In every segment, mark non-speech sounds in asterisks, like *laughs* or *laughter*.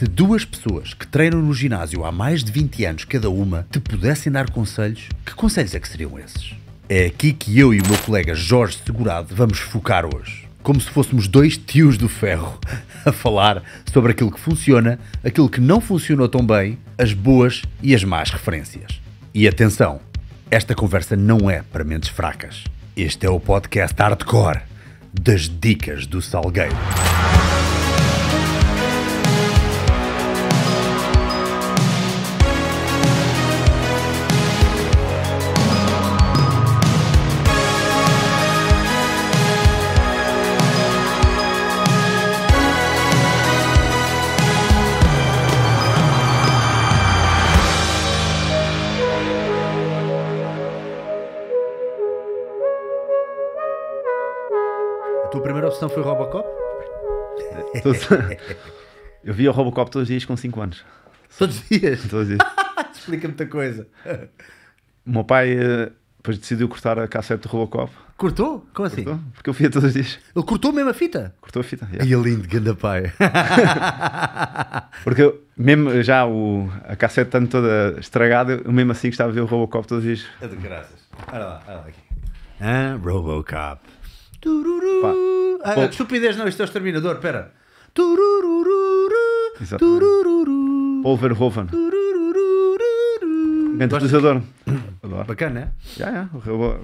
Se duas pessoas que treinam no ginásio há mais de 20 anos cada uma te pudessem dar conselhos, que conselhos é que seriam esses? É aqui que eu e o meu colega Jorge Segurado vamos focar hoje. Como se fôssemos dois tios do ferro *laughs* a falar sobre aquilo que funciona, aquilo que não funcionou tão bem, as boas e as más referências. E atenção, esta conversa não é para mentes fracas. Este é o podcast hardcore das dicas do Salgueiro. Opção foi Robocop? *laughs* Eu vi o Robocop todos os dias com 5 anos. Todos os dias. Todos os dias. *laughs* Explica muita coisa. O meu pai eh, depois decidiu cortar a cassete do Robocop. Cortou? Como assim? Cortou, Porque eu via todos os dias. Ele cortou mesmo a fita? Cortou a fita. yeah. E é lindo, ganda pai. *laughs* Porque eu, mesmo já o, a cassete estando toda estragada, eu mesmo assim gostava de ver o Robocop todos os dias. É de graças. Olha lá, olha lá aqui. Ah, Robocop. Tururu. Pá. Ah, Bom. estupidez não, isto é o exterminador, pera. Tururururu. Exatamente. Turururu. Paul Verhoeven. Turururu. Grande utilizador. *coughs* Adoro. Bacana, é? Já, já,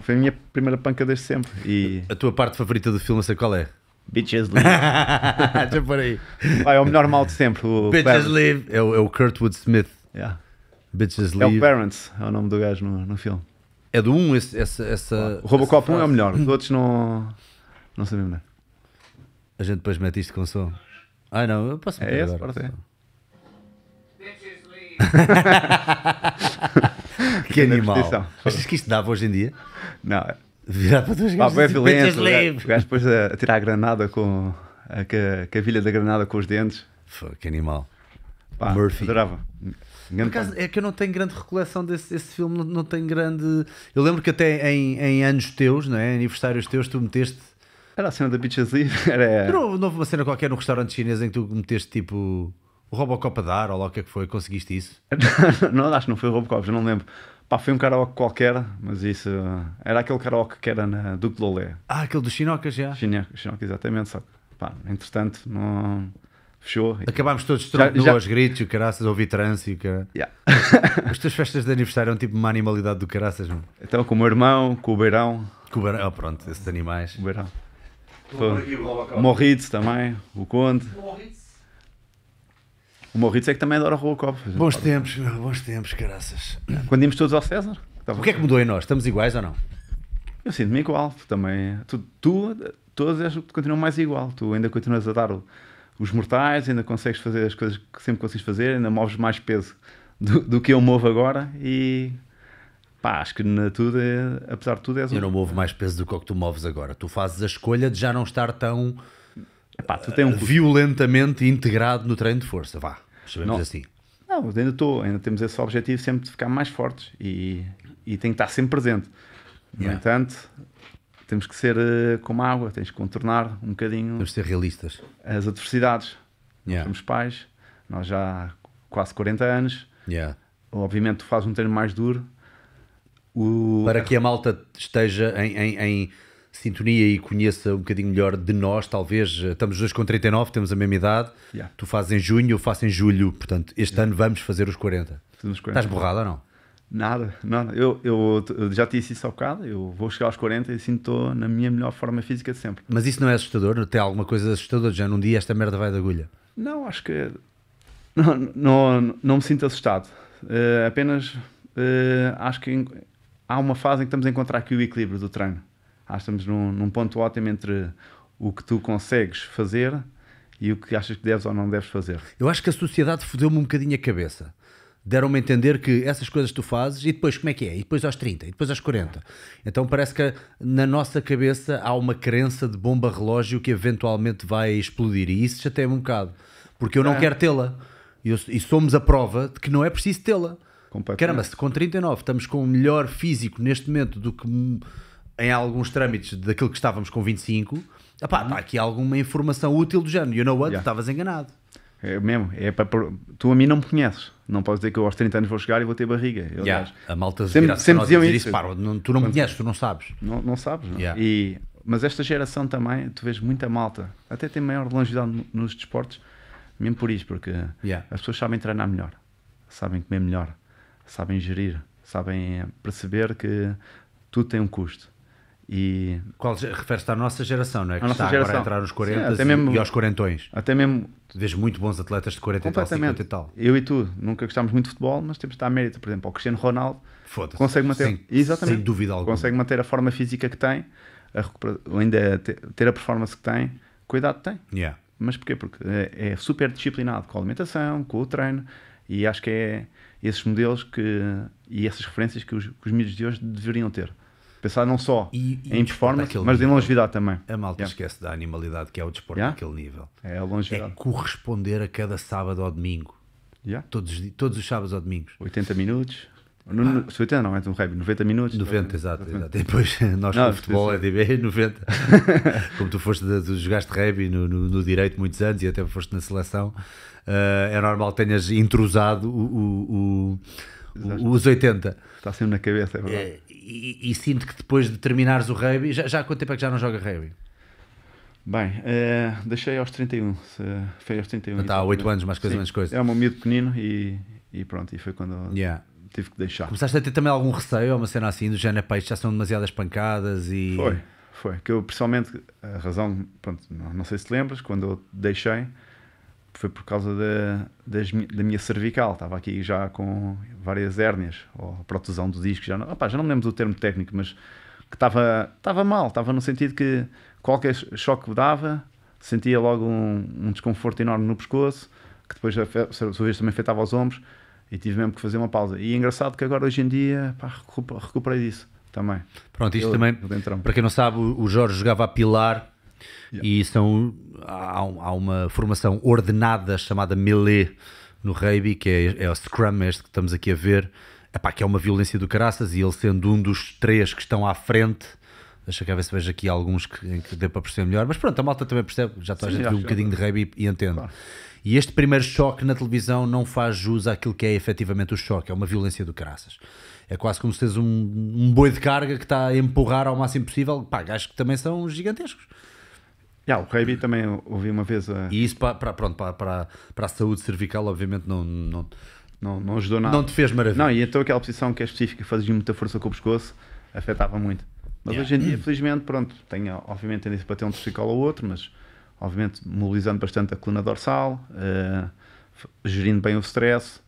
Foi a minha primeira panca desde sempre. E A tua parte favorita do filme, eu sei qual é. Bitches *laughs* Leave. Já parei. Pá, é o melhor mal de sempre. O Bitches Parents. Live. É o, é o Kurtwood Smith. Yeah. Bitches É o Live. Parents, é o nome do gajo no, no filme. É do 1 esse, essa, essa. O Robocop essa 1 é o frase. melhor, os outros não. Não sabemos, não. A gente depois mete isto com som. Ah, não, eu posso meter É esse, agora. pode ser. *laughs* Que animal. Achas que isto dava hoje em dia? Não, Virar para dois gajos assim, violento. "Bitches O gajo, live." o gajo depois a, a tirar a granada com. A, ca- cavilha da granada com os dentes. Que animal. Pá, Murphy. Adorava. Acaso, é que eu não tenho grande recolleção desse, desse filme, não, não tenho grande. Eu lembro que até em, em anos teus, não é? Aniversários teus, tu meteste. Era a cena da Bitches Leave. *laughs* Era. Não, não houve uma cena qualquer no restaurante chinês em que tu meteste tipo o Robocop a dar, ou lá o que é que foi, conseguiste isso? *laughs* não, acho que não foi o Robocop, já não lembro. Pá, foi um karaoke qualquer, mas isso. Era aquele karaoke que era na Duque de Lolé. Ah, aquele dos chinocas já. Chinoca, Chinoca, exatamente. Só pá, entretanto, não. Fechou. Acabámos todos Já- já- aos gritos, o caraças, ouvir trance e o cara. Yeah. *laughs* As tuas festas de aniversário eram tipo uma animalidade do caraças, não? Então, com o meu irmão, com o Beirão. Com o barão- Ah, pronto, esses animais. O Beirão. Morritz também, o Conde. O Morritz é que também adora o Robocop. Bons tempos, meu, bons tempos, caraças. Quando íamos todos ao César. estava- O que é que mudou em nós? Estamos iguais ou não? Eu sinto-me igual. Também. Tu, tu todos és, continuam mais igual. Tu ainda continuas a dar o- os mortais, ainda consegues fazer as coisas que sempre consegues fazer, ainda moves mais peso do, do que eu movo agora e. Pá, acho que na tudo, é- apesar de tudo, és Eu um. não movo mais peso do que o que tu moves agora. Tu fazes a escolha de já não estar tão Pá, tu tens um violentamente integrado no treino de força. Vá, chamemos Não. assim. Não, ainda estou, ainda temos esse objetivo sempre de ficar mais fortes e, e tem que estar sempre presente. No Yeah. entanto, temos que ser eh, como água, tens que contornar um bocadinho Temos de ser realistas. as adversidades. Yeah. Somos pais, nós já há quase 40 anos, Yeah. obviamente tu fazes um treino mais duro. O, Para que a malta esteja em, em- em sintonia e conheça um bocadinho melhor de nós, talvez. eh, Estamos os dois com 39, temos a mesma idade. Yeah. Tu fazes em junho, eu faço em julho. Portanto, este ano vamos fazer os 40. Fazemos 40. Estás borrado ou não? Nada, nada. Eu, eu, eu já te disse isso há bocado, eu vou chegar aos 40 e sinto estou na minha melhor forma física de sempre. Mas isso não é assustador? Tem alguma coisa assustadora? Já num dia esta merda vai de agulha. Não, acho que não, não, não me sinto assustado. Eh, apenas eh, acho que há uma fase em que estamos a encontrar aqui o equilíbrio do treino. Acho que estamos num, num ponto ótimo entre o que tu consegues fazer e o que achas que deves ou não deves fazer. Eu acho que a sociedade fodeu-me um bocadinho a cabeça. Deram-me a entender que essas coisas tu fazes e depois como é que é? E depois aos 30, e depois aos 40. Então parece que na nossa cabeça há uma crença de bomba relógio que eventualmente vai explodir. E isso chateia-me um bocado. Porque eu não É. quero tê-la. E, e somos a prova de que não é preciso tê-la. Completamente. Caramba, se com 39 estamos com um melhor físico neste momento do que em alguns trâmites daquilo que estávamos com 25, epá, está aqui alguma informação útil do género. You know what? Yeah. Estavas enganado. É mesmo, é para, tu a mim não me conheces. Não podes dizer que eu aos 30 anos vou chegar e vou ter barriga. Eu, Yeah. A malta Sempre- sempre diziam isso. Pá, não- tu não me conheces, tu não sabes. não, não sabes, não? Yeah. E, mas esta geração também, tu vês muita malta, até tem maior longevidade no- nos desportos, mesmo por isso, porque as pessoas sabem treinar melhor, sabem comer melhor, sabem gerir, sabem perceber que tudo tem um custo. E Qual refere-se à nossa geração, não é? Que À nossa está agora a geração. entrar nos Sim, 40 até e, mesmo- e aos quarentões. até mesmo Tu vês muito bons atletas de 40 e tal, 50 completamente, e tal. eu e tu nunca gostámos muito de futebol, mas temos de dar mérito, por exemplo, ao Cristiano Ronaldo, Foda-se. consegue manter, Sem, exatamente, sem dúvida alguma. consegue manter a forma física que tem, a ainda ter, ter a performance que tem, cuidado tem. Yeah. Mas porquê? Porque é, é super disciplinado com a alimentação, com o treino, e acho que é esses modelos que, e essas referências que os, que os miúdos de hoje deveriam ter. Pensar não só E- e em desporto performance, mas em longevidade também. A malta Yeah. esquece da animalidade que é o desporto Yeah. naquele nível. É a É longevidade. corresponder a cada sábado ou domingo. Yeah. Todos, todos os sábados ou domingos. 80 minutos. No, se 80 não, é um rugby, 90 minutos. 90, exato, exato. E depois nós Não, com o futebol é sim. de 90. *laughs* Como tu foste, tu jogaste rugby no, no, no direito muitos anos e até foste na seleção, eh, é normal que tenhas intrusado o, o- o- os 80. Está sempre na cabeça, é verdade. Eh, e, e sinto que depois de terminares o rugby, já, já há quanto tempo é que já não joga rugby? Bem, eh, deixei aos 31. Se, foi aos 31. Está há 8 anos, mais coisa, Sim, menos coisa. É um miúdo pequenino e, e pronto, e foi quando Yeah. Tive que deixar. Começaste a ter também algum receio, uma cena assim, do género, pá, isto já são demasiadas pancadas e... Foi, foi. Que eu, pessoalmente, a razão, pronto, não, não sei se te lembras, quando eu deixei, foi por causa da, das da minha cervical. Estava aqui já com várias hérnias, ou protusão do disco, já não, opá, já não me lembro do termo técnico, mas que estava, estava mal, estava no sentido que qualquer choque que dava, sentia logo um, um desconforto enorme no pescoço, que depois, a sua vez, também afetava os ombros, e tive mesmo que fazer uma pausa. E é engraçado que agora, hoje em dia, pá, recupe- recuperei disso também. Pronto, isto Eu- também, eu para quem não sabe, o Jorge jogava a pilar Yeah. e são, há, há uma formação ordenada chamada melee no rugby, que é, é o Scrum, este que estamos aqui a ver, Epá, que é uma violência do caraças e ele sendo um dos três que estão à frente. Deixa cá ver se vejo aqui alguns que, em que dê para perceber melhor. Mas pronto, a malta também percebe, já toda a gente viu um bocadinho de rugby e entende. Claro. E este primeiro choque na televisão não faz jus àquilo que é efetivamente o choque, é uma violência do caraças. É quase como se tens um, um boi de carga que está a empurrar ao máximo possível. Pá, gajos que também são gigantescos. Yeah, o rugby também ouvi uma vez, a, E isso para, para, pronto, para, para, para a saúde cervical, obviamente, não, não, não, não ajudou nada. não te fez maravilha. Não, e então aquela posição que é específica, fazia muita força com o pescoço, afetava muito. Mas Yeah. hoje em dia, felizmente, pronto, tenho obviamente tendência para ter um torcicolo ou outro, mas obviamente mobilizando bastante a coluna dorsal, f- gerindo bem o stress,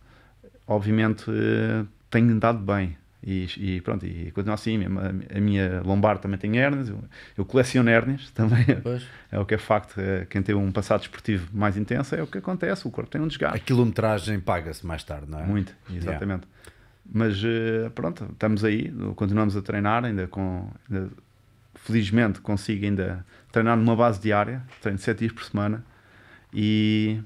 obviamente eh, tenho dado bem. E, e pronto, e continua assim, a, minha lombar também tem hérnias, eu, eu coleciono hérnias *laughs* também, Pois. é o que é facto, eh, quem tem um passado esportivo mais intenso é o que acontece, o corpo tem um desgaste. A quilometragem paga-se mais tarde, não é? Muito, exatamente. Mas eh, pronto, estamos aí, continuamos a treinar, ainda com. ainda- felizmente consigo ainda treinar numa base diária, treino 7 dias por semana e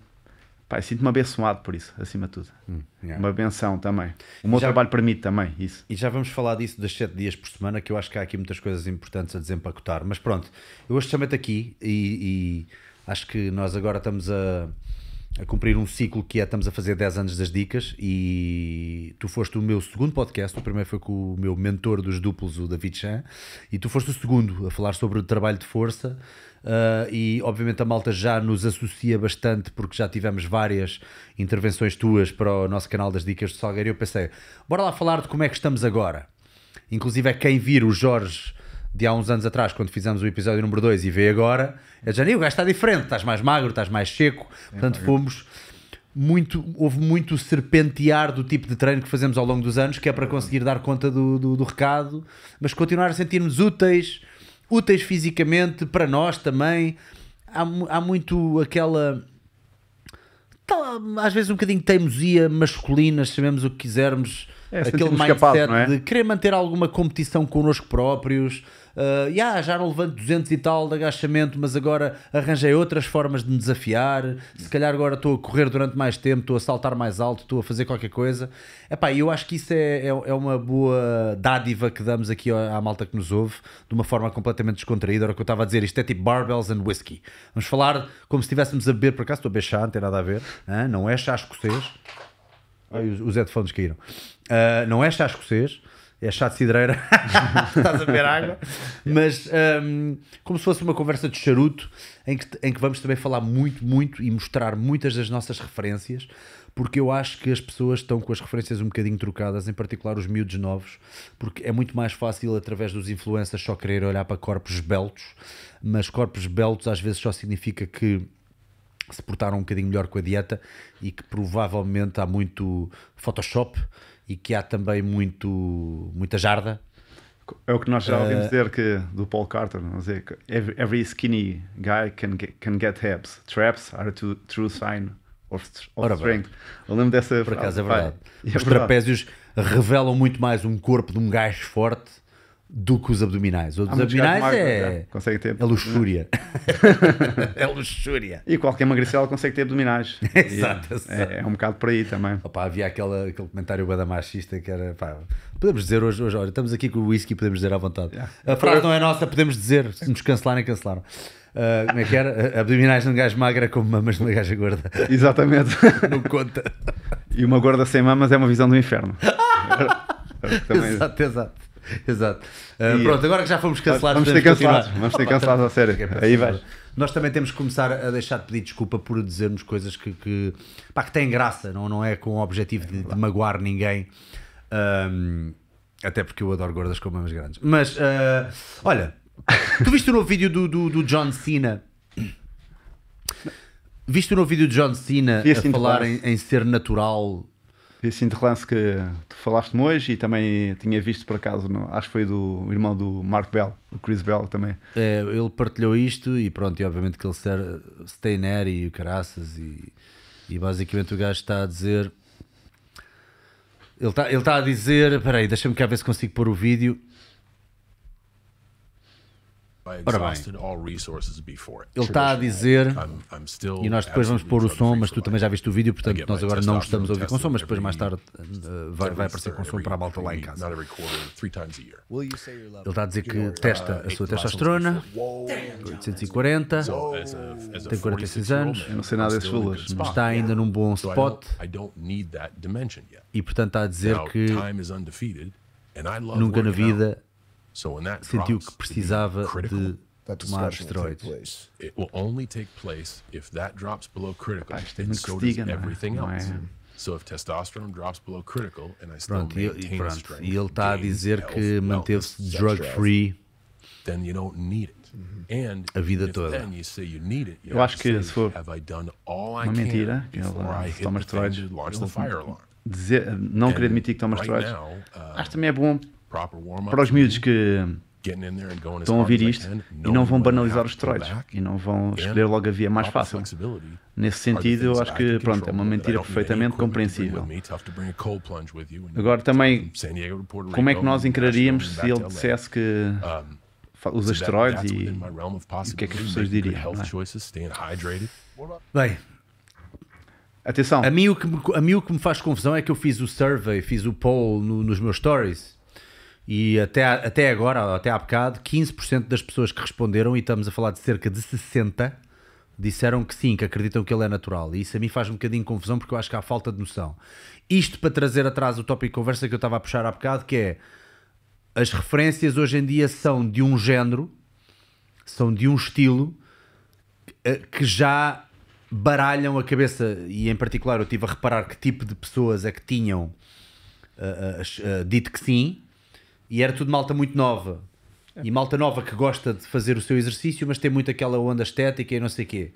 pá, sinto-me abençoado por isso, acima de tudo. Hum, yeah. Uma benção também. O meu Já- trabalho permite também isso. E já vamos falar disso das 7 dias por semana, que eu acho que há aqui muitas coisas importantes a desempacotar. Mas pronto, eu hoje chamei-te aqui e, e acho que nós agora estamos a, a cumprir um ciclo que é estamos a fazer 10 anos das dicas e tu foste o meu segundo podcast, o primeiro foi com o meu mentor dos duplos, o David Chan, e tu foste o segundo a falar sobre o trabalho de força. Uh, e obviamente a malta já nos associa bastante porque já tivemos várias intervenções tuas para o nosso canal das Dicas de Salgueiro e eu pensei, bora lá falar de como é que estamos agora. Inclusive é quem vir o Jorge de há uns anos atrás, quando fizemos o episódio número 2 e vê agora, é já o gajo está diferente, estás mais magro, estás mais seco, portanto fomos muito, houve muito serpentear do tipo de treino que fazemos ao longo dos anos, que é para conseguir dar conta do, do, do recado, mas continuar a sentir-nos úteis, úteis fisicamente, para nós também. Há, há muito aquela. tal- às vezes um bocadinho de teimosia masculina, se chamemos o que quisermos, É, aquele mindset capaz, é? de querer manter alguma competição connosco próprios, uh, yeah, já não levanto 200 e tal de agachamento, mas agora arranjei outras formas de me desafiar. Se calhar agora estou a correr durante mais tempo, estou a saltar mais alto, estou a fazer qualquer coisa. Epá, eu acho que isso é, é, é uma boa dádiva que damos aqui à malta que nos ouve, de uma forma completamente descontraída. Era o que eu estava a dizer, isto é tipo barbells and whisky. Vamos falar como se estivéssemos a beber, por acaso estou a beber chá, não tem nada a ver, não é chá escocês. Ai, os, os headphones caíram. Uh, não é chá escocês, é chá de cidreira. *laughs* Estás a beber água. Mas um, como se fosse uma conversa de charuto, em que, em que vamos também falar muito, muito e mostrar muitas das nossas referências, porque eu acho que as pessoas estão com as referências um bocadinho trocadas, em particular os miúdos novos, porque é muito mais fácil através dos influencers só querer olhar para corpos beltos, mas corpos beltos às vezes só significa que se portaram um bocadinho melhor com a dieta e que provavelmente há muito Photoshop e que há também muito, muita jarda. É o que nós já ouvimos uh, dizer que, do Paul Carter, dizer, every, every skinny guy can get, can get abs. Traps are a true sign of, of strength. Eu lembro dessa Por acaso é verdade. *laughs* É Os verdade. trapézios revelam muito mais um corpo de um gajo forte do que os abdominais. Os abdominais é, consegue ter. é luxúria. *laughs* é luxúria. E qualquer magricela consegue ter abdominais. *laughs* exato, é, é, um bocado por aí também. Opa, havia aquele, aquele comentário bada machista que era. Pá, podemos dizer hoje, hoje, olha, estamos aqui com o whisky, podemos dizer à vontade. Yeah. A frase não é nossa, podemos dizer. Se nos cancelarem, cancelaram. Uh, como é que era? *laughs* Abdominais de um gajo magra como mamas de uma gaja gorda. Exatamente. não conta. E uma gorda sem mamas é uma visão do inferno. exato, exato. *laughs* Exato. Uh, pronto, agora que já fomos cancelados, vamos ter cancelados, vamos ter cancelados a sério. Aí vai. Nós também temos que começar a deixar de pedir desculpa por dizermos coisas que, que, pá, que têm graça, não, não é com o objetivo de, de magoar ninguém. Um, até porque eu adoro gordas com mamas grandes. Mas, uh, olha, tu viste o novo vídeo do, do, do John Cena? Viste o novo vídeo de John Cena a falar em, em ser natural esse interlance que tu falaste-me hoje e também tinha visto por acaso, acho que foi do irmão do Mark Bell, o Chris Bell também. É, ele partilhou isto e pronto, e obviamente que ele Steiner e o caraças e, e basicamente o gajo está a dizer. Ele está, ele está a dizer. Espera aí, deixa-me cá ver se consigo pôr o vídeo. Ora bem, ele está a dizer, e nós depois vamos pôr o som, mas tu também já viste o vídeo, portanto nós agora não estamos a ouvir com som, mas depois mais tarde uh, vai, vai aparecer com som para a malta lá em casa. Ele está a dizer que testa a sua testosterona, 840, tem 46 anos, eu não sei nada desses valores, está ainda num bom spot, e portanto está a dizer que nunca na vida sentiu que precisava de tomar esteroides. It will only take place if that drops below critical, and so does everything else. So if testosterone drops below critical and I still pronto, maintain e, pronto, strength, e ele está a dizer que manteve-se drug free then you don't need it. And a vida toda. You say you need it, you Eu acho que se for uma mentira, que ele toma esteroides, dizer, não querer admitir que toma esteroides, uh, acho que também é bom para os miúdos que estão a ouvir isto e não vão banalizar os esteroides e não vão escolher logo a via mais fácil. Nesse sentido, eu acho que pronto, é uma mentira perfeitamente compreensível. Agora também, como é que nós encararíamos se ele dissesse que usa esteroides e, e o que é que as pessoas diriam? É? Bem, Atenção. A mim, o que me, a mim o que me faz confusão é que eu fiz o survey, fiz o poll no, nos meus stories e até, até agora, até há bocado, 15% das pessoas que responderam, e estamos a falar de cerca de 60%, disseram que sim, que acreditam que ele é natural. E isso a mim faz um bocadinho confusão porque eu acho que há falta de noção. Isto para trazer atrás o tópico de conversa que eu estava a puxar há bocado, que é as referências hoje em dia são de um género, são de um estilo eh, que já baralham a cabeça. E em particular eu estive a reparar que tipo de pessoas é que tinham uh, uh, uh, dito que sim e era tudo malta muito nova. E malta nova que gosta de fazer o seu exercício, mas tem muito aquela onda estética e não sei o quê.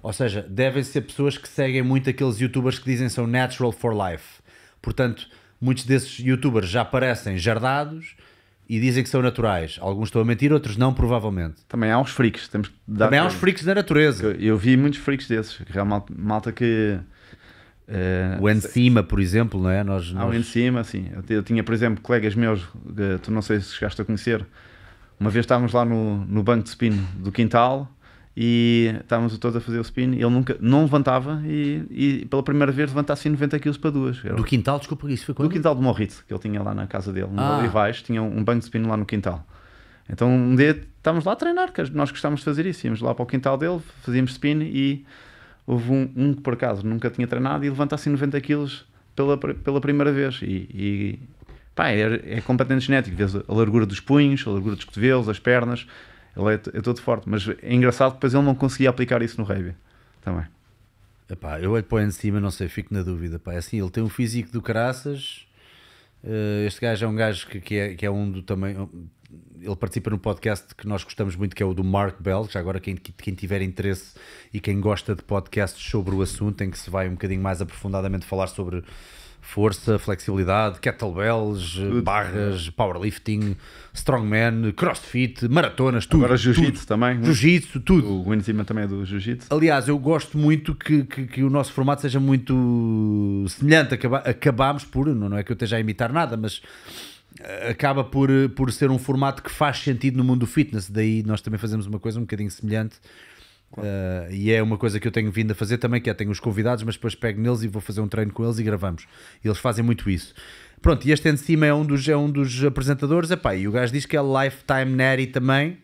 Ou seja, devem ser pessoas que seguem muito aqueles youtubers que dizem são natural for life. Portanto, muitos desses youtubers já parecem jardados e dizem que são naturais. Alguns estão a mentir, outros não, provavelmente. Também há uns freaks. Temos Também há uns freaks da natureza. Eu, eu vi muitos freaks desses. Malta, malta que Uh, o Enzima, por exemplo, não é? Nós, nós... Ah, o Enzima, sim. Eu, eu, tinha, por exemplo, colegas meus, que tu não sei se chegaste a conhecer, Uma vez estávamos lá no, no banco de spin do quintal e estávamos todos a fazer o spin e ele nunca, não levantava e, e pela primeira vez levantasse assim 90 kg para duas. Era Do quintal, desculpa, isso foi do quando? quintal de Morrito, que ele tinha lá na casa dele, no Ah. Olivais, tinha um banco de spin lá no quintal. Então um dia estávamos lá a treinar, que nós gostávamos de fazer isso, íamos lá para o quintal dele, fazíamos spin e houve um, um que por acaso nunca tinha treinado e levanta assim 90 kg pela, pela primeira vez. E, e pá, é, é completamente genético, vês a largura dos punhos, a largura dos cotovelos, as pernas, ele é, é todo forte, mas é engraçado que depois ele não conseguia aplicar isso no rugby também. Epá, eu olho para o cima, não sei, fico na dúvida. Pá, é assim, ele tem um físico do caraças. eh, este gajo é um gajo que, que é, que é um do também. Ele participa no podcast que nós gostamos muito, que é o do Mark Bell. Já agora, quem, quem tiver interesse e quem gosta de podcasts sobre o assunto, em que se vai um bocadinho mais aprofundadamente falar sobre força, flexibilidade, kettlebells, eh, barras, powerlifting, strongman, crossfit, maratonas, tudo. Agora jiu-jitsu tudo. também. Jiu-jitsu, tudo. O Zima também é do jiu-jitsu. Aliás, eu gosto muito que, que, que o nosso formato seja muito semelhante. Acaba, acabamos por, não é que eu esteja a imitar nada, mas acaba por, eh, por ser um formato que faz sentido no mundo do fitness. Daí nós também fazemos uma coisa um bocadinho semelhante. Eh, e é uma coisa que eu tenho vindo a fazer também, que é tenho os convidados, mas depois pego neles e vou fazer um treino com eles e gravamos. E eles fazem muito isso. Pronto, e este em cima é um dos, é um dos apresentadores, epá, e o gajo diz que é Lifetime Natty também,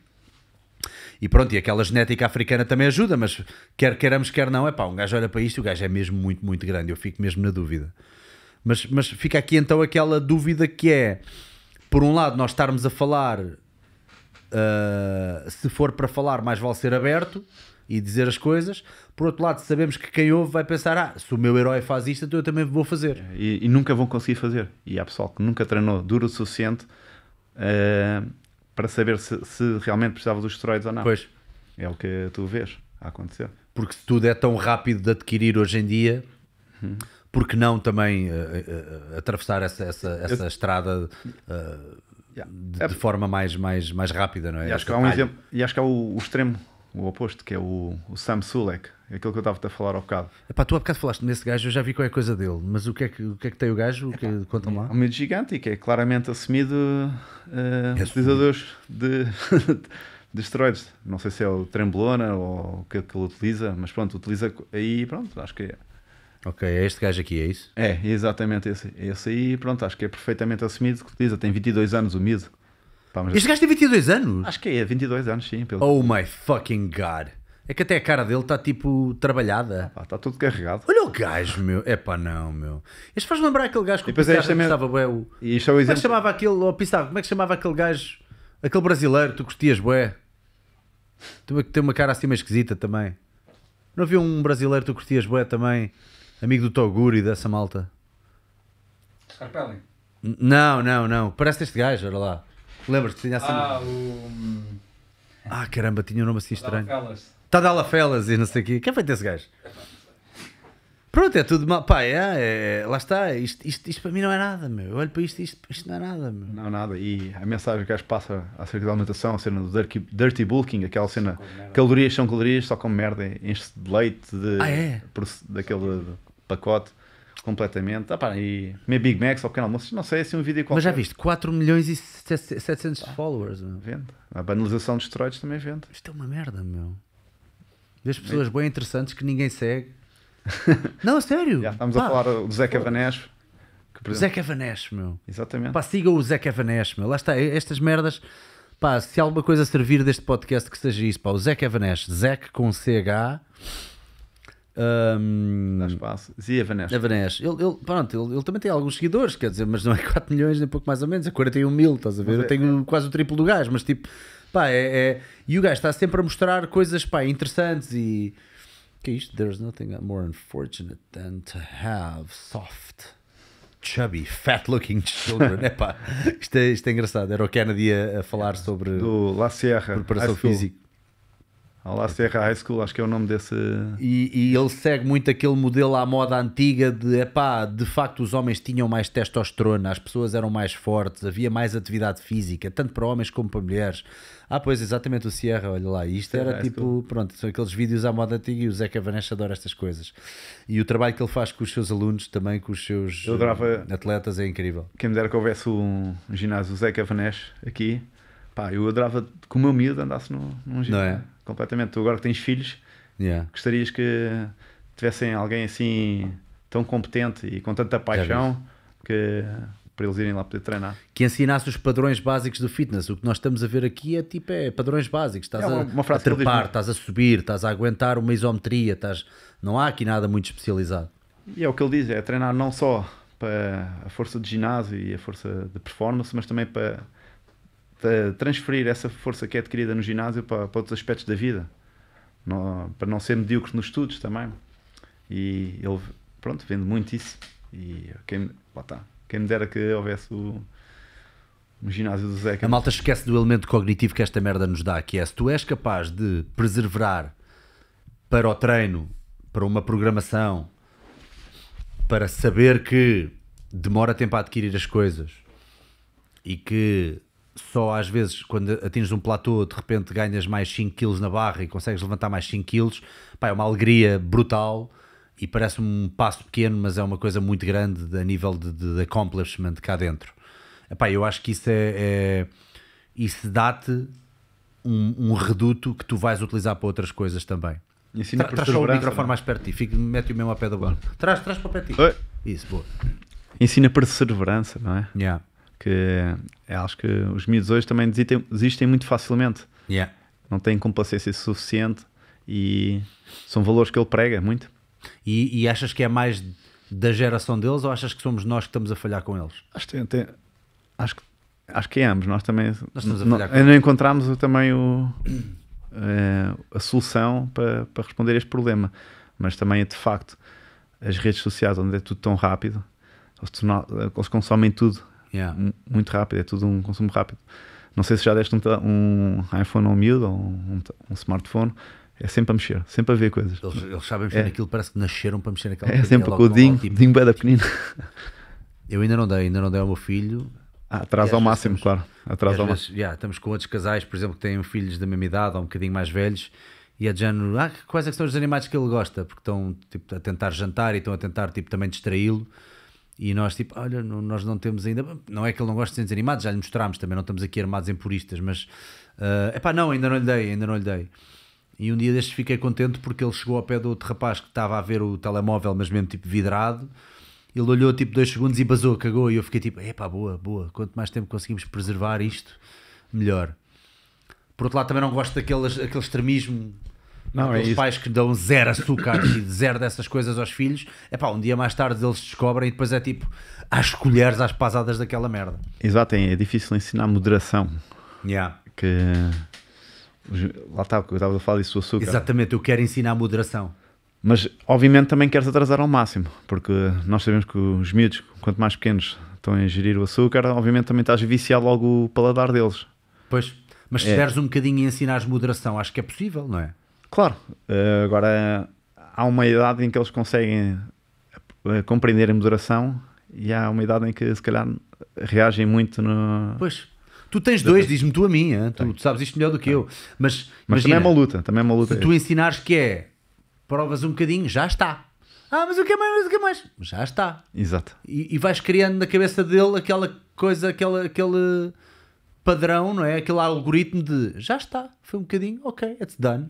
e pronto, e aquela genética africana também ajuda, mas quer queiramos, quer não, é pá, um gajo olha para isto e o gajo é mesmo muito, muito grande. Eu fico mesmo na dúvida. Mas, mas fica aqui então aquela dúvida que é, por um lado, nós estarmos a falar, ah, se for para falar, mais vale ser aberto e dizer as coisas. Por outro lado, sabemos que quem ouve vai pensar: ah, se o meu herói faz isto, então eu também vou fazer. e, e nunca vão conseguir fazer. E há pessoal que nunca treinou duro o suficiente eh, para saber se, se realmente precisava dos esteroides ou não. Pois. É o que tu vês a acontecer. porque se tudo é tão rápido de adquirir hoje em dia, porque não também eh, atravessar essa, essa, essa estrada eh, Yeah. de, É- de forma mais, mais, mais rápida, não é? E acho que há um exemplo, e acho que há o, o extremo, o oposto, que é o, o Sam Sulek, aquilo que eu estava a falar ao bocado. Epá, tu há bocado falaste nesse gajo, eu já vi qual é a coisa dele, mas o que é que, o que, é que tem o gajo? O que, conta-me É lá. um miúdo gigante e que é claramente assumido uh, É utilizadores de, *laughs* de esteroides. Não sei se é o Trembolona ou o que, que ele utiliza, mas pronto, utiliza aí, pronto, acho que é. Ok, é este gajo aqui, é isso? É, exatamente esse. Esse aí, pronto, acho que é perfeitamente assumido que utiliza. Tem 22 anos o miúdo. Pá, mas Este gajo tem 22 anos? Acho que é, 22 anos, sim. Pelo... Oh my fucking god. É que até a cara dele está tipo trabalhada. Pá, está tudo carregado. Olha o gajo, meu. Epá, não, meu. Este faz lembrar aquele gajo que o depois é também- gostava, bué, o... E isto é o Como é que exemplo. chamava aquele, oh, Pissarro, como é que chamava aquele gajo, aquele brasileiro que tu curtias, bué? Tu que tem uma cara assim meio esquisita também. Não havia um brasileiro que tu curtias, bué, também? Amigo do Toguri, dessa malta. Scarpelli. N- Não, não, não. Parece este gajo, olha lá. Lembras-te? Tinha assim... Ah, o. hum, Ah, caramba, tinha um nome assim estranho. Fellas. Tadala Fellas e não sei o quê. Quem foi esse gajo? Pronto, é tudo mal. Pá, é, é- lá está. Isto, isto, isto para mim não é nada, meu. Eu olho para isto, isto, isto não é nada, meu. Não, nada. E a mensagem que o gajo passa acerca da alimentação, a cena do dirty, dirty bulking, aquela cena, calorias são calorias, só com merda, enche-se de leite, de, Ah, é? por- daquele pacote, completamente. Ah, pá, e comer Big Mac só pequeno almoço, não sei, assim um vídeo qualquer. Mas já viste, 4 milhões e 700 followers. meu. Vende. A banalização de esteroides também vende. Isto é uma merda, meu. Vês pessoas bem interessantes que ninguém segue. *laughs* Não, a sério. Já estamos Pá, a falar do que, por exemplo, Zé Cavanesh, meu. exatamente. Pá, siga o Zé Cavanesh, meu. Lá está, estas merdas. Pá, se alguma coisa servir deste podcast que seja isso, pá, o Zé Cavanesh, Zé com CH. Hum, Dá espaço. Zia Vanesh. Avanesh, ele, ele, pronto, ele, ele também tem alguns seguidores, quer dizer, mas não é *laughs* 4 milhões, nem pouco mais ou menos, é 41 mil, estás a ver? Eu é- tenho quase o triplo do gajo, mas tipo, pá, é, é- E o gajo está sempre a mostrar coisas, pá, interessantes e. Que é isto? There's nothing more unfortunate than to have soft, chubby, fat looking children. *laughs* é pá, isto é, isto é engraçado. Era o Kennedy a, a falar sobre Do La Sierra. preparação física. A La Sierra High School, acho que é o nome desse. E, e ele segue muito aquele modelo à moda antiga de epá, de facto os homens tinham mais testosterona, as pessoas eram mais fortes, havia mais atividade física, tanto para homens como para mulheres. Ah, pois exatamente o Sierra, olha lá, isto Sierra era High tipo, pronto, são aqueles vídeos à moda antiga e o Zeca Vanessa adora estas coisas. E o trabalho que ele faz com os seus alunos também, com os seus Eu adorava- atletas, é incrível. Quem me dera que houvesse um ginásio Zé Cavanesh aqui, Pá, eu adorava que o meu miúdo andasse no, num ginásio. Não é? Completamente. Tu agora que tens filhos, Yeah. gostarias que tivessem alguém assim tão competente e com tanta paixão que para eles irem lá poder treinar. Que ensinasse os padrões básicos do fitness. O que nós estamos a ver aqui é tipo é padrões básicos. Estás É uma- a, uma a diz trepar, estás a subir, estás a aguentar uma isometria, estás... não há aqui nada muito especializado. E é o que ele diz, é treinar não só para a força de ginásio e a força de performance, mas também para transferir essa força que é adquirida no ginásio para, para outros aspectos da vida. Não- para não ser medíocre nos estudos também. E ele, pronto, vende muito isso. E quem, lá está. Quem me dera que houvesse o, um ginásio do Zeca. A malta esquece do elemento cognitivo que esta merda nos dá, que é se tu és capaz de preservar para o treino, para uma programação, para saber que demora tempo a adquirir as coisas e que só às vezes quando atinges um platô de repente ganhas mais 5 kg na barra e consegues levantar mais 5 kg, pá, é uma alegria brutal e parece um passo pequeno, mas é uma coisa muito grande a nível de, de accomplishment cá dentro. Epá, eu acho que isso é, é- isso dá-te um, um reduto que tu vais utilizar para outras coisas também. Ensina Tra traz só o microfone não é? mais perto de ti, fica, mete-o mesmo ao pé da bola. Traz, traz para o pé de ti. Oi. Isso, boa. Ensina perseverança, não é? Yeah. Que é, acho que os miúdos hoje também desistem, desistem muito facilmente. Yeah. não têm complacência suficiente e são valores que ele prega muito. E, e achas que é mais da geração deles ou achas que somos nós que estamos a falhar com eles? Acho que, tem- acho, que- acho que é ambos. Nós também Nós não, encontramos também o, eh, a solução para, para responder a este problema. Mas também, de facto, as redes sociais, onde é tudo tão rápido, eles, eles consomem tudo Yeah. mu- muito rápido, é tudo um consumo rápido. Não sei se já deste um, um iPhone a um miúdo ou um, um smartphone, é sempre a mexer, sempre a ver coisas. Eles, eles sabem mexer É. naquilo, parece que nasceram para mexer naquela É sempre logo com o Dinho. Dinho bem da pequenino. *laughs* Eu ainda não dei, ainda não dei ao meu filho. Ah, atrás ao máximo, temos- claro. Atrás ao vezes, yeah, estamos com outros casais, por exemplo, que têm filhos da mesma idade ou um bocadinho mais velhos, e é de género, ah, quais é que são os animais que ele gosta? Porque estão tipo, a tentar jantar e estão a tentar tipo, também distraí-lo. E nós, tipo, olha, não- nós não temos ainda. Não é que ele não gosta de desenhos animados, já lhe mostramos, também não estamos aqui armados em puristas, mas. é epá, não, ainda não lhe dei, ainda não lhe dei. E um dia destes fiquei contente porque ele chegou ao pé do outro rapaz que estava a ver o telemóvel, mas mesmo tipo vidrado. Ele olhou tipo dois segundos e basou, cagou. E eu fiquei tipo, epá, boa, boa. Quanto mais tempo conseguimos preservar isto, melhor. Por outro lado, também não gosto daqueles, aquele extremismo. Não, é isso. pais que dão zero açúcar e zero dessas coisas aos filhos. É pá, um dia mais tarde eles descobrem e depois é tipo às colheres, às pasadas daquela merda. Exato, é, é difícil ensinar moderação. Yeah. Que lá está, o que eu estava a falar disso do açúcar. Exatamente, eu quero ensinar moderação. Mas obviamente também queres atrasar ao máximo, porque nós sabemos que os miúdos, quanto mais pequenos estão a ingerir o açúcar, obviamente também estás a viciar logo o paladar deles. Pois, mas se É. deres um bocadinho e ensinares moderação, acho que é possível, não é? Claro, eh, agora há uma idade em que eles conseguem eh, compreender a moderação e há uma idade em que se calhar reagem muito no. Pois. Tu tens dois, diz-me tu a mim, tu, tu sabes isto melhor do que eu. Mas, Mas imagina, também é uma luta, também é uma luta. se tu ensinares que é, provas um bocadinho, já está. Ah, mas o que é mais? Mas o que é mais? Já está. Exato. E, e vais criando na cabeça dele aquela coisa, aquela, aquele padrão, não é? Aquele algoritmo de já está, foi um bocadinho, ok, it's done.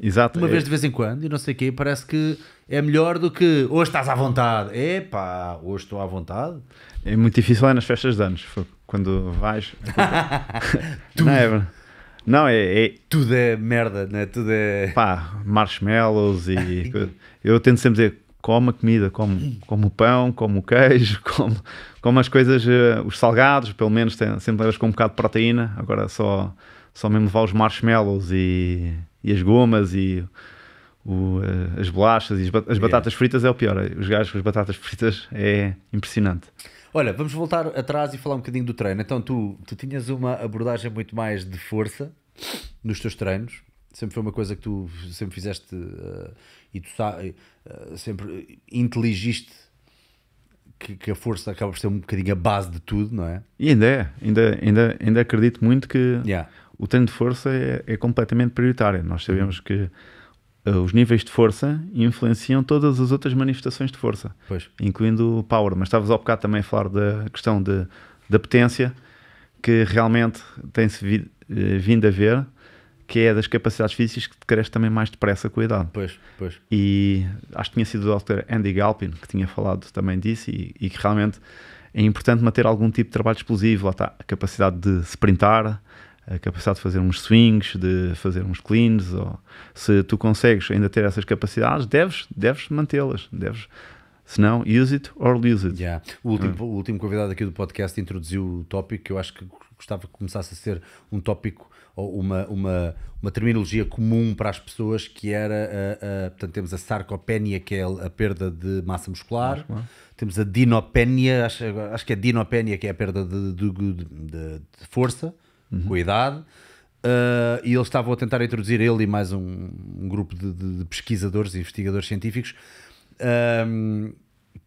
Exato. Uma é- vez de vez em quando, e não sei o quê, parece que é melhor do que hoje estás à vontade. Epá, hoje estou à vontade. É muito difícil é nas festas de anos, quando vais. *laughs* não é? Não, é, é Tudo é merda, não é? Tudo é. pá, marshmallows e. *laughs* eu tento sempre dizer: come a comida, come, come o pão, come o queijo, *laughs* come, come as coisas, eh, os salgados, pelo menos tem, sempre levas com um bocado de proteína. Agora só, só mesmo levar os marshmallows e, e as gomas e o, eh, as bolachas e as, as batatas fritas é o pior. Os gajos com as batatas fritas é impressionante. Olha, vamos voltar atrás e falar um bocadinho do treino. Então, tu, tu tinhas uma abordagem muito mais de força nos teus treinos. Sempre foi uma coisa que tu sempre fizeste eh, e tu eh, sempre inteligiste que, que a força acaba por ser um bocadinho a base de tudo, não é? E ainda é, ainda, ainda, ainda acredito muito que Yeah. O treino de força é, é completamente prioritário. Nós sabemos que uh, os níveis de força influenciam todas as outras manifestações de força, Pois. incluindo o power. Mas estavas ao bocado também a falar da questão de, da potência, que realmente tem-se vi- eh, vindo a ver, que é das capacidades físicas que cresce também mais depressa com a idade. Pois, pois. E acho que tinha sido o Dr. Andy Galpin que tinha falado também disso e, e que realmente é importante manter algum tipo de trabalho explosivo. Lá está a capacidade de sprintar, a capacidade de fazer uns swings, de fazer uns cleans. Ou, se tu consegues ainda ter essas capacidades, deves, deves mantê-las. Deves, se não, use it or lose it. Yeah. O, último, o último convidado aqui do podcast introduziu o tópico que eu acho que gostava que começasse a ser um tópico ou uma, uma, uma terminologia comum para as pessoas que era, a, a- portanto, temos a sarcopenia, que é a perda de massa muscular, temos a dinopenia, acho, acho que é dinopenia, que é a perda de, de, de- de- de força, com a idade, Uh, e eles estavam a tentar introduzir ele e mais um, um grupo de, de- de pesquisadores e investigadores científicos um,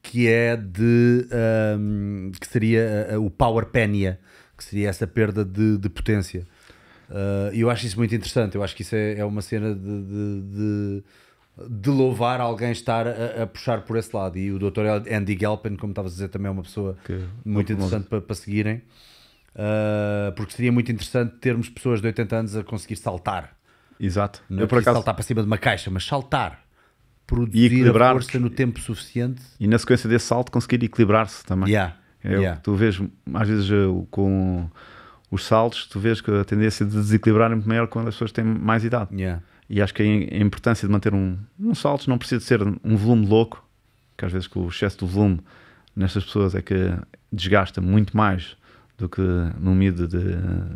que é de um, que seria uh, o powerpenia que seria essa perda de, de potência. Uh, e eu acho isso muito interessante. Eu acho que isso é, é uma cena de, de, de, de louvar alguém estar a, a puxar por esse lado. E o Dr. Andy Galpin como estavas a dizer também é uma pessoa Que- muito interessante para, para seguirem Uh, porque seria muito interessante termos pessoas de 80 anos a conseguir saltar Exato. não é Eu, por acaso, saltar para cima de uma caixa, mas saltar. E Produzir equilibrar. a força no tempo suficiente. e na sequência desse salto, conseguir equilibrar-se também. Yeah. É, yeah. Tu vês, às vezes, eh, com os saltos, tu vês que a tendência de desequilibrar é muito maior quando as pessoas têm mais idade. Yeah. E acho que a a importância de manter um, um salto não precisa de ser um volume louco, que às vezes com o excesso do volume nestas pessoas é que desgasta muito mais do que num miúdo de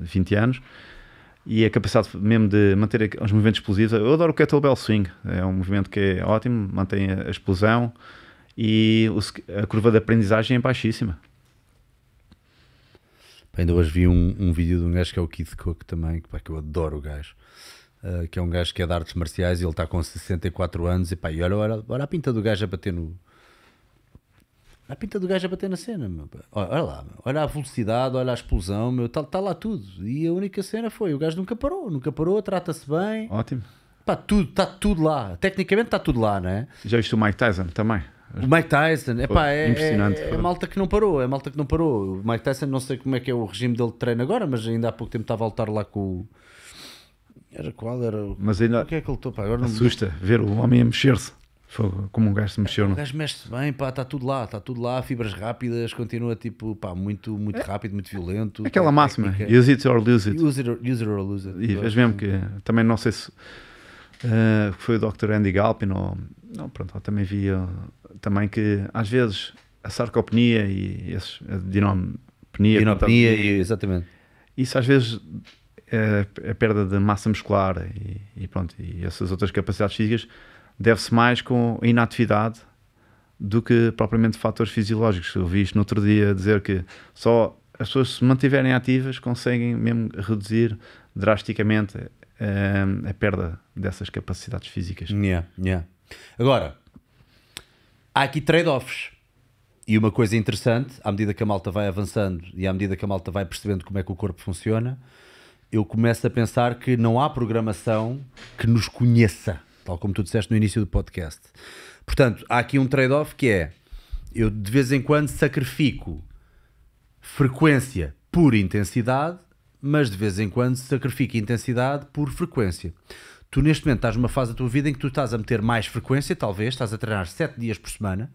20 anos. E a capacidade mesmo de manter os movimentos explosivos. Eu adoro o kettlebell swing, é um movimento que é ótimo, mantém a explosão e a curva de aprendizagem é baixíssima. Ainda hoje vi um, um vídeo de um gajo que é o Keith Cook também, que, pá, que eu adoro o gajo. Uh, que é um gajo que é de artes marciais e ele está com 64 anos e pá, e olha, olha, olha a pinta do gajo a bater no. A pinta do gajo a bater na cena, meu. pá. Olha, olha lá, meu. olha a velocidade, olha a explosão, meu, está tá lá tudo. E a única cena foi: o gajo nunca parou, nunca parou, trata-se bem, Ótimo. pá, tudo, está tudo lá. Tecnicamente está tudo lá, não é? Já viste o Mike Tyson também? O Mike Tyson, epá, é, impressionante, é, é malta que não parou, é malta que não parou. O Mike Tyson, não sei como é que é o regime dele de treino agora, mas ainda há pouco tempo estava a lutar lá com o. Era qual? Era o. Mas ainda O que é que ele lutou? Pá, agora não assusta ver o homem a mexer-se. Foi como um gajo se mexeu. O No... gajo mexe-se bem, pá, está tudo lá, está tudo lá, fibras rápidas, continua tipo, pá, muito, muito rápido, muito violento. Aquela máxima, técnica. use it or lose it. Use it or, use it or lose it. E vês mesmo que também não sei se eh, foi o Dr. Andy Galpin ou não, pronto, também vi eh, também que às vezes a sarcopenia e esses, a dinopenia, Dinopenia, e- exatamente. isso às vezes é a perda de massa muscular e, e pronto, e essas outras capacidades físicas deve-se mais com a inatividade do que propriamente fatores fisiológicos. Eu vi isto no outro dia dizer que só as pessoas se mantiverem ativas conseguem mesmo reduzir drasticamente eh, a perda dessas capacidades físicas. Yeah, yeah. Agora, há aqui trade-offs. E uma coisa interessante, à medida que a malta vai avançando e à medida que a malta vai percebendo como é que o corpo funciona, eu começo a pensar que não há programação que nos conheça, tal como tu disseste no início do podcast. Portanto, há aqui um trade-off que é: eu de vez em quando sacrifico frequência por intensidade, mas de vez em quando sacrifico intensidade por frequência. Tu neste momento estás numa fase da tua vida em que tu estás a meter mais frequência, talvez, estás a treinar 7 dias por semana,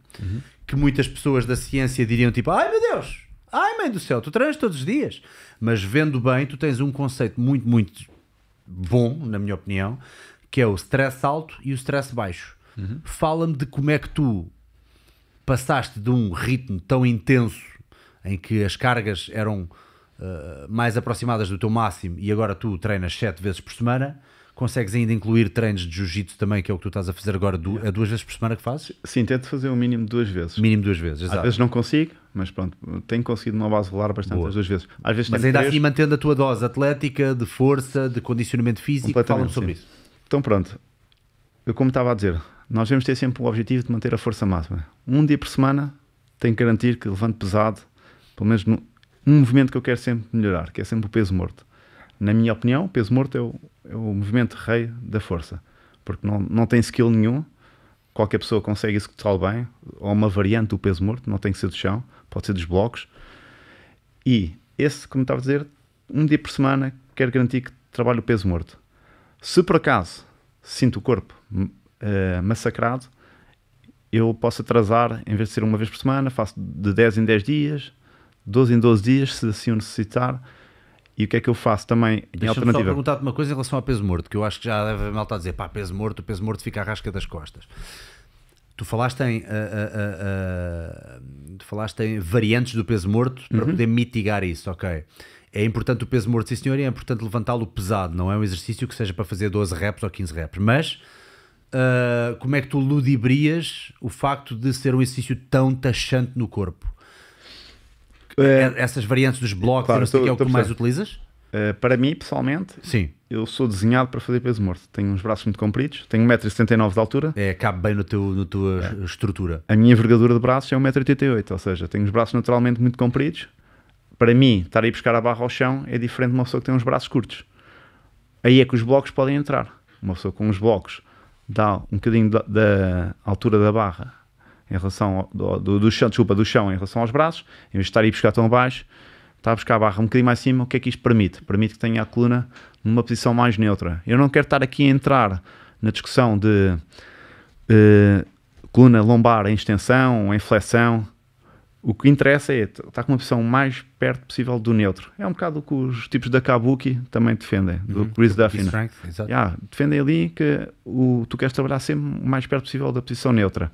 que muitas pessoas da ciência diriam tipo, ai meu Deus, ai mãe do céu, tu treinas todos os dias. Mas vendo bem, tu tens um conceito muito, muito bom, na minha opinião, que é o stress alto e o stress baixo. Fala-me de como é que tu passaste de um ritmo tão intenso em que as cargas eram uh, mais aproximadas do teu máximo e agora tu treinas 7 vezes por semana, consegues ainda incluir treinos de jiu-jitsu também, que é o que tu estás a fazer agora, du é duas vezes por semana que fazes? Sim, tento fazer o mínimo duas vezes. Mínimo duas vezes, Às exato. vezes não consigo, mas pronto, tenho conseguido uma base regular bastante Boa. as duas vezes. Às vezes Mas ainda três. assim mantendo a tua dose atlética, de força, de condicionamento físico, fala-me sobre sim. isso. Então pronto, eu como estava a dizer, nós devemos ter sempre o objetivo de manter a força máxima. Um dia por semana tenho que garantir que levante pesado, pelo menos num um movimento que eu quero sempre melhorar, que é sempre o peso morto. Na minha opinião, o peso morto é o, é o movimento rei da força, porque não, não tem skill nenhum, qualquer pessoa consegue executá-lo bem, ou uma variante do peso morto, não tem que ser do chão, pode ser dos blocos, e esse, como estava a dizer, um dia por semana, quero garantir que trabalho o peso morto. Se por acaso sinto o corpo uh, massacrado, eu posso atrasar, em vez de ser uma vez por semana, faço de 10 em 10 dias, 12 em 12 dias, se assim o necessitar. E o que é que eu faço também em Deixa-me só alternativa? perguntar-te uma coisa em relação ao peso morto, que eu acho que já deve mal estar a dizer, pá, peso morto, o peso morto fica à rasca das costas. Tu falaste em, uh, uh, uh, tu falaste em variantes do peso morto para Uhum. poder mitigar isso, ok. É importante o peso morto, sim senhor, e é importante levantá-lo pesado, não é um exercício que seja para fazer 12 reps ou 15 reps, mas uh, como é que tu ludibrias o facto de ser um exercício tão taxante no corpo? Eh, Essas variantes dos blocos, claro, eu não sei o que é o que a mais utilizas? Uh, para mim, pessoalmente, Sim, eu sou desenhado para fazer peso morto. Tenho uns braços muito compridos, tenho 1,79m de altura. é, cabe bem na tua É. estrutura. A minha envergadura de braços é 1,88m, ou seja, tenho os braços naturalmente muito compridos. Para mim, estar a ir buscar a barra ao chão é diferente de uma pessoa que tem uns braços curtos. Aí é que os blocos podem entrar. Uma pessoa com os blocos dá um bocadinho da, da altura da barra em relação ao, do, do, do chão, desculpa, do chão em relação aos braços, em vez de estar a ir buscar tão baixo, está a buscar a barra um bocadinho mais acima, o que é que isto permite? Permite que tenha a coluna numa posição mais neutra. Eu não quero estar aqui a entrar na discussão de eh, coluna lombar em extensão, em flexão. O que interessa é estar com uma posição mais perto possível do neutro. É um bocado o que os tipos da Kabuki também defendem, do Chris Duffy. né? Strength, exato. Yeah, defendem ali que o, tu queres trabalhar sempre o mais perto possível da posição neutra.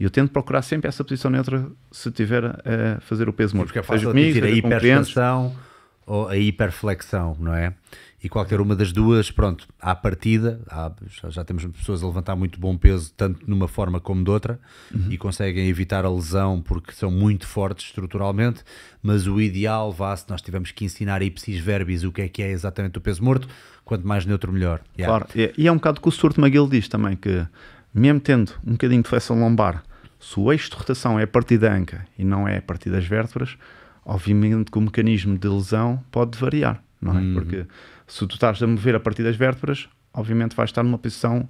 E eu tento procurar sempre essa posição neutra se estiver a fazer o peso morto. Porque é Seja fácil comigo, atingir a seja clientes. hiperextensão ou a hiperflexão, não é? E qualquer uma das duas, pronto, à partida, há- já, já temos pessoas a levantar muito bom peso, tanto numa forma como de outra, Uhum. e conseguem evitar a lesão porque são muito fortes estruturalmente, mas o ideal, vá, se nós tivermos que ensinar ipsis verbis o que é que é exatamente o peso morto, quanto mais neutro melhor. Yeah. Claro, e- é um bocado que o Stuart McGill diz também, que mesmo tendo um bocadinho de flexão lombar, se o eixo de rotação é a partir da anca e não é a partir das vértebras, obviamente que o mecanismo de lesão pode variar, não é? Porque se tu estás a mover a partir das vértebras, obviamente vais estar numa posição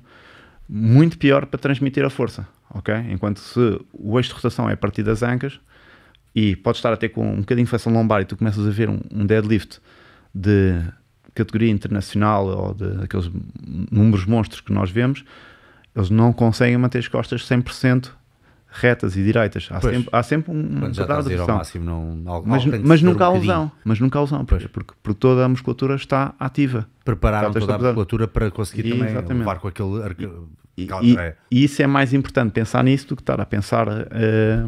muito pior para transmitir a força, ok? Enquanto se o eixo de rotação é a partir das ancas e podes estar até com um bocadinho de flexão lombar e tu começas a ver um, um deadlift de categoria internacional ou de aqueles números monstros que nós vemos, eles não conseguem manter as costas 100% retas e direitas. Há Pois. sempre, há sempre um Quando já estás a ir ao máximo, não, Mas, mas nunca há um bocadinho. lesão. Mas nunca há lesão. Porque, porque, toda a musculatura está ativa. Prepararam Está toda a musculatura para conseguir também Exatamente. levar com aquele... arca- E, e- é. e isso é mais importante pensar nisso do que estar a pensar, eh,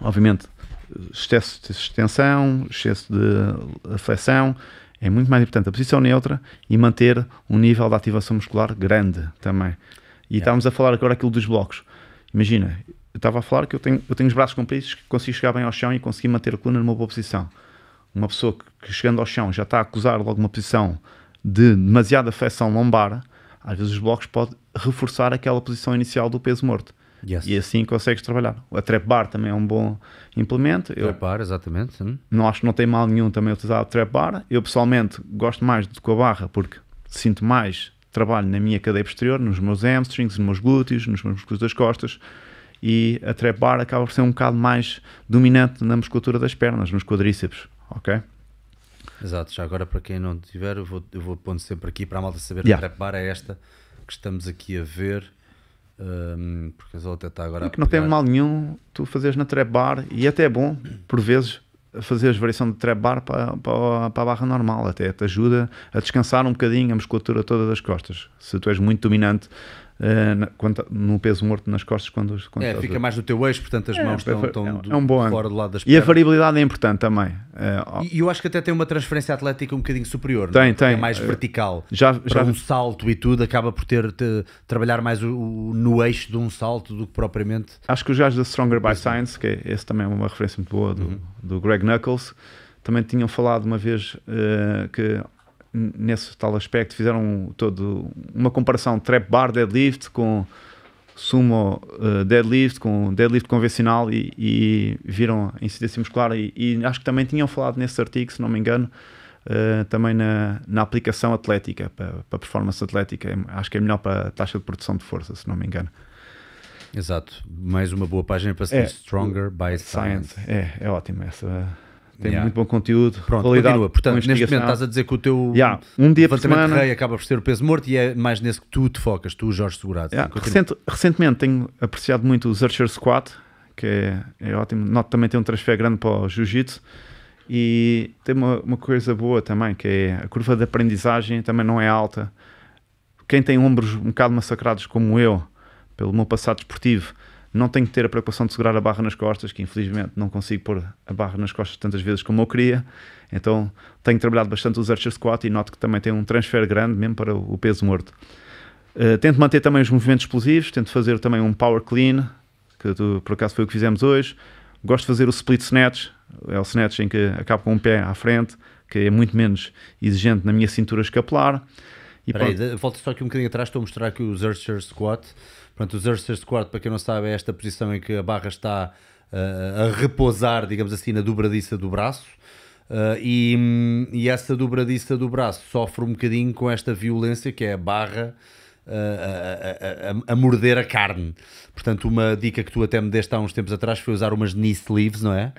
obviamente, excesso de extensão, excesso de flexão. É muito mais importante a posição neutra e manter um nível de ativação muscular grande também. E estávamos a falar agora aquilo dos blocos. Imagina, eu estava a falar que eu tenho, eu tenho os braços compridos que consigo chegar bem ao chão e conseguir manter a coluna numa boa posição. Uma pessoa que, que chegando ao chão já está a acusar logo uma posição de demasiada flexão lombar, às vezes os blocos podem reforçar aquela posição inicial do peso morto. Yes. E assim consegues trabalhar. A trap bar também é um bom implemento. Eu Prepara, exatamente. sim. não acho que não tem mal nenhum também utilizar a trap bar. Eu pessoalmente gosto mais do que a barra porque sinto mais trabalho na minha cadeia posterior, nos meus hamstrings, nos meus glúteos, nos meus músculos das costas. E a trap bar acaba por ser um bocado mais dominante na musculatura das pernas, nos quadríceps. Ok? Exato, já agora para quem não tiver, eu vou, eu vou pondo sempre aqui para a malta saber Yeah. que a trap bar é esta que estamos aqui a ver, hum, porque a outra está agora a que não tem mal nenhum tu fazeres na trap bar e até é bom, por vezes, fazeres variação de trap bar para, para, para a barra normal, até te ajuda a descansar um bocadinho a musculatura toda das costas. Se tu és muito dominante eh, na- quando- no peso morto nas costas, quando, quando É, fica a- mais no teu eixo, portanto as É, mãos é, estão, é, estão é do- um bom fora do lado das E a pernas. variabilidade é importante também. Eh, E eu acho que até tem uma transferência atlética um bocadinho superior, Tem, não é? Tem. é mais Eh, vertical. já, já um salto e tudo, acaba por ter te- trabalhar mais o, o- no eixo de um salto do que propriamente. Acho que os gajos da Stronger by Science, que é, esse também é uma referência muito boa do, Uhum. do Greg Knuckles, também tinham falado uma vez eh, que nesse tal aspecto fizeram todo uma comparação trap bar deadlift com sumo eh, deadlift com deadlift convencional e, e viram a incidência muscular e, e acho que também tinham falado nesse artigo, se não me engano, eh, também na, na aplicação atlética, para, para performance atlética. É- Acho que é melhor para a taxa de produção de força, se não me engano. Exato. Mais uma boa página para seguir É. Stronger by Science. Science. É, é ótimo essa. Tem Yeah. muito bom conteúdo, Pronto, qualidade, continua. Portanto, neste momento estás a dizer que o teu Yeah, um dia por de semana. rei acaba por ser o peso morto e é mais nesse que tu te focas, tu, Jorge Segurado. Yeah, recente- recentemente tenho apreciado muito o Zercher Squat, que é, é ótimo. Noto também tem um transfer grande para o Jiu-Jitsu e tem uma, uma coisa boa também, que é a curva de aprendizagem também não é alta. Quem tem ombros um bocado massacrados como eu, pelo meu passado esportivo, não tem que ter a preocupação de segurar a barra nas costas, que infelizmente não consigo pôr a barra nas costas tantas vezes como eu queria. Então tenho trabalhado bastante o Zercher Squat e noto que também tem um transfer grande mesmo para o peso morto. Uh, tento manter também os movimentos explosivos, tento fazer também um power clean, que tu, por acaso foi o que fizemos hoje. Gosto de fazer o split snatch, é o snatch em que acabo com um pé à frente, que é muito menos exigente na minha cintura escapular. E Espera aí, pronto, de- volta só aqui um bocadinho atrás, estou a mostrar aqui o Zercher Squat. Pronto, o Zercher Squat, para quem não sabe, é esta posição em que a barra está uh, a repousar, digamos assim, na dobradiça do braço. Uh, e, e essa dobradiça do braço sofre um bocadinho com esta violência que é a barra uh, a, a- a- a morder a carne. Portanto, uma dica que tu até me deste há uns tempos atrás foi usar umas knee sleeves, não é?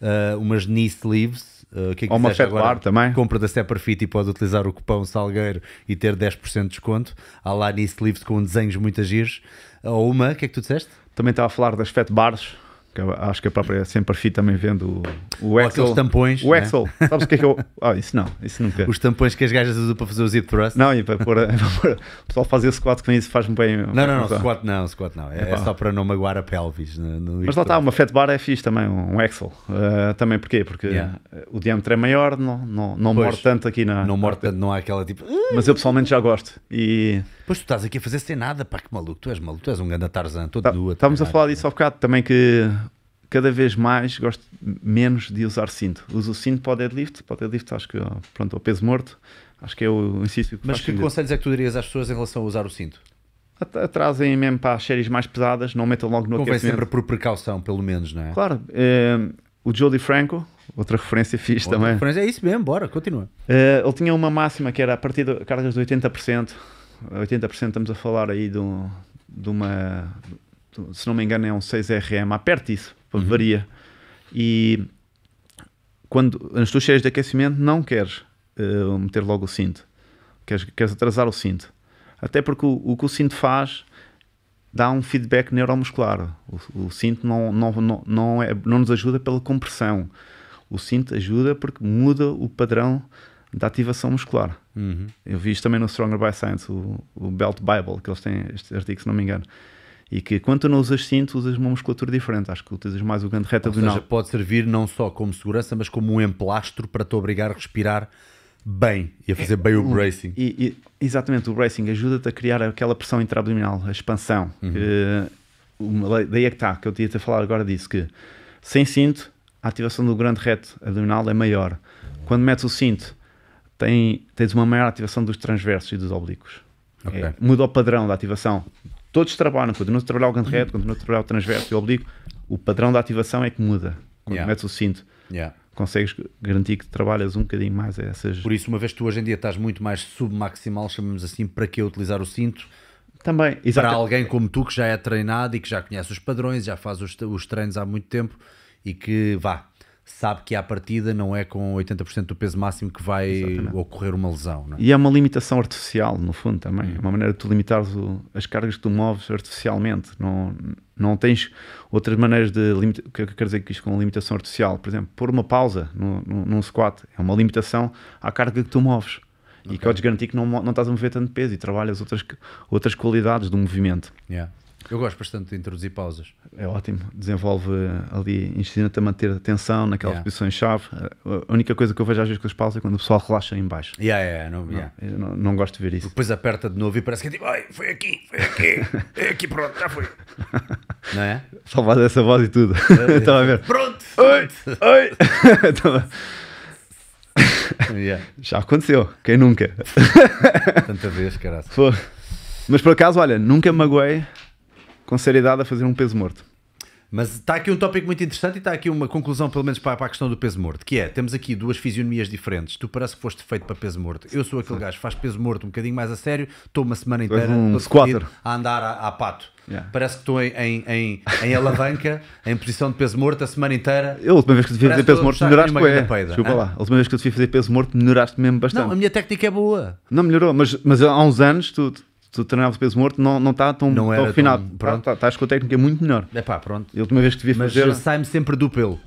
Uh, umas knee sleeves. Uh, que é que Ou uma fat bar também. Compra da Separfit e pode utilizar o cupom Salgueiro e ter 10% de desconto. Há lá knee sleeves com desenhos muito giros. Ou uma, o que é que tu disseste? também estava a falar das fat bars, que acho que a própria Semperfit também vende o, Excel. aqueles tampões. O né? Excel, sabes o que é que eu. Ah, isso não, isso nunca. Os tampões que as gajas usam para fazer o zip thrust. Não, e para pôr, a- *laughs* o pessoal fazer squat com isso faz-me bem. Não, não, não, confusão. squat não, squat não. É, é só para não magoar a pelvis. No, no Mas lá está, uma fat bar é fixe também, um Excel. Uh, também porquê? Porque Yeah. o diâmetro é maior, não, não, não Pois. morde tanto aqui na. Não morre tanto, não há aquela tipo. "Ah". Mas eu pessoalmente já gosto. E Pois tu estás aqui a fazer sem nada, pá, que maluco. Tu és maluco, tu és um ganda Tarzan, todo tá- nu. estávamos a falar disso há bocado também que cada vez mais gosto menos de usar cinto. Uso o cinto para o deadlift, para o deadlift acho que pronto, ao peso morto, acho que é o exercício que Mas que conselhos é que tu darias às pessoas em relação a usar o cinto? At- Atrasem mesmo para as séries mais pesadas, não metam logo no Convém aquecimento. sempre por precaução, pelo menos, não é? Claro, eh, o Joe Franco, outra referência fixe Outra também. referência, É isso mesmo, bora, continua. Eh, ele tinha uma máxima que era a partir de cargas de 80%. 80% estamos a falar aí de, um- de uma. de- se não me engano, é um 6RM, aperto disso, Uhum. varia. E quando nas tuas séries de aquecimento não queres eh, meter logo o cinto, queres, queres atrasar o cinto. Até porque o, o que o cinto faz dá um feedback neuromuscular. O, o cinto não, não, não, não, é, não nos ajuda pela compressão. O cinto ajuda porque muda o padrão da ativação muscular. Uhum. Eu vi isto também no Stronger by Science, o, o Belt Bible, que eles têm este artigo, se não me engano. E que quando tu não usas cinto, usas uma musculatura diferente. Acho que utilizas mais o grande reto Ou seja, abdominal. pode servir não só como segurança, mas como um emplastro para te obrigar a respirar bem e a fazer bem o bracing. E, e- exatamente, o bracing ajuda-te a criar aquela pressão intraabdominal, a expansão. Uhum. Que, uma- daí é que está, que eu tinha-te a falar agora disso, que sem cinto, a ativação do grande reto abdominal é maior. Quando metes o cinto, tem, tens uma maior ativação dos transversos e dos oblíquos. Ok. É, muda o padrão da ativação. Todos trabalham, continua a trabalhar o grande reto, continua a trabalhar o transverso e o oblíquo. O padrão da ativação é que muda. Quando Yeah. metes o cinto, Yeah. consegues garantir que trabalhas um bocadinho mais essas. Por isso, uma vez que tu hoje em dia estás muito mais submaximal, chamamos assim, para que utilizar o cinto? Também, Para exatamente. alguém como tu que já é treinado e que já conhece os padrões, já faz os, os treinos há muito tempo e que vá, sabe que à partida não é com 80% do peso máximo que vai ocorrer uma lesão. É? E é uma limitação artificial, no fundo, também. É uma maneira de tu limitares o- as cargas que tu moves artificialmente. Não, não tens outras maneiras de limitar. O que é que eu quero dizer com isto com limitação artificial? Por exemplo, pôr uma pausa no, no, num squat é uma limitação à carga que tu moves. E que podes garantir que não, não estás a mover tanto peso e trabalhas outras, outras qualidades do movimento. Yeah. Eu gosto bastante de introduzir pausas. É ótimo, desenvolve ali, ensina-te a manter a tensão naquelas Yeah. posições-chave. A única coisa que eu vejo às vezes com as pausas é quando o pessoal relaxa em baixo. Yeah, yeah, não, yeah. Eu não, não gosto de ver isso. Depois aperta de novo e parece que é tipo, ai, foi aqui, foi aqui, é aqui, pronto, já foi. *laughs* Não é? Só faz essa voz e tudo. *laughs* Estava a ver. Pronto! Oi! Oi! *laughs* Estava- Yeah. Já aconteceu, quem nunca? Tanta vez, caralho. Mas por acaso, olha, nunca me magoei com seriedade a fazer um peso morto. Mas está aqui um tópico muito interessante e está aqui uma conclusão, pelo menos para, para a questão do peso morto, que é, temos aqui duas fisionomias diferentes. Tu parece que foste feito para peso morto. Eu sou aquele gajo que faz peso morto um bocadinho mais a sério, estou uma semana inteira um a andar a, a pato. Yeah. Parece que estou em, em, em, em alavanca, *laughs* em posição de peso morto a semana inteira. Eu, a última vez que te Parece fazer peso morto, melhoraste grande peida, Desculpa hã? lá. A última vez que eu te fiz fazer peso morto, melhoraste mesmo bastante. Não, a minha técnica é boa. Não melhorou, mas, mas há uns anos tu, tu treinavas peso morto, não, não está tão, Não tão afinado. tão- pronto. Tá- tá- Estás com a técnica muito melhor. É pá, pronto. E a última vez que te vi Mas fazer. sai-me sempre do pelo.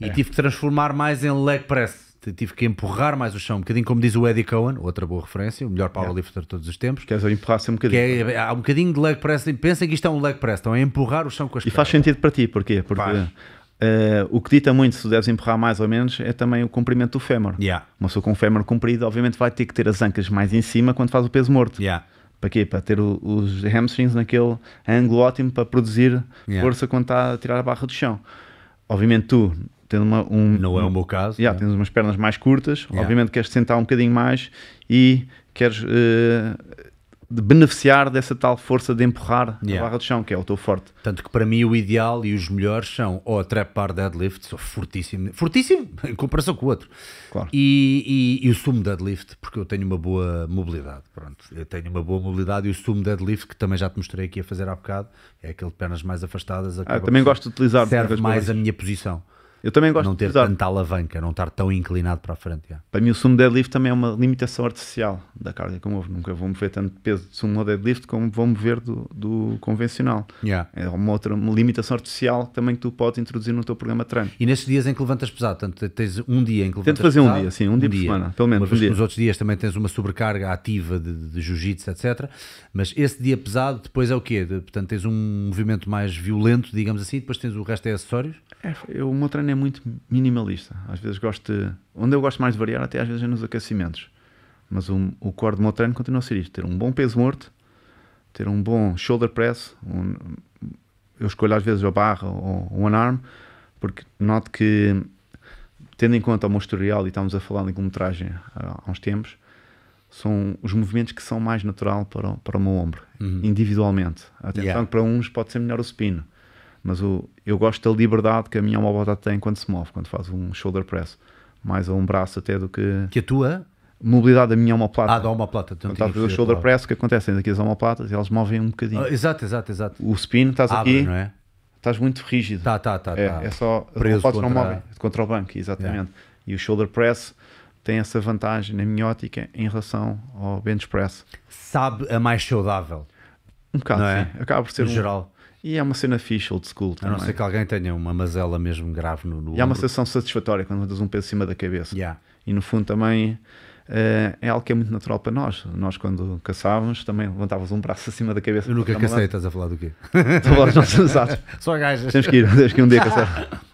E tive que transformar mais em leg press. Tive que empurrar mais o chão, um bocadinho como diz o Eddie Cohen, outra boa referência, o melhor powerlifter de todos os tempos. Queres empurrar sempre um Que bocadinho. é, há um bocadinho de leg press. Pensem que isto é um leg press, estão a empurrar o chão com as E faz sentido para ti, porquê? Porque Faz. eh, o que dita muito se tu deves empurrar mais ou menos é também o comprimento do fémur. Yeah, Uma pessoa com um fémur comprido, obviamente, vai ter que ter as ancas mais em cima quando faz o peso morto. yeah. Para quê? Para ter o- os hamstrings naquele ângulo ótimo para produzir Yeah. força quando está a tirar a barra do chão. Obviamente, tu, tendo uma, um, Não é o meu caso. Yeah, tens umas pernas mais curtas, Yeah. obviamente queres sentar um bocadinho mais e queres eh, de beneficiar dessa tal força de empurrar Yeah. a barra do chão, que é o teu forte. Tanto que para mim o ideal e os melhores são ou a trap bar deadlift, sou fortíssimo, fortíssimo *laughs* em comparação com o outro, Claro. e, e, e o sumo deadlift, porque eu tenho uma boa mobilidade. Pronto, eu tenho uma boa mobilidade e o sumo deadlift, que também já te mostrei aqui a fazer há bocado, é aquele de pernas mais afastadas. Ah, também gosto de utilizar. Serve mais coisas. a minha posição. Eu também gosto não de ter tanta alavanca, não estar tão inclinado para a frente. já. Para mim, o sumo deadlift também é uma limitação artificial da carga que eu movo. Nunca vou mover tanto peso de sumo deadlift como vou mover do, do convencional. Yeah. É uma outra uma limitação artificial também que tu podes introduzir no teu programa de treino. E nesses dias em que levantas pesado, portanto, tens um dia em que levantas Tento fazer um pesado, dia, sim, um dia por semana, pelo menos, um dia. nos outros dias também tens uma sobrecarga ativa de, de jiu-jitsu, etc. Mas esse dia pesado depois é o quê? De- portanto, tens um movimento mais violento, digamos assim, depois tens o resto é acessórios. É, eu, o meu treino é muito minimalista. Às vezes gosto de. Onde eu gosto mais de variar, até às vezes é nos aquecimentos. Mas o, o core do meu treino continua a ser isto: ter um bom peso morto, ter um bom shoulder press. um- eu escolho às vezes a barra ou o one arm, porque noto que, tendo em conta o meu historial, e estamos a falar de quilometragem há, há uns tempos, são os movimentos que são mais natural para, o- para o meu ombro, individualmente. Atenção Yeah. que para uns pode ser melhor o spin, mas o, eu gosto da liberdade que a minha homoplata tem quando se move, quando faz um shoulder press. Mais a um braço até do que... Que a tua. Mobilidade da minha homoplata. Ah, dá uma plata. Quando estás a fazer o shoulder press, o que acontece? Tens aqui as homoplatas e elas movem um bocadinho. Ah, exato, exato, exato. O spin, estás Abre, aqui, não é? estás muito rígido. Tá, tá, tá. é, tá. é só... As Preso não contra- movem. Contra o banco, exatamente. E o shoulder press tem essa vantagem, na minha ótica, em relação ao bench press. Sabe a mais saudável, Um bocado, não é? sim. Acaba por ser no um... geral. E é uma cena fixe, old school A também. não ser que alguém tenha uma mazela mesmo grave no, no E há uma sensação satisfatória quando mandas um peso em cima da cabeça. Yeah. E no fundo também eh, é algo que é muito natural para nós. Nós, quando caçávamos, também levantávamos um braço *laughs* acima da cabeça. Eu nunca cacei, estás a falar do quê? Estou lá, nós somos usados. *laughs* Só gajas. Temos que ir, temos que ir um dia caçar. *laughs*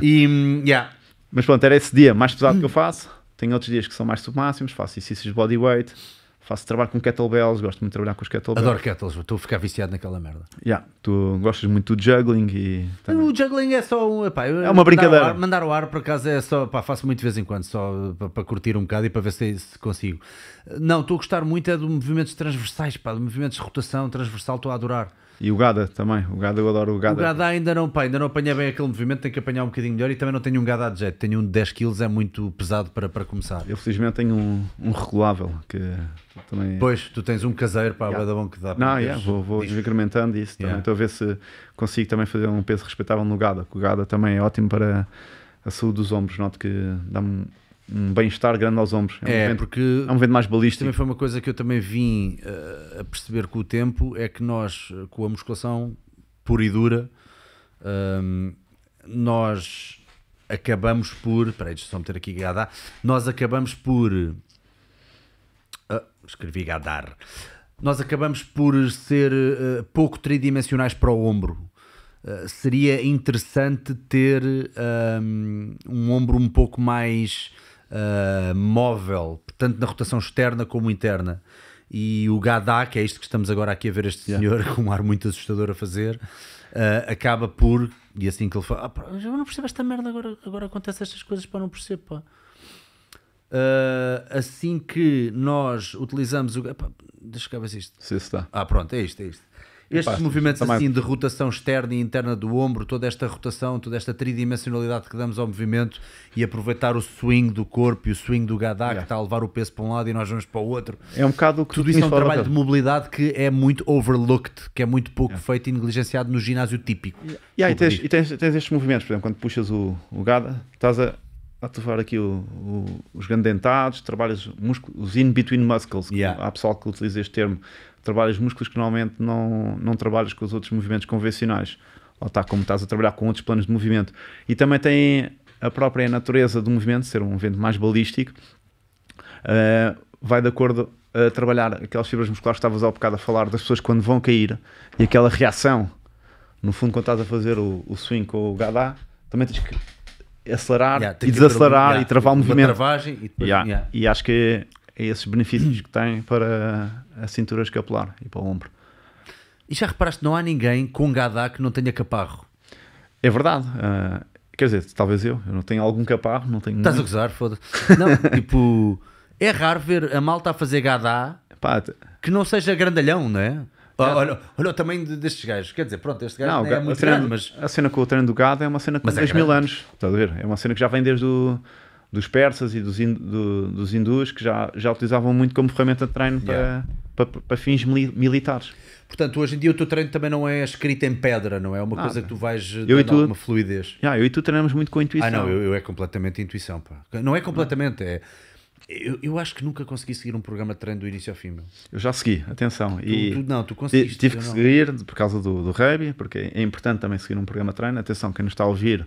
E, hum, yeah. Mas pronto, era esse dia mais pesado que eu *clears throat* faço. Tenho outros dias que são mais submáximos, faço exercícios de bodyweight, faço trabalho com kettlebells, gosto muito de trabalhar com os kettlebells. Adoro kettles, estou a ficar viciado naquela merda. Yeah, tu gostas muito do juggling e também- O juggling é só um. Epá, É uma brincadeira. Ao, ar, mandar ao ar, por acaso, é só. Pá, faço muito de vez em quando, só para, para curtir um bocado e para ver se, se consigo. Não, estou a gostar muito é de movimentos transversais, pá, de movimentos de rotação transversal, estou a adorar. E o Gada também. O Gada, eu adoro o O Gada. Gada ainda não, pá, ainda não apanhei bem aquele movimento, tenho que apanhar um bocadinho melhor e também não tenho um Gada de jeito. Tenho um de 10 kg, é muito pesado para, para começar. Eu felizmente tenho um, um regulável que também. Pois, tu tens um caseiro, pá, Yeah. yeah. bom que dá para Não, yeah, vou, vou incrementando isso. Yeah. Estou a ver se consigo também fazer um peso respeitável no Gada, que o Gada também é ótimo para a saúde dos ombros. Noto que dá-me um bem-estar grande aos ombros. um É, movimento- porque é um movimento mais Isto também balístico. foi uma coisa que eu também vim eh, a perceber com o tempo, é que nós, eh, com a musculação pura e dura, hum, nós acabamos por, espera aí, deixa eu só meter aqui Gadar, nós acabamos por, ah, escrevi Gadar, nós acabamos por ser eh, pouco tridimensionais para o ombro. Uh, seria interessante ter um, um ombro um pouco mais uh, móvel, tanto na rotação externa como interna. E o Gadá, que é isto que estamos agora aqui a ver este senhor *laughs* com um ar muito assustador a fazer, uh, acaba por, e assim que ele fala, ah, pá, eu não percebo esta merda, agora, agora acontece estas coisas para não perceber, pá. Uh, assim que nós utilizamos o. Epá, deixa eu ver isto. Isso está. Ah, pronto, é isto, é isto. Estes Epá, movimentos também- assim de rotação externa e interna do ombro, toda esta rotação, toda esta tridimensionalidade que damos ao movimento e aproveitar o swing do corpo e o swing do gadá que Yeah. está a levar o peso para um lado e nós vamos para o outro. É um bocado que tu Tudo isso é um trabalho de mobilidade que é muito overlooked, que é muito pouco feito e negligenciado no ginásio típico. E aí Desculpa, tens, e tens, tens estes movimentos, por exemplo, quando puxas o, o gada, estás a ativar aqui o- o- os grandentados, trabalhas músculos, os in-between muscles, que Yeah. há pessoal que utiliza este termo, trabalhas músculos que normalmente não, não trabalhas com os outros movimentos convencionais. Ou está como estás a trabalhar com outros planos de movimento. E também tem a própria natureza do movimento, ser um movimento mais balístico, Uh, vai de acordo a trabalhar aquelas fibras musculares que estavas há bocado a falar das pessoas quando vão cair e aquela reação, no fundo, quando estás a fazer o, o swing com o gadá, também tens que acelerar Yeah, e desacelerar ali, e travar o movimento. travagem e depois, Yeah. yeah. E acho que esses benefícios que tem para a cintura escapular e para o ombro. E já reparaste, não há ninguém com gadá que não tenha caparro. É verdade. uh, quer dizer, talvez eu, eu não tenho algum caparro, não tenho. Estás a gozar, foda-se. Não, *laughs* tipo, é raro ver a malta a fazer gadá Pá, que não seja grandalhão, não é? Olha, olha o tamanho de- destes gajos. Quer dizer, pronto, este gajo Não, é muito cena, grande, mas a cena com o treino do gado é uma cena com Mas é 10 mil grande. anos. Estás a ver? É uma cena que já vem desde o, dos persas e dos, hin- do- dos hindus que já, já utilizavam muito como ferramenta de treino Yeah. para, para, para fins mili- militares. Portanto, hoje em dia o teu treino também não é escrito em pedra, não é? É uma coisa que tu vais e dando tu- alguma fluidez. Yeah, eu e tu treinamos muito com intuição. Ah, não, eu, eu é completamente intuição, pá. Não é completamente, é. Eu, eu acho que nunca consegui seguir um programa de treino do início ao fim, meu. Eu já segui, atenção. e tu- não, tu conseguiste, Tive eu que não. seguir por causa do, do rugby, porque é importante também seguir um programa de treino. Atenção, quem nos está a ouvir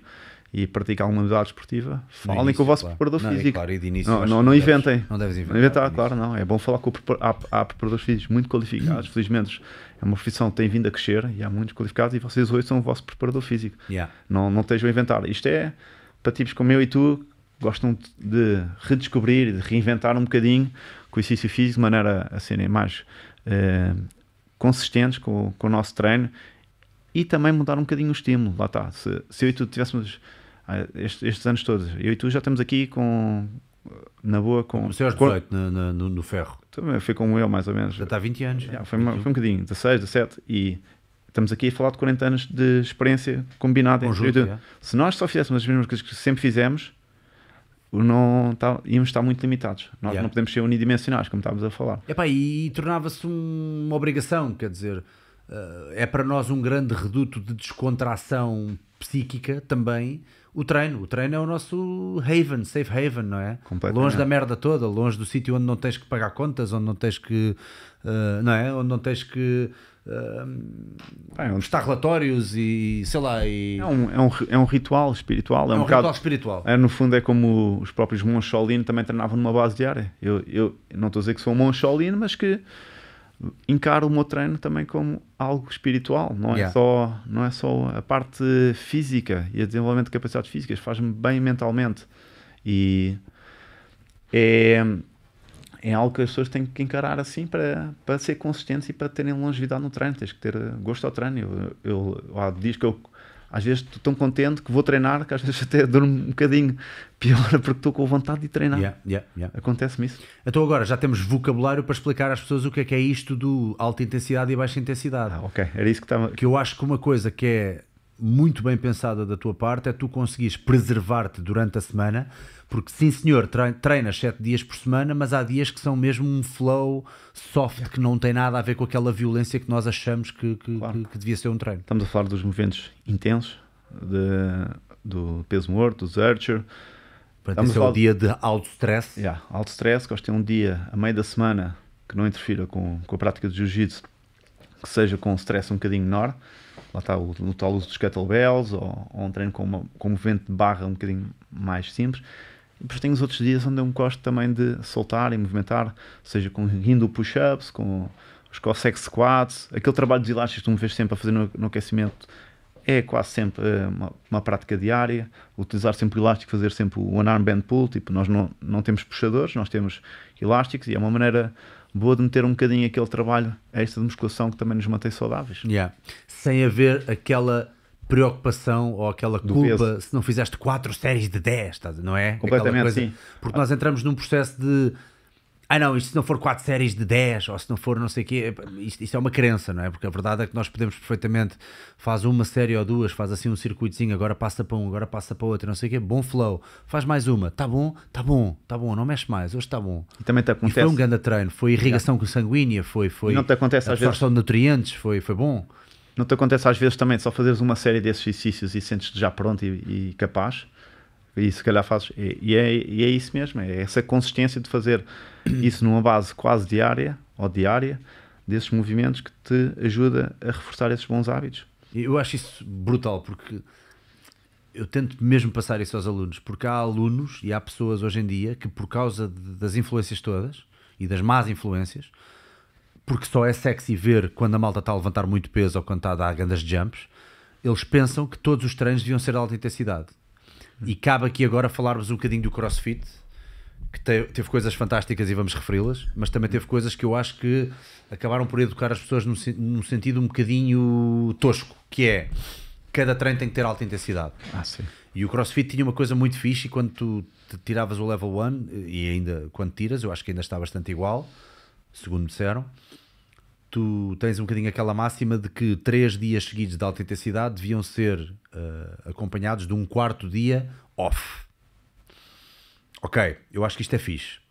e pratica alguma modalidade esportiva, falem início, com o vosso claro. preparador Não, e físico. claro, e de início não, não, não deves- inventem. não deves inventar, Não inventar, claro, não. É bom falar com o há, há preparadores físicos muito qualificados. Felizmente é uma profissão que tem vindo a crescer e há muitos qualificados e vocês hoje são o vosso preparador físico. Yeah. Não, não estejam a inventar. Isto é para tipos como eu e tu que gostam de redescobrir de reinventar um bocadinho com o exercício físico de maneira a serem mais eh, consistentes com, com o nosso treino e também mudar um bocadinho o estímulo. Lá está. Se, se eu e tu tivéssemos estes, estes anos todos, eu e tu já estamos aqui com na boa com. Comecei aos com 18 no, no- no- no ferro. também foi como eu, mais ou menos. Já está há 20 anos. Já, foi, uma- foi um bocadinho, 16, 17 e estamos aqui a falar de 40 anos de experiência combinada Conjunto, e é. Se nós só fizéssemos as mesmas coisas que sempre fizemos, não tá- íamos estar muito limitados. Nós Yeah. não podemos ser unidimensionais, como estávamos a falar. Epá, e, tornava-se um- uma obrigação, quer dizer, eh, é para nós um grande reduto de descontração psíquica também o treino. O treino é o nosso haven, safe haven, não é? Longe da merda toda, longe do sítio onde não tens que pagar contas, onde não tens que, eh, não é? Onde não tens que é, um, prestar relatórios e sei lá, e é um- é um é um ritual espiritual. É, é um, um bocado, ritual espiritual. é, no fundo é como os próprios monges Shaolin também treinavam numa base diária. Eu, eu não estou a dizer que sou um monge Shaolin, mas que encaro o meu treino também como algo espiritual. Não é, Yeah. só, não é só a parte física e o desenvolvimento de capacidades físicas. Faz-me bem mentalmente. E é, é algo que as pessoas têm que encarar assim para, para ser consistentes e para terem longevidade no treino. Tens que ter gosto ao treino. Eu, eu, há dias que eu às vezes estou tão contente que vou treinar que às vezes até durmo um bocadinho pior *laughs* porque estou com vontade de treinar. Yeah, yeah, yeah. Acontece-me isso. Então agora já temos vocabulário para explicar às pessoas o que é que é isto do alta intensidade e baixa intensidade. Ah, ok, era isso que estava. que eu acho que uma coisa que é muito bem pensada da tua parte é tu conseguires preservar-te durante a semana, porque sim senhor, tre- treinas 7 dias por semana, mas há dias que são mesmo um flow soft que não tem nada a ver com aquela violência que nós achamos que, que, Claro. que- que devia ser um treino. Estamos a falar dos movimentos intensos, de- do peso morto, do Zercher. Portanto, esse é o dia de alto stress. Yeah, alto stress, gosto de ter um dia a meio da semana que não interfira com, com a prática de jiu-jitsu, que seja com um stress um bocadinho menor. Lá está o, o tal uso dos kettlebells ou, ou um treino com, uma, com um movimento de barra um bocadinho mais simples. Depois tenho os outros dias onde eu gosto também de soltar e movimentar, seja com rindo push-ups, com os Cossack squats, aquele trabalho dos elásticos que tu me vês sempre a fazer no, no aquecimento é quase sempre eh, uma, uma prática diária. Utilizar sempre o elástico, fazer sempre o one arm band pull. Tipo, nós não, não temos puxadores, nós temos elásticos e é uma maneira boa de meter um bocadinho aquele trabalho extra de musculação que também nos mantém saudáveis. Yeah. Sem haver aquela preocupação ou aquela Do culpa peso. se não fizeste 4 séries de 10, estás a- não é? Completamente, sim. Porque nós entramos num processo de ah não, isto se não for 4 séries de 10 ou se não for não sei o quê, isto, isto é uma crença, não é? Porque a verdade é que nós podemos perfeitamente faz uma série ou duas, faz assim um circuitozinho, agora passa para um, agora passa para outro, não sei o quê, bom flow, faz mais uma, tá bom, tá bom, tá bom, não mexe mais, hoje está bom. E também te E acontece. foi um grande treino, foi irrigação sanguínea, foi, foi E não te acontece às vezes- de nutrientes, foi, foi bom. Não te acontece às vezes também só fazeres uma série desses exercícios e sentes-te já pronto e, e capaz? E se calhar fazes. E, e é, e é isso mesmo, é essa consistência de fazer *clears throat* isso numa base quase diária ou diária desses movimentos que te ajuda a reforçar esses bons hábitos. Eu acho isso brutal porque eu tento mesmo passar isso aos alunos, porque há alunos e há pessoas hoje em dia que, por causa de- das influências todas e das más influências, porque só é sexy ver quando a malta está a levantar muito peso ou quando está a dar grandes jumps, eles pensam que todos os treinos deviam ser de alta intensidade. E cabe aqui agora falar-vos um bocadinho do CrossFit, que te- teve coisas fantásticas e vamos referi-las, mas também teve coisas que eu acho que acabaram por educar as pessoas num, num sentido um bocadinho tosco, que é cada treino tem que ter alta intensidade. Ah, sim. E o CrossFit tinha uma coisa muito fixe e quando tu tiravas o level 1, e ainda quando tiras, eu acho que ainda está bastante igual, segundo me disseram, tu tens um bocadinho aquela máxima de que três dias seguidos de alta intensidade deviam ser eh, acompanhados de um quarto dia off. Ok, eu acho que isto é fixe.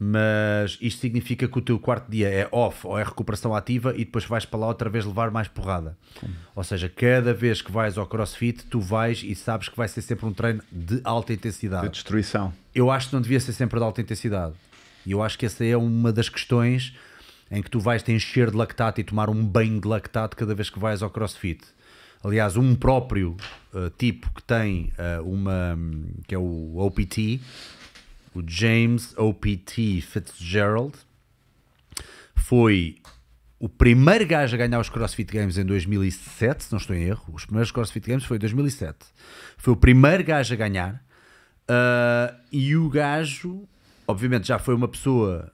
Mas isto significa que o teu quarto dia é off ou é recuperação ativa e depois vais para lá outra vez levar mais porrada. Ou seja, cada vez que vais ao crossfit, tu vais e sabes que vai ser sempre um treino de alta intensidade De destruição. eu acho que não devia ser sempre de alta intensidade. E eu acho que essa é uma das questões em que tu vais te encher de lactato e tomar um banho de lactato cada vez que vais ao crossfit. Aliás, um próprio uh, tipo que tem uh, uma que é o OPT, o James OPT Fitzgerald, foi o primeiro gajo a ganhar os CrossFit Games em 2007, se não estou em erro. Os primeiros CrossFit Games foi em 2007. Foi o primeiro gajo a ganhar. Uh, e o gajo, obviamente, já foi uma pessoa.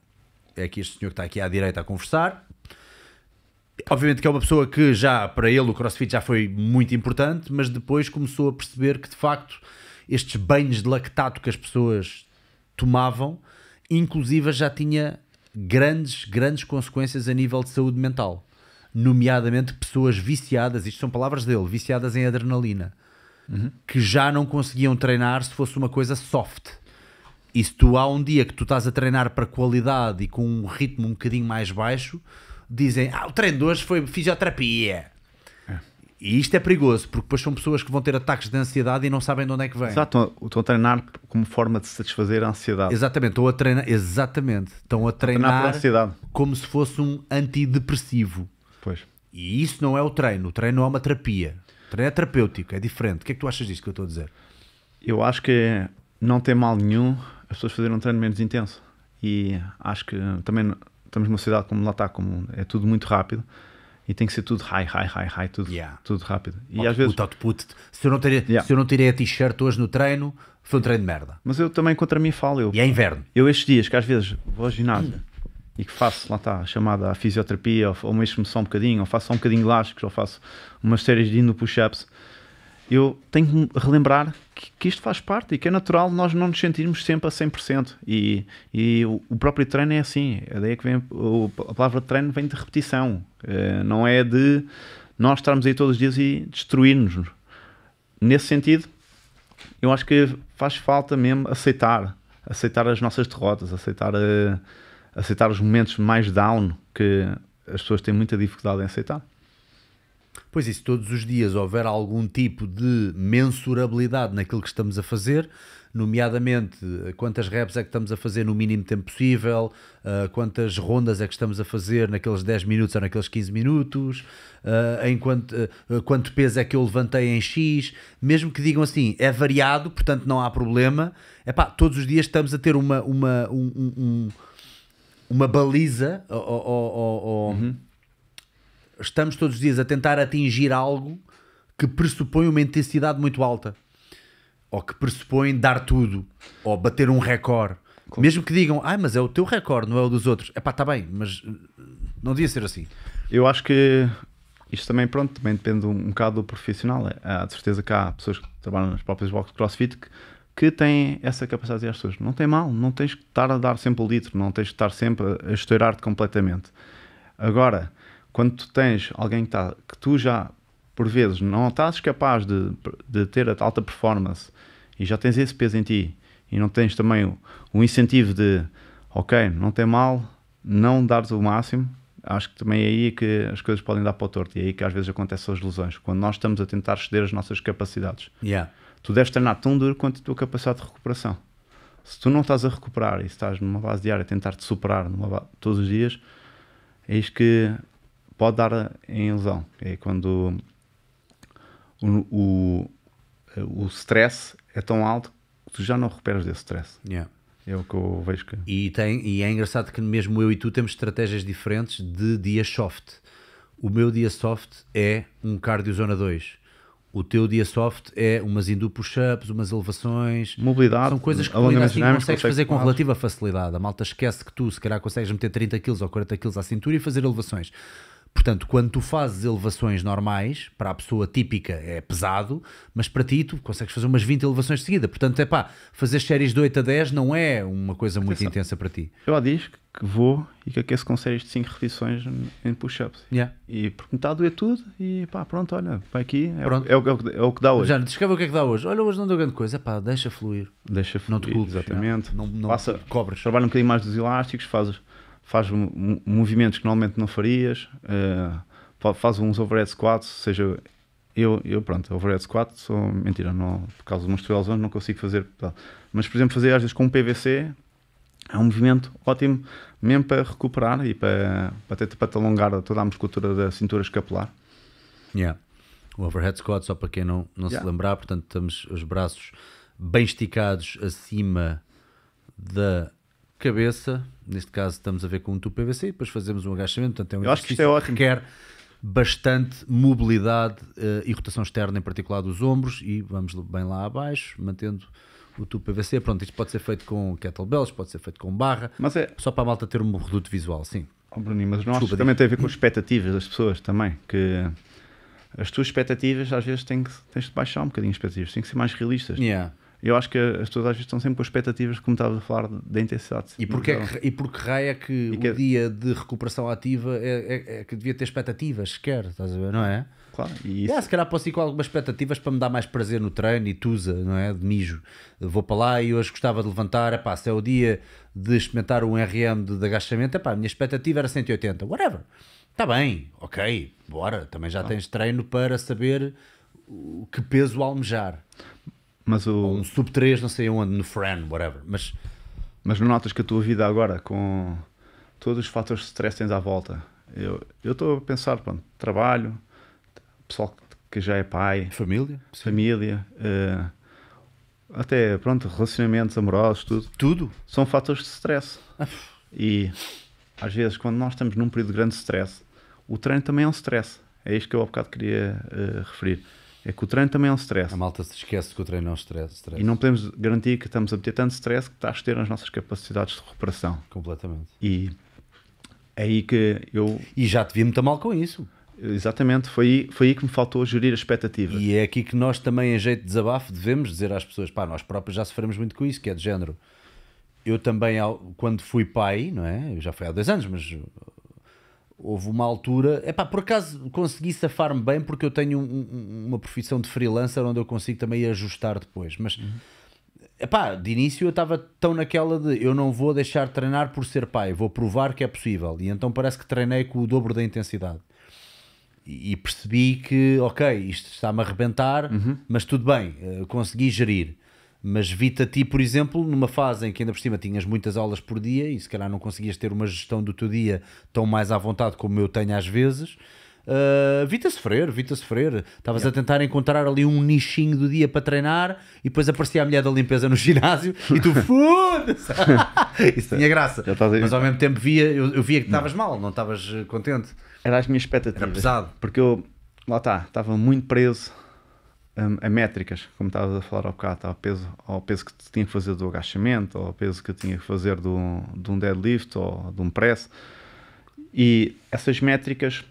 É aqui este senhor que está aqui à direita a conversar. Obviamente que é uma pessoa que já, para ele, o crossfit já foi muito importante, mas depois começou a perceber que, de facto, estes banhos de lactato que as pessoas tomavam, inclusive já tinha grandes, grandes consequências a nível de saúde mental. Nomeadamente pessoas viciadas, isto são palavras dele, viciadas em adrenalina, que já não conseguiam treinar se fosse uma coisa soft. E se tu há um dia que tu estás a treinar para qualidade e com um ritmo um bocadinho mais baixo, dizem, ah, o treino de hoje foi fisioterapia. E isto é perigoso, porque depois são pessoas que vão ter ataques de ansiedade e não sabem de onde é que vem. Exato, estou a treinar como forma de satisfazer a ansiedade. Exatamente, estão a treinar, exatamente, estão a Treinar por treinar ansiedade. como se fosse um antidepressivo. Pois. E isso não é o treino, o treino é uma terapia. O treino é terapêutico, é diferente. O que é que tu achas disto que eu estou a dizer? Eu acho que não tem mal nenhum as pessoas fazerem um treino menos intenso. E acho que também estamos numa sociedade como lá está, como é tudo muito rápido e tem que ser tudo high, high, high, high, tudo, Yeah. tudo rápido. E Output, às vezes, output. Se eu não tirei, Yeah. se eu não tirei a t-shirt hoje no treino, foi um treino de merda. mas eu também contra mim falo. Eu, E é inverno. eu estes dias que às vezes vou ao ginásio e que faço, lá está, chamada a fisioterapia, ou, ou mexo-me só um bocadinho, ou faço só um bocadinho de elásticos, ou faço umas séries de indo push-ups, eu tenho que relembrar que, que isto faz parte e que é natural nós não nos sentirmos sempre a 100%. E, e o, o próprio treino é assim. É daí que vem o- a palavra treino vem de repetição. Eh, não é de nós estarmos aí todos os dias e destruir-nos. Nesse sentido, eu acho que faz falta mesmo aceitar, aceitar as nossas derrotas, aceitar, eh, aceitar os momentos mais down que as pessoas têm muita dificuldade em aceitar. Pois isso, todos os dias houver algum tipo de mensurabilidade naquilo que estamos a fazer, nomeadamente eh, quantas reps é que estamos a fazer no mínimo tempo possível, eh, quantas rondas é que estamos a fazer naqueles 10 minutos ou naqueles 15 minutos, eh, em quanto, eh, quanto peso é que eu levantei em X, mesmo que digam assim, é variado, portanto não há problema, é pá, todos os dias estamos a ter uma, uma, um- um- um- uma baliza ou- ou- ou- ou- estamos todos os dias a tentar atingir algo que pressupõe uma intensidade muito alta ou que pressupõe dar tudo ou bater um recorde. Mesmo que digam, ah, mas é o teu recorde, não é o dos outros. É pá, está bem, mas uh, não devia ser assim. Eu acho que isto também, pronto, também depende um, bocado do profissional. Há de certeza que há pessoas que trabalham nas próprias boxes de crossfit que que têm essa capacidade de às pessoas: não tem mal, não tens que estar a dar sempre o litro, não tens que estar sempre a estourar-te completamente. Agora, quando tu tens alguém que, tá, que tu já, por vezes, não estás capaz de, de ter a alta performance e já tens esse peso em ti e não tens também o, o incentivo de, ok, não tem mal, não dares o máximo, acho que também é aí que as coisas podem dar para o torto e é aí que às vezes acontecem as lesões, quando nós estamos a tentar ceder as nossas capacidades. Yeah. Tu deves treinar tão duro quanto a tua capacidade de recuperação. Se tu não estás a recuperar e estás numa base diária a tentar te superar numa todos os dias, é isto que pode dar em lesão. É quando o, o, o stress é tão alto que tu já não recuperas desse stress. Yeah. É o que eu vejo que. E, tem, e é engraçado que mesmo eu e tu temos estratégias diferentes de dia soft. O meu dia soft é um cardio zona 2. O teu dia soft é umas hindu push-ups, umas elevações. Mobilidade, São coisas que tu ainda assim dinâmico, consegues consegue fazer com relativa facilidade. A malta esquece que tu, se calhar, consegues meter 30 kg ou 40 kg à cintura e fazer elevações. Portanto, quando tu fazes elevações normais, para a pessoa típica é pesado, mas para ti tu consegues fazer umas 20 elevações de seguida. Portanto, é pá, fazer séries de 8 a 10 não é uma coisa muito Atenção. intensa para ti. Eu há dias que vou e que aqueço com séries de 5 repetições em push-ups. Yeah. E porque me está a doer tudo e pá, pronto, olha, vai aqui, é, Pronto. O, é, o, é o que- é o que dá hoje. Já, descreve o que é que dá hoje. Olha, hoje não deu grande coisa. Pá, deixa fluir. Deixa Não te fluir, culpes. Exatamente. já. Não, não Passa, cobres. trabalha um bocadinho mais dos elásticos, faz, faz mo- mo- movimentos que normalmente não farias, fa- faz uns overhead squats, ou seja, eu, eu pronto, overhead squat, sou mentira, não, por causa de umas lesões não consigo fazer, mas por exemplo fazer às vezes com um PVC é um movimento ótimo mesmo para recuperar e para, para, ter, para te alongar toda a musculatura da cintura escapular. Yeah. O overhead squat, só para quem não, não se Yeah. lembrar, portanto, estamos os braços bem esticados acima da cabeça. Neste caso, estamos a ver com um tubo PVC e depois fazemos um agachamento. Portanto, é um Eu acho que isto é ótimo. requer bastante mobilidade eh, e rotação externa, em particular dos ombros. E vamos bem lá abaixo, mantendo o tubo PVC. Pronto, isto pode ser feito com kettlebells, pode ser feito com barra, Mas é, só para a malta ter um reduto visual, sim. Oh, Bruninho, mas não acho Desculpa, que também tem a ver com as expectativas das pessoas também, que as tuas expectativas às vezes têm que, tens de baixar um bocadinho as expectativas, têm que ser mais realistas. Yeah. Eu acho que as pessoas às vezes estão sempre com expectativas, como estavas a falar, da intensidade. E porque, é que, e porque raio é que o que- dia de recuperação ativa é, é- é que devia ter expectativas, sequer, estás a ver, não é? Claro, e isso, Yeah, se calhar posso ir com algumas expectativas para me dar mais prazer no treino e tusa, não é? De mijo. Vou para lá e hoje gostava de levantar, epá, se é o dia de experimentar um RM de, de agachamento, epá, a minha expectativa era 180, whatever. Está bem, ok, bora. Também já tens treino para saber o que peso almejar. Mas, o, Um sub 3, não sei onde, no Fran, whatever. Mas mas não notas que a tua vida agora, com todos os fatores de stress que tens à volta, eu estou a pensar, pronto, trabalho, pessoal que já é pai, família, família, eh, até, pronto, relacionamentos amorosos, tudo. tudo. são fatores de stress. E às vezes, quando nós estamos num período de grande stress, o treino também é um stress. É isto que eu há bocado queria eh, referir. É que o treino também é um stress. A malta se esquece que o treino é um stress. stress. E não podemos garantir que estamos a meter tanto stress que está a exceder as nossas capacidades de recuperação. Completamente. E é aí que eu, E já te vi muito mal com isso. exatamente, foi aí, foi aí que me faltou gerir a expectativa. E é aqui que nós também, em jeito de desabafo, devemos dizer às pessoas: pá, nós próprios já sofremos muito com isso, que é de género. Eu também, quando fui pai, não é? Eu já foi há dois anos, mas houve uma altura. É pá, por acaso consegui safar-me bem porque eu tenho um- um- uma profissão de freelancer onde eu consigo também ajustar depois. Mas. Epá, de início eu estava tão naquela de eu não vou deixar de treinar por ser pai, vou provar que é possível. E então parece que treinei com o dobro da intensidade. E e percebi que, ok, isto está-me a arrebentar, mas tudo bem, eh, consegui gerir. Mas vi-te a ti, por exemplo, numa fase em que ainda por cima tinhas muitas aulas por dia e se calhar não conseguias ter uma gestão do teu dia tão mais à vontade como eu tenho às vezes. Uh, vi-te a sofrer, vi-te a sofrer. Estavas a tentar encontrar ali um nichinho do dia para treinar e depois aparecia a mulher da limpeza no *laughs* ginásio e tu foda-se. *laughs* Isso tinha graça. Mas ao mesmo tempo via, eu, eu via que estavas mal, não estavas eh, contente. Era as minhas expectativas. Era pesado. Porque eu, lá está, estava muito preso hum, a, métricas, como estavas a falar ao bocado, estava preso ao peso que tinha que fazer do agachamento, ou ao peso que tinha que fazer do, de um deadlift ou de um press. E essas métricas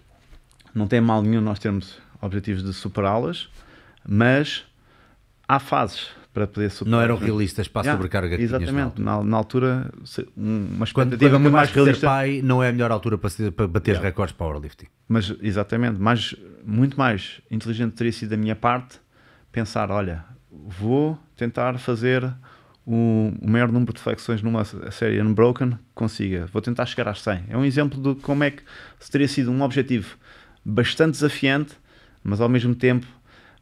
não tem mal nenhum nós termos objetivos de superá-las, mas há fases para poder superar. Não eram realistas para a Yeah, sobrecarga que Exatamente, na, na altura, um- uma Quando, expectativa muito mais de realista. pai, não é a melhor altura para, ser- para bater Yeah. recordes de powerlifting. Mas, exatamente, mais, muito mais inteligente teria sido da minha parte pensar: olha, vou tentar fazer o, o maior número de flexões numa série unbroken que consiga. Vou tentar chegar às 100. É um exemplo de como é que se teria sido um objetivo bastante desafiante, mas ao mesmo tempo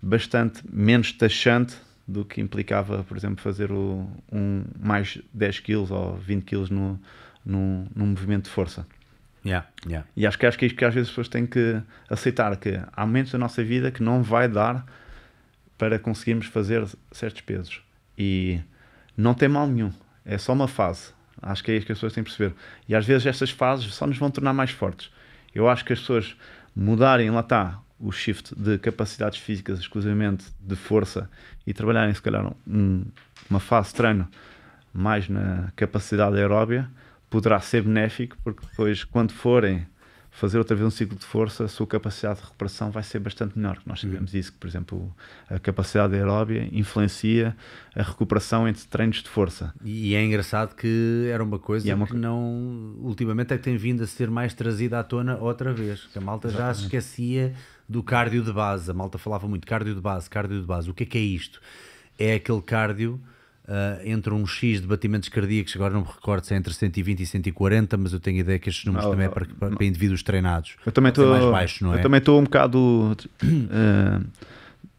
bastante menos taxante do que implicava, por exemplo, fazer o, um, mais 10 kg ou 20 kg no, no, num movimento de força. Yeah, yeah. E acho que, acho que é isto que às vezes as pessoas têm que aceitar que há momentos da nossa vida que não vai dar para conseguirmos fazer certos pesos. E não tem mal nenhum. É só uma fase. Acho que é isso que as pessoas têm que perceber. E às vezes estas fases só nos vão tornar mais fortes. Eu acho que as pessoas mudarem, lá está, o shift de capacidades físicas exclusivamente de força e trabalharem, se calhar, um- uma fase de treino mais na capacidade aeróbia, poderá ser benéfico, porque depois, quando forem fazer outra vez um ciclo de força, a sua capacidade de recuperação vai ser bastante menor. Nós sabemos isso, que, por exemplo, a capacidade aeróbia influencia a recuperação entre treinos de força. E é engraçado que era uma coisa é uma que não. Ultimamente é que tem vindo a ser mais trazida à tona outra vez. Que a malta já se esquecia do cardio de base. A malta falava muito cardio de base, cardio de base. O que é que é isto? É aquele cardio ah, entre um X de batimentos cardíacos, agora não me recordo se é entre 120 e 140, mas eu tenho ideia que estes números Não, também é não, para, para- para indivíduos treinados. Eu também estou mais baixo, não eu é? também estou um bocado eh,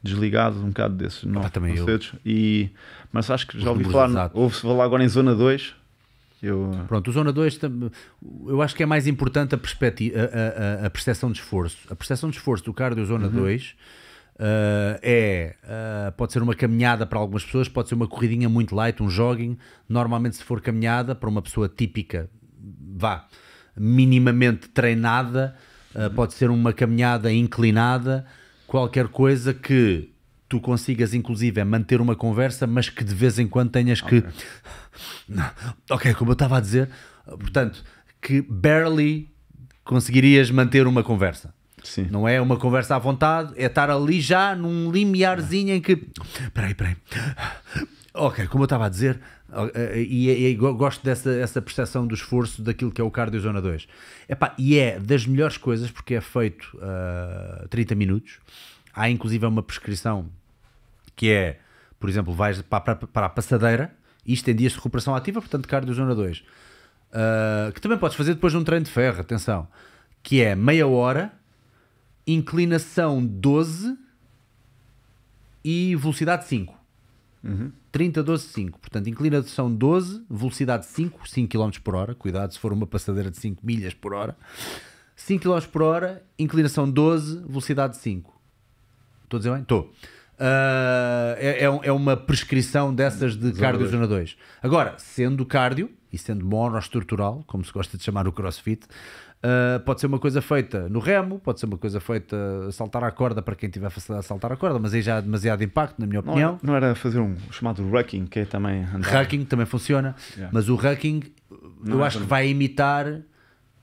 desligado um bocado desses novos também eu. conceitos e mas acho que já ouvi falar ouve-se falar agora em zona 2 eu Pronto, o Zona 2, tam- eu acho que é mais importante a, a, a- a percepção de esforço. A percepção de esforço do cardio Zona 2 ah, é, ah, pode ser uma caminhada para algumas pessoas, pode ser uma corridinha muito light, um jogging. Normalmente, se for caminhada, para uma pessoa típica, vá, minimamente treinada, ah, pode ser uma caminhada inclinada, qualquer coisa que tu consigas, inclusive, é manter uma conversa, mas que de vez em quando tenhas que. *laughs* Não. Ok, como eu estava a dizer, portanto, que barely conseguirias manter uma conversa. Sim Não é uma conversa à vontade, é estar ali já num limiarzinho em que. Peraí, peraí. Ok, como eu estava a dizer, eh, e, e- e go- gosto dessa essa percepção do esforço daquilo que é o cardio zona 2. Epá, e é das melhores coisas porque é feito a 30 minutos. Há inclusive uma prescrição que é, por exemplo, vais para, para, para a passadeira, isto em dias de recuperação ativa, portanto, cardio zona 2, Ah, que também podes fazer depois de um treino de ferro, atenção, que é meia hora, inclinação 12 e velocidade 5. 30, 12, 5. Portanto, inclinação 12, velocidade 5, 5 km por hora. Cuidado se for uma passadeira de 5 milhas por hora. 5 km por hora, inclinação 12, velocidade 5. Estou a dizer bem? Estou. Ah, é, é é uma prescrição dessas de cardio dois. zona 2. Agora, sendo cardio e sendo monoestrutural, como se gosta de chamar o crossfit, ah, pode ser uma coisa feita no remo, pode ser uma coisa feita a saltar à corda para quem tiver facilidade a saltar à corda, mas aí já há demasiado impacto, na minha não opinião. era, não era fazer um chamado rucking que é também andar Hacking também funciona, Yeah. mas o hacking Não eu é acho que vai imitar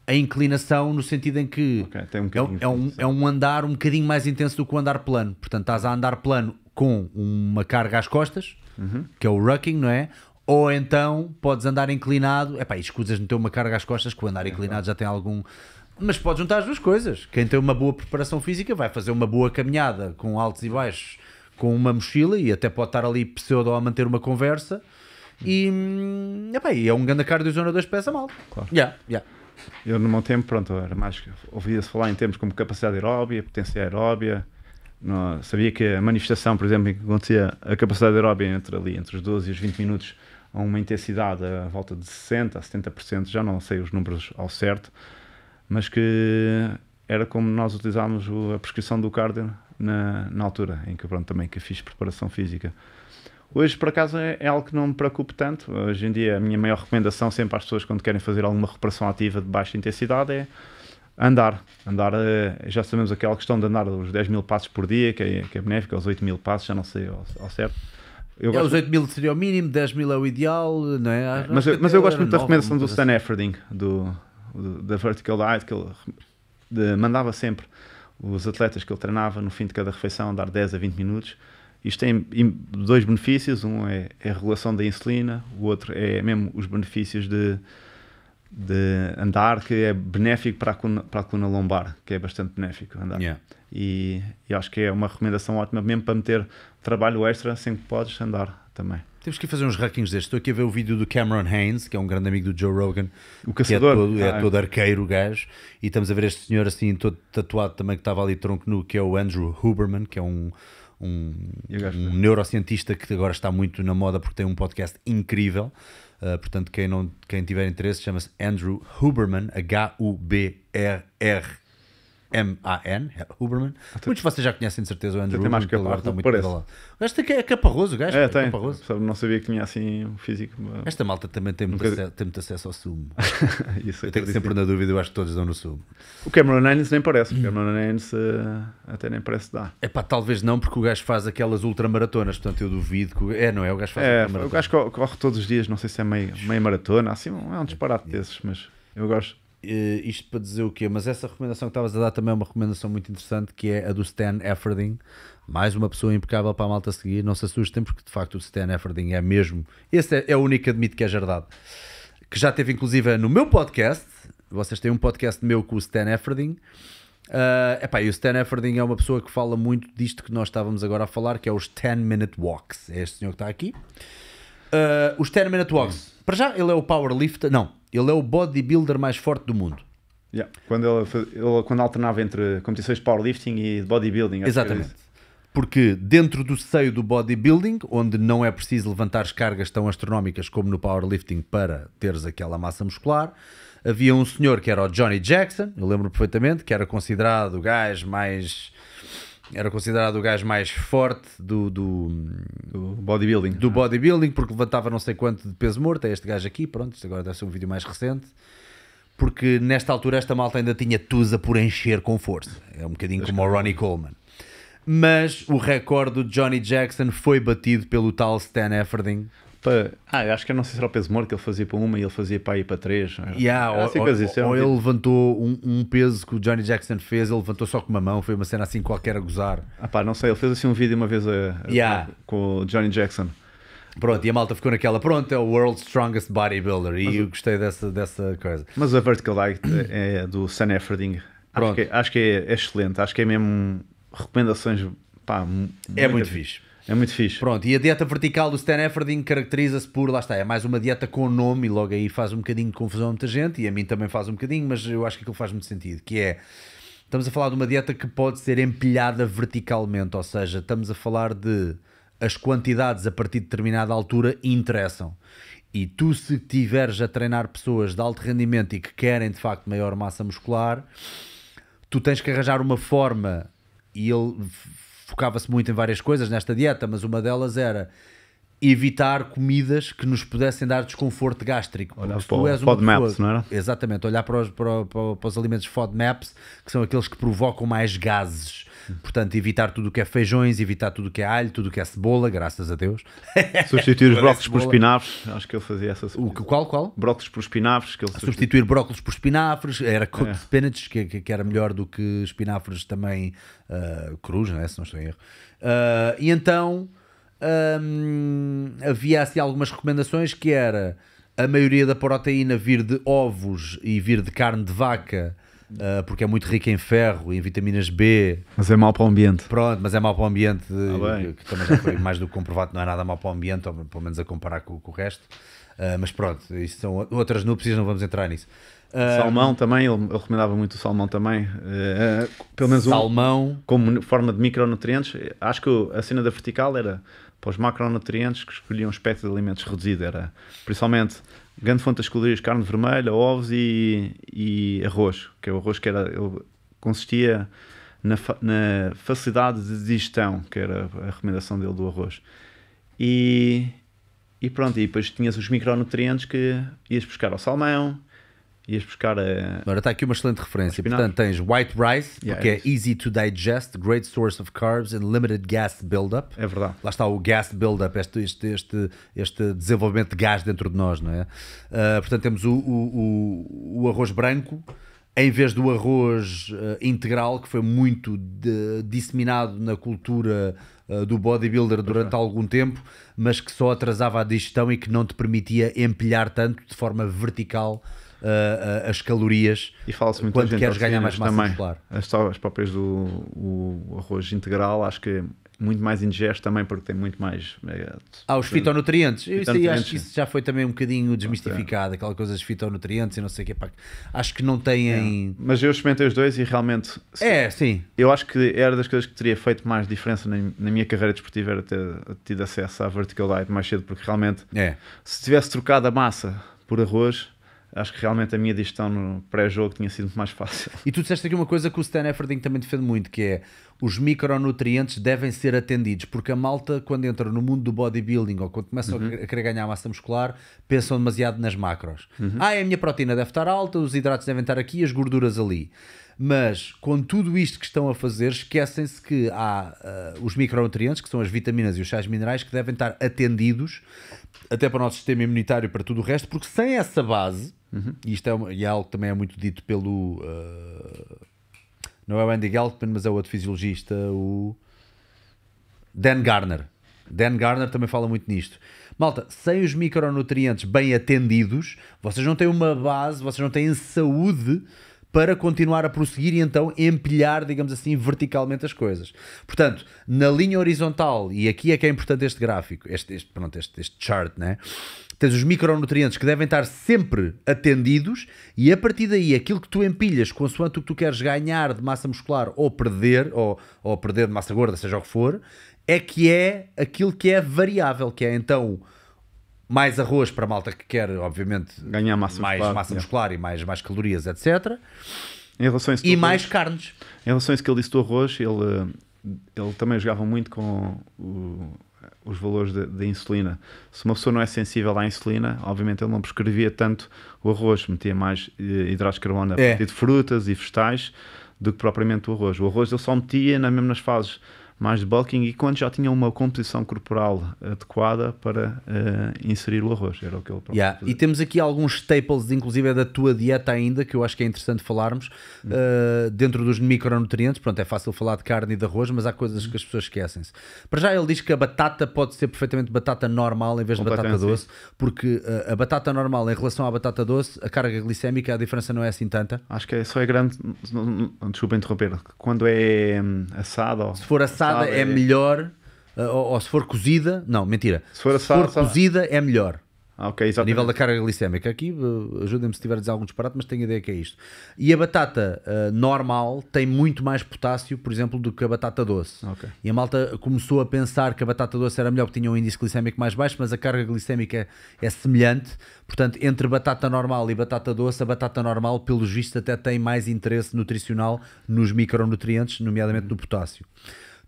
a inclinação no sentido em que Ok, tem um é, é um, é um andar um bocadinho mais intenso do que o andar plano. Portanto, estás a andar plano com uma carga às costas, Uhum. que é o rucking, não é? Ou então podes andar inclinado. Epá, e escusas de meter uma carga às costas, que o andar inclinado já tem algum. Mas podes juntar as duas coisas. Quem tem uma boa preparação física vai fazer uma boa caminhada com altos e baixos, com uma mochila e até pode estar ali pseudo a manter uma conversa. E, hum, epá, e é um grande cardio zona 2 peça mal. Claro. Yeah, yeah. Eu, no meu tempo, pronto, era mais. Ouvia-se falar em termos como capacidade aeróbia, potência aeróbia. Não, sabia que a manifestação, por exemplo, em que acontecia a capacidade aeróbia entre ali, entre os 12 e os 20 minutos, a uma intensidade à volta de 60% a 70%, já não sei os números ao certo, mas que era como nós utilizávamos o- a prescrição do cardio na, na altura, em que pronto, também que fiz preparação física. Hoje, por acaso, é, é algo que não me preocupa tanto. Hoje em dia, a minha maior recomendação sempre às pessoas quando querem fazer alguma recuperação ativa de baixa intensidade é andar. Andar, eh, já sabemos aquela questão de andar os 10 mil passos por dia, que é, que é benéfica, os 8 mil passos, já não sei ao, ao certo. Eu É, gosto- os 8 mil seria o mínimo, 10 mil é o ideal, não é? Acho mas, eu- mas eu gosto muito da recomendação do Stan Efferding, do, do- da Vertical Diet, que ele de- mandava sempre os atletas que ele treinava no fim de cada refeição dar 10 a 20 minutos isto tem dois benefícios, um é, é a regulação da insulina, o outro é mesmo os benefícios de, de andar, que é benéfico para a, coluna, para a coluna lombar, que é bastante benéfico andar. Yeah. E, e acho que é uma recomendação ótima mesmo para meter trabalho extra sem que podes andar também. Temos que fazer uns rankings destes. Estou aqui a ver o vídeo do Cameron Haynes, que é um grande amigo do Joe Rogan. O que é caçador. todo, é Ah, todo arqueiro o gajo. E estamos a ver este senhor assim, todo tatuado também, que estava ali tronco nu, que é o Andrew Huberman, que é um, um, um neurocientista que agora está muito na moda porque tem um podcast incrível. Uh, portanto, quem, não, quem tiver interesse, chama-se Andrew Huberman, H-U-B-R-R-M-A-N, Huberman. Muitos de vocês já conhecem de certeza o Andrew tem mais Huberman, capa, porque ele agora está muito parece. O gajo tem que- é caparroso, o gajo É, é tem. caparroso. Não sabia que tinha assim um físico. mas- Esta malta também tem muito, tem muito acesso ao sumo. *laughs* Isso Eu tenho sempre na dúvida, eu acho que todos dão no sumo. O Cameron Haynes nem parece. O Cameron Haynes eh, até nem parece dar. É pá, talvez não, porque o gajo faz aquelas ultramaratonas, portanto eu duvido que. o- É, não é? O gajo faz É, o gajo co- corre todos os dias, não sei se é meia, meia maratona, assim, é um disparate desses, mas eu gosto. Eh, isto para dizer o quê? Mas essa recomendação que estavas a dar também é uma recomendação muito interessante, que é a do Stan Efferding. Mais uma pessoa impecável para a malta seguir. Não se assustem, porque de facto o Stan Efferding é mesmo. Esse é, é o único que admito que é jardado. Que já teve inclusive no meu podcast. Vocês têm um podcast meu com o Stan Efferding. Uh, epá, e o Stan Efferding é uma pessoa que fala muito disto que nós estávamos agora a falar, que é os 10 Minute Walks. É este senhor que está aqui. Uh, os 10 Minute Walks. Para já, ele é o powerlifter. Não, ele é o bodybuilder mais forte do mundo. Yeah. Quando, ele, ele- quando alternava entre competições de powerlifting e de bodybuilding. era Exatamente. Porque dentro do seio do bodybuilding, onde não é preciso levantar cargas tão astronómicas como no powerlifting para teres aquela massa muscular, havia um senhor que era o Johnny Jackson, eu lembro perfeitamente, que era considerado o gajo mais. Era considerado o gajo mais forte do, do, Do bodybuilding. do bodybuilding, porque levantava não sei quanto de peso morto. É este gajo aqui, pronto, isto agora deve ser um vídeo mais recente. Porque nesta altura esta malta ainda tinha tusa por encher com força. É um bocadinho como o Ronnie Coleman. Mas o recorde do Johnny Jackson foi batido pelo tal Stan Efferding. Pa- Ah, eu acho que eu não sei se era o peso morto que ele fazia para uma e ele fazia para ir para três. Yeah, ou, assim ou- é um ou tipo- ele levantou um, um peso que o Johnny Jackson fez, ele levantou só com uma mão, foi uma cena assim qualquer a gozar. Ah pá, não sei, ele fez assim um vídeo uma vez a- a- Yeah. com o Johnny Jackson. Pronto, e a malta ficou naquela, pronto, é o World's Strongest Bodybuilder. E eu gostei dessa, dessa coisa. Mas a Vertical Light é do Sam Efferding. Acho que, acho que é, é excelente. Acho que é mesmo recomendações. Pá, É muito fixe. É muito fixe. Pronto, e a dieta vertical do Stan Efferding caracteriza-se por, lá está, é mais uma dieta com nome e logo aí faz um bocadinho de confusão a muita gente e a mim também faz um bocadinho, mas eu acho que aquilo faz muito sentido, que é, estamos a falar de uma dieta que pode ser empilhada verticalmente, ou seja, estamos a falar de as quantidades a partir de determinada altura interessam. E tu se tiveres a treinar pessoas de alto rendimento e que querem de facto maior massa muscular, tu tens que arranjar uma forma e ele focava-se muito em várias coisas nesta dieta, mas uma delas era evitar comidas que nos pudessem dar desconforto gástrico. Olhar para tu és FODMAPs, não era? Exatamente, olhar para os, para, para- para os alimentos FODMAPs, que são aqueles que provocam mais gases. Portanto, evitar tudo o que é feijões, evitar tudo o que é alho, tudo o que é cebola, graças a Deus. *laughs* Substituir *laughs* os Parece brócolis por espinafres. Acho que ele fazia essa. O que, qual, qual? Brócolis por espinafres. Que ele substitui. substituir brócolis por espinafres, era cooked É. spinach, que, que, que era melhor do que espinafres também uh, crus, não é? se não estou em erro. Uh, e então hum, havia assim algumas recomendações que era a maioria da proteína vir de ovos e vir de carne de vaca, uh, porque é muito rica em ferro e em vitaminas B, Mas é mau para o ambiente. Pronto, mas é mau para o ambiente, Ah, que, que também já foi mais do que comprovado, não é nada mau para o ambiente, ou pelo menos a comparar com, com o resto. Ah, mas pronto, isso são outras núpcias, não vamos entrar nisso. Ah, Salmão também, ele recomendava muito o salmão também. eh, pelo menos um, salmão, como forma de micronutrientes. Acho que a cena da vertical era para os macronutrientes que escolhiam um espectro de alimentos reduzido. Era principalmente grande fonte das calorias, carne vermelha, ovos e, e arroz. Que é o arroz que era, consistia na, na facilidade de digestão, que era a recomendação dele do arroz. E, e pronto, e depois tinhas os micronutrientes que ias buscar ao salmão, ias buscar a, agora está aqui uma excelente referência. Portanto, tens white rice, Yeah, porque é é easy to digest, great source of carbs and limited gas buildup. É verdade. Lá está o gas buildup, este, este, este, este desenvolvimento de gás dentro de nós, não é? Ah, portanto, temos o, o, o, o arroz branco em vez do arroz ah, integral, que foi muito de- disseminado na cultura uh, do bodybuilder durante algum tempo, mas que só atrasava a digestão e que não te permitia empilhar tanto de forma vertical uh, uh, as calorias E fala-se muito quando queres ganhar mais massa também. muscular. As, as próprias do o arroz integral, acho que é muito mais indigesto também porque tem muito mais. é, Ah, os fitonutrientes. Eu isso acho que isso já foi também um bocadinho desmistificado, aquela coisa dos fitonutrientes e não sei o que. Acho que não têm. Mas eu experimentei os dois e realmente É, sim. eu acho que era das coisas que teria feito mais diferença na, na minha carreira desportiva era ter tido acesso à vertical diet mais cedo, porque realmente É. se tivesse trocado a massa por arroz, acho que realmente a minha digestão no pré-jogo tinha sido muito mais fácil. E tu disseste aqui uma coisa que o Stan Efferding também defende muito, que é os micronutrientes devem ser atendidos, porque a malta, quando entra no mundo do bodybuilding ou quando começam Uhum. a querer ganhar massa muscular, pensam demasiado nas macros. Ah, a minha proteína deve estar alta, os hidratos devem estar aqui, as gorduras ali. Mas com tudo isto que estão a fazer, esquecem-se que há ah, os micronutrientes, que são as vitaminas e os sais minerais, que devem estar atendidos até para o nosso sistema imunitário para tudo o resto, porque sem essa base, e isto é, e é algo que também é muito dito pelo. ah, não é o Andy Galtman, mas é o outro fisiologista, o Dan Garner. Dan Garner também fala muito nisto. Malta, sem os micronutrientes bem atendidos, vocês não têm uma base, vocês não têm saúde para continuar a prosseguir e então empilhar, digamos assim, verticalmente as coisas. Portanto, na linha horizontal, e aqui é que é importante este gráfico, este, este, pronto, este, este chart, né? tens os micronutrientes que devem estar sempre atendidos e a partir daí aquilo que tu empilhas consoante o que tu queres ganhar de massa muscular ou perder, ou, ou perder de massa gorda, seja o que for, é que é aquilo que é variável, que é então mais arroz para a malta que quer, obviamente, Ganhar massa mais muscular, massa yeah. muscular e mais, mais calorias, etc. Em relação a isso E do mais arroz- carnes. Em relação a isso que ele disse do arroz, ele, ele também jogava muito com o- os valores da da insulina. Se uma pessoa não é sensível à insulina, obviamente ele não prescrevia tanto o arroz, metia mais eh, hidratos de carbono a É. partir de frutas e vegetais do que propriamente o arroz. O arroz ele só metia na, mesmo nas fases mais de bulking e quando já tinha uma composição corporal adequada para eh, inserir o arroz. Era o que ele Yeah. E temos aqui alguns staples, inclusive é da tua dieta ainda, que eu acho que é interessante falarmos, uh, dentro dos micronutrientes. Pronto, é fácil falar de carne e de arroz, mas há coisas Hum. que as pessoas esquecem-se. Para já ele diz que a batata pode ser perfeitamente batata normal em vez de batata doce, porque uh, a batata normal em relação à batata doce, a carga glicémica, a diferença não é assim tanta. Acho que é, só é grande, desculpa interromper, quando é hum, assado. Se for assada é, melhor, uh, ou, ou se for cozida, não, mentira. Se for assada, só- cozida é melhor. Ah, ok, A nível da carga glicémica. Aqui, uh, ajudem-me se estiver a dizer algum disparate, mas tenho ideia que é isto. E a batata uh, normal tem muito mais potássio, por exemplo, do que a batata doce. Ok. E a malta começou a pensar que a batata doce era melhor porque tinha um índice glicémico mais baixo, mas a carga glicémica é, é semelhante. Portanto, entre batata normal e batata doce, a batata normal, pelos vistos, até tem mais interesse nutricional nos micronutrientes, nomeadamente no potássio.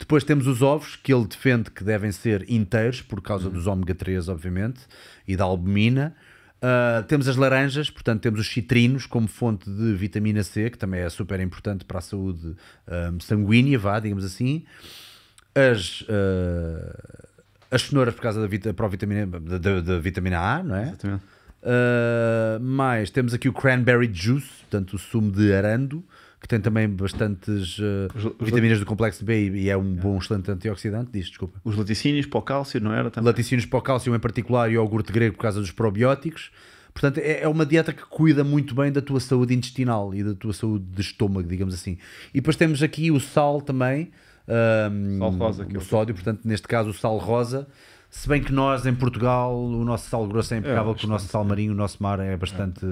Depois temos os ovos, que ele defende que devem ser inteiros, por causa dos ômega 3, obviamente, e da albumina. Uh, temos as laranjas, portanto, temos os citrinos como fonte de vitamina C, que também é super importante para a saúde um, sanguínea, vá, digamos assim. As, uh, as cenouras por causa da, vita, para a vitamina, da, da- da vitamina A, não é? Exatamente. Uh, mais temos aqui o cranberry juice, portanto o sumo de arando, que tem também bastantes uh, Os- os- vitaminas do complexo B e é um bom excelente antioxidante. Diz, desculpa. Os laticínios para o cálcio, não era? Também. Laticínios para o cálcio em particular e o iogurte grego por causa dos probióticos. Portanto, é, é uma dieta que cuida muito bem da tua saúde intestinal e da tua saúde de estômago, digamos assim. E depois temos aqui o sal também, um, Sal rosa, o sódio, portanto, neste caso o sal rosa. Se bem que nós em Portugal o nosso sal grosso é impecável, É, porque o nosso sal marinho, o nosso mar é bastante,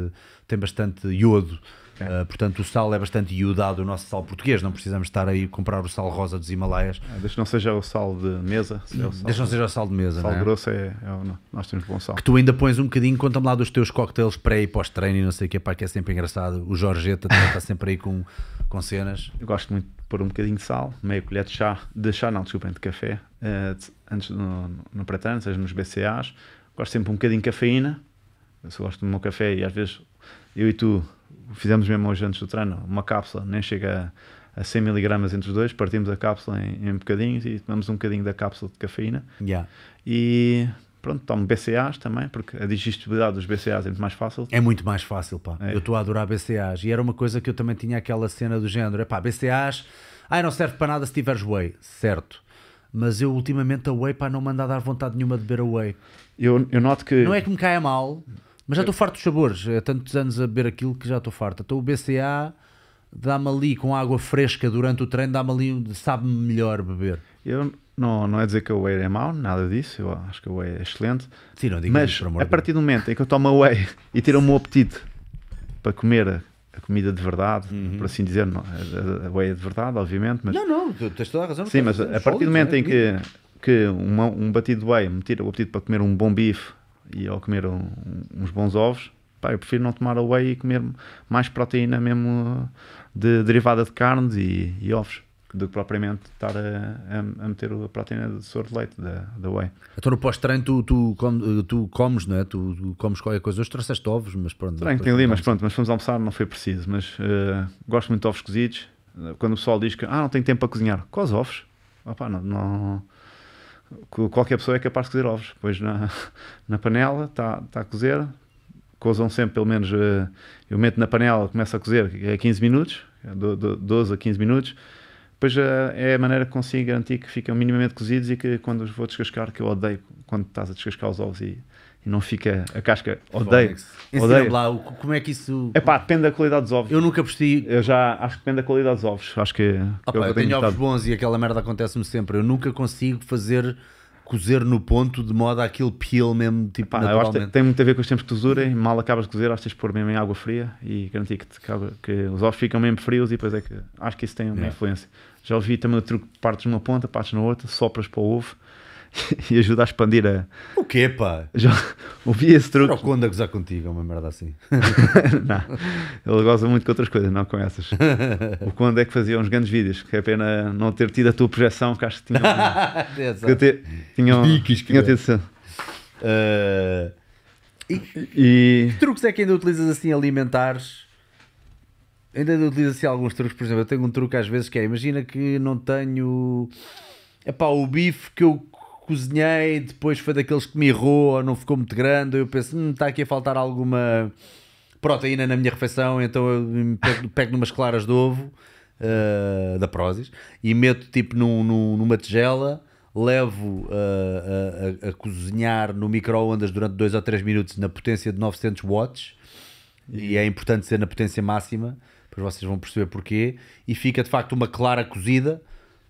tem bastante iodo. Uh, portanto, o sal é bastante iodado, o nosso sal português. Não precisamos estar aí a comprar o sal rosa dos Himalaias. Ah, Desde que não seja o sal de mesa, se é o sal, não seja o sal de mesa, sal é? grosso, é, é nós temos bom sal. que tu ainda pões um bocadinho, conta-me lá dos teus cocktails pré e pós-treino e não sei o que, pá, que é sempre engraçado. O Jorgeta está sempre aí com, com cenas. Eu gosto muito de pôr um bocadinho de sal, meia colher de chá, de chá não, desculpem, de café, de- antes no, no pré-treino, seja nos BCAs. Gosto sempre um bocadinho de cafeína. Eu só gosto do meu café e às vezes eu e tu fizemos mesmo hoje antes do treino uma cápsula, nem chega a, a 100 mg entre os dois, partimos a cápsula em, em bocadinhos e tomamos um bocadinho da cápsula de cafeína. Yeah. E pronto, tomo BCAs também, porque a digestibilidade dos BCAs é muito mais fácil. É muito mais fácil, pá. É. Eu estou a adorar BCAs. E era uma coisa que eu também tinha aquela cena do género. É pá, BCAs, ai, não serve para nada se tiveres whey. Certo. mas eu ultimamente a whey pá, não me anda a dar vontade nenhuma de beber a whey. Eu, eu noto que. Não é que me caia mal, mas já estou farto dos sabores. É tantos anos a beber aquilo que já estou farto. Então o BCA dá-me ali com água fresca durante o treino, dá-me ali, sabe-me melhor beber. Eu não, não é dizer que a whey é mau, nada disso. Eu acho que a whey é excelente. Sim, não digo Mas isso, a partir do momento em que eu tomo a whey *laughs* e tiro o meu apetite para comer a, comida de verdade, por assim dizer, não, a, whey é de verdade, obviamente, mas Uhum. Não, não, tu tens toda a razão. sim, mas a partir do momento em que, que uma- um batido de whey me tira o apetite para comer um bom bife e ao comer um- uns bons ovos, pá, eu prefiro não tomar a whey e comer mais proteína mesmo uh, de, derivada de carnes e, e ovos do que propriamente estar a, a- meter a proteína de soro de leite da, da whey. Então no pós-treino tu, tu, come- tu comes, não é? Tu, tu comes qualquer coisa. Hoje trouxeste ovos, mas pronto. Que tem ali, mas pronto, mas fomos almoçar, não foi preciso. Mas eh, gosto muito de ovos cozidos. Quando o pessoal diz que ah, não tenho tempo para cozinhar, quais ovos? Opá, não, não- Qualquer pessoa é capaz de cozer ovos. Depois na, na panela está tá a cozer, cozam sempre pelo menos. eh, eu meto na panela, começo a cozer é 15 minutos, é do- do- 12 a 15 minutos. Depois eh, é a maneira que consigo garantir que ficam minimamente cozidos e que quando os vou descascar, que eu odeio quando estás a descascar os ovos e, e não fica a casca, odeio. Odeio. lá o- como é que isso. É pá, depende da qualidade dos ovos. Eu nunca percebi. Eu já acho que depende da qualidade dos ovos. Acho que. Ah, pá, eu tenho ovos bons e aquela merda acontece-me sempre. Eu nunca consigo fazer cozer no ponto de modo aquilo peel mesmo, tipo, Pá, eu acho que naturalmente. tem muito a ver com os tempos que usura e mal acabas de cozer, acho que tens de pôr mesmo em água fria e garantir que, te que os ovos ficam mesmo frios e depois é que acho que isso tem uma Yeah. influência. Já ouvi também o truque de partes numa ponta, partes na outra, sopras para o ovo *laughs* e ajuda a expandir a. O quê, pá? Já *laughs* ouvi esse Era o truque. Conde a gozar contigo, é uma merda assim. *laughs* não, ele goza muito com outras coisas, não com essas. o Conde é que fazia uns grandes vídeos, que é pena não ter tido a tua projeção, que acho que tinham. Que te- tinham, tinham tido. Ah, e E que truques é que ainda utilizas assim alimentares? Ainda utilizas assim alguns truques, por exemplo, eu tenho um truque às vezes que é, imagina que não tenho epá, o bife que eu cozinhei, depois foi daqueles que me errou ou não ficou muito grande, eu penso, hum, está aqui a faltar alguma proteína na minha refeição, então eu pego, pego numas claras de ovo ah, da Prozis e meto tipo num- num- numa tigela, levo ah, a, a- cozinhar no micro-ondas durante 2 ou 3 minutos na potência de 900 watts e é importante ser na potência máxima, depois vocês vão perceber porquê, e fica de facto uma clara cozida,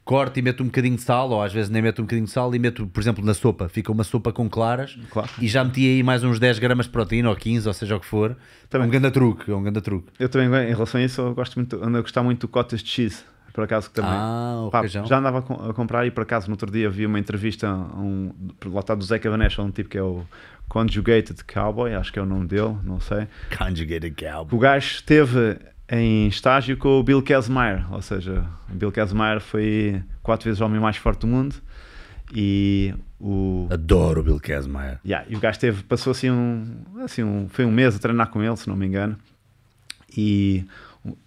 corto e meto um bocadinho de sal, ou às vezes nem meto um bocadinho de sal e meto, por exemplo, na sopa, fica uma sopa com claras, Claro. e já meti aí mais uns 10 gramas de proteína, ou 15, ou seja o que for, Também. um grande truque, um grande truque. eu também, em relação a isso, eu gosto muito, ando a gostar muito do cottage cheese, por acaso que também. Ah, o Pá, feijão. já andava a com- a comprar e por acaso no outro dia vi uma entrevista um, lá está do Zeca Vanessa, um tipo que é o Conjugated Cowboy, acho que é o nome dele, não sei. Conjugated cow. O gajo esteve em estágio com o Bill Kazmaier, ou seja, o Bill Kazmaier foi quatro vezes o homem mais forte do mundo e o Adoro o Bill Kazmaier. Yeah, e o gajo teve, passou assim um, assim um, foi um mês a treinar com ele, se não me engano, e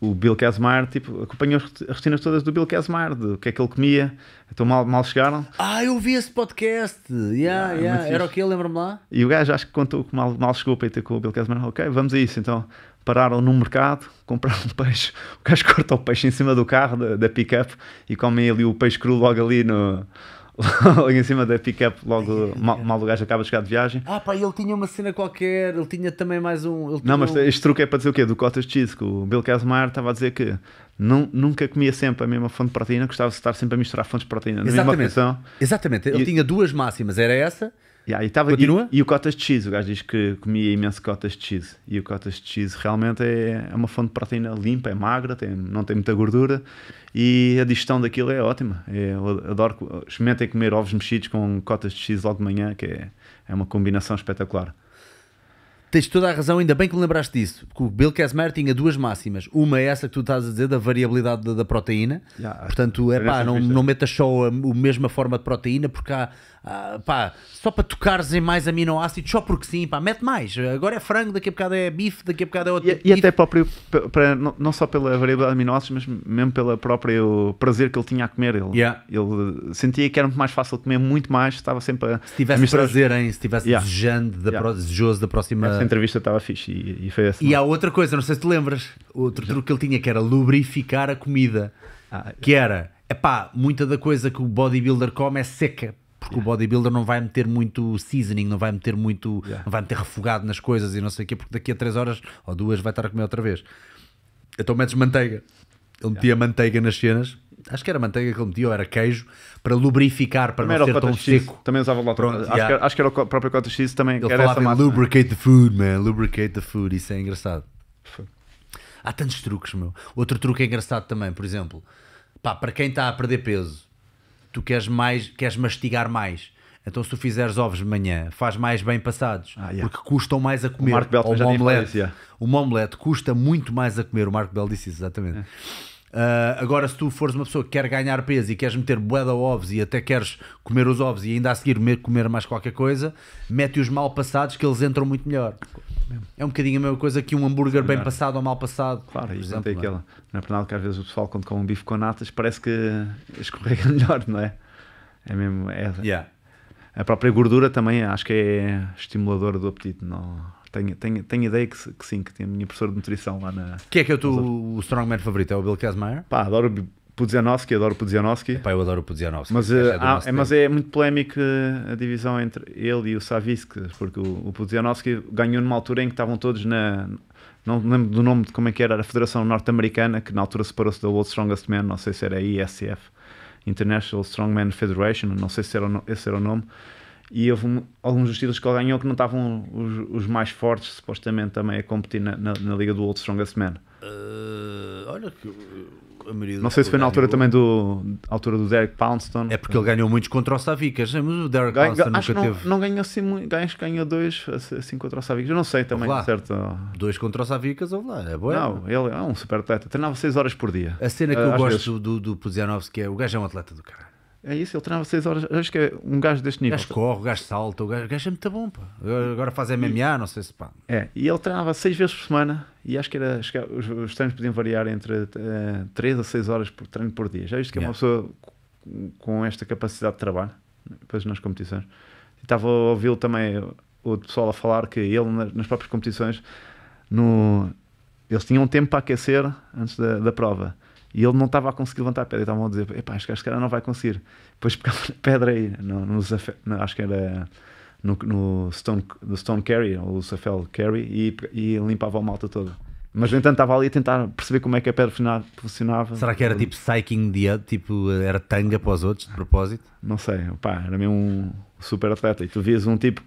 o- Bill Kazmaier, tipo, acompanhou as roti- as rotinas todas do Bill Kazmaier, do que é que ele comia, então mal, mal chegaram, Ah, eu vi esse podcast, yeah, Ah, yeah. muito era o que lembra-me lá? e o gajo acho que contou que mal, mal chegou para ir ter com o Bill Kazmaier, ok, vamos a isso, então pararam num mercado, *laughs* compraram um peixe, o gajo corta o peixe em cima do carro, da, da pick-up, e comem ali o peixe cru logo ali no... *laughs* logo em cima da pick-up, logo *laughs* mal, mal o gajo acaba de chegar de viagem, Ah, pá, ele tinha uma cena qualquer, ele tinha também mais um. Não, mas um- este truque é para dizer o quê? Do cottage cheese, que o Bill Kazmaier estava a dizer que não, nunca comia sempre a mesma fonte de proteína, gostava de estar sempre a misturar fontes de proteína na mesma Exatamente. refeição. Exatamente, ele E- tinha duas máximas, era essa. Yeah, e, estava- Continua? e, e o cottage cheese, o gajo diz que comia imenso cottage cheese. E o cottage cheese realmente é, é uma fonte de proteína limpa, é magra, tem, não tem muita gordura e a digestão daquilo é ótima. É, eu adoro, experimentem comer ovos mexidos com cottage cheese logo de manhã, que é, é uma combinação espetacular. Tens toda a razão, ainda bem que me lembraste disso. Porque o Bill Kazmaier tinha duas máximas. Uma é essa que tu estás a dizer, da variabilidade da, da proteína. Yeah. Portanto, é pá, nessa não, não metas só a, a mesma forma de proteína, porque há, há, pá, só para tocares em mais aminoácidos, só porque sim, pá, mete mais. Agora é frango, daqui a bocado é bife, daqui a bocado é outro. E, e até próprio, para, não, não só pela variabilidade de aminoácidos, mas mesmo pelo próprio prazer que ele tinha a comer. Ele, Yeah. ele sentia que era muito mais fácil comer muito mais, estava sempre a, Se a tivesse misturar- prazer em, se tivesse Yeah. desejando, da Yeah. pro- desejoso da próxima. Essa entrevista estava fixe e, e foi essa. E há outra coisa, não sei se te lembras, outro truque que ele tinha que era lubrificar a comida. Ah, Que era, Epá, muita da coisa que o bodybuilder come é seca. Porque o bodybuilder não vai meter muito seasoning, não vai meter muito. Yeah. não vai meter refogado nas coisas e não sei o quê, porque daqui a 3 horas ou duas vai estar a comer outra vez. Então metes manteiga. Ele metia manteiga nas cenas. Acho que era manteiga que ele metia, ou era queijo, para lubrificar, para Também não ser tão cheese. seco. Também usava lá. Pronto, acho, yeah. que acho que era o próprio cottage cheese também. Ele era falava lubricate the food, man. Lubricate the food. Isso é engraçado. Há tantos truques, meu. Outro truque engraçado também, por exemplo, pá, para quem está a perder peso, tu queres mais, queres mastigar mais. Então, se tu fizeres ovos de manhã, faz mais bem passados, Ah, yeah. porque custam mais a comer. Marco Beltrán Ou já omelete. yeah. Uma omelete custa muito mais a comer. O Marco Bell disse isso, exatamente. É. Ah, agora, se tu fores uma pessoa que quer ganhar peso e queres meter bué de ovos e até queres comer os ovos e ainda a seguir comer, mais qualquer coisa, mete-os mal passados que eles entram muito melhor. É um bocadinho a mesma coisa que um hambúrguer bem passado ou mal passado. Claro, por exemplo, não é? aquela. Não é por nada que às vezes o pessoal, quando come um bife com natas, parece que escorrega *laughs* melhor, não é? É mesmo. É, Yeah. A própria gordura também acho que é estimuladora do apetite. Não, tenho, tenho, tenho ideia que, que sim, que tem a minha professora de nutrição lá na. Quem é que é o teu strongman favorito? É o Bill Kazmaier? Pá, adoro Pudzianowski, adoro Pudzianowski. Pá, eu adoro o Pudzianowski. Mas, eh, é do há- é, mas é muito polémico eh, a divisão entre ele e o Savitsky, porque o, o Pudzianowski ganhou numa altura em que estavam todos na. Não me lembro do nome de como é que era, era a Federação Norte-Americana, que na altura separou-se da World Strongest Man, não sei se era a ISF, International Strongman Federation, não sei se era, o esse era o nome. E houve um- alguns dos títulos que ele ganhou que não estavam os, os mais fortes, supostamente, também a competir na, na- na Liga do World Strongest Man. Eh, olha que uh, a maioria Não sei se foi na altura ganhou- também do, altura do Derek Poundstone. É porque ele ganhou muitos contra o Savicas, mas o Derek Ganha- Poundstone acho que nunca não, teve não ganhou assim muito. Acho que ganhou dois assim contra o Savicas. Eu não sei também, certo? dois contra o Savicas, ouve lá, é boa. Não, ele é um super atleta. Treinava 6 horas por dia. A cena que Ah, eu gosto vezes. do, do, do Pudzianowski é o gajo é um atleta do caralho. É isso, ele treinava 6 horas. Acho que é um gajo deste O nível. gajo corre, o gajo salta, o gajo, o gajo é muito bom, pá. Agora faz MMA, não sei se pá. É, e ele treinava 6 vezes por semana e acho que era, acho que os, os treinos podiam variar entre 3 a 6 horas por treino por dia. Já viste que é uma Yeah. pessoa com- esta capacidade de trabalho, depois nas competições. E estava a ouvi-lo também, o pessoal a falar que ele nas, próprias competições, no, eles tinham tempo para aquecer antes da, da prova. E ele não estava a conseguir levantar a pedra. E estavam a dizer: Epá, este gajo se calhar não vai conseguir. Depois pegava a pedra aí, no, no no- acho que era no, no Stone, do Stone Carry, ou o Safel Carry, e, e limpava a malta toda. Mas no entanto estava ali a tentar perceber como é que a pedra funcionava. Será que era tipo psyching other, tipo, era tanga para os outros, de propósito? Não sei, pá, era mesmo um super atleta. E tu vias um tipo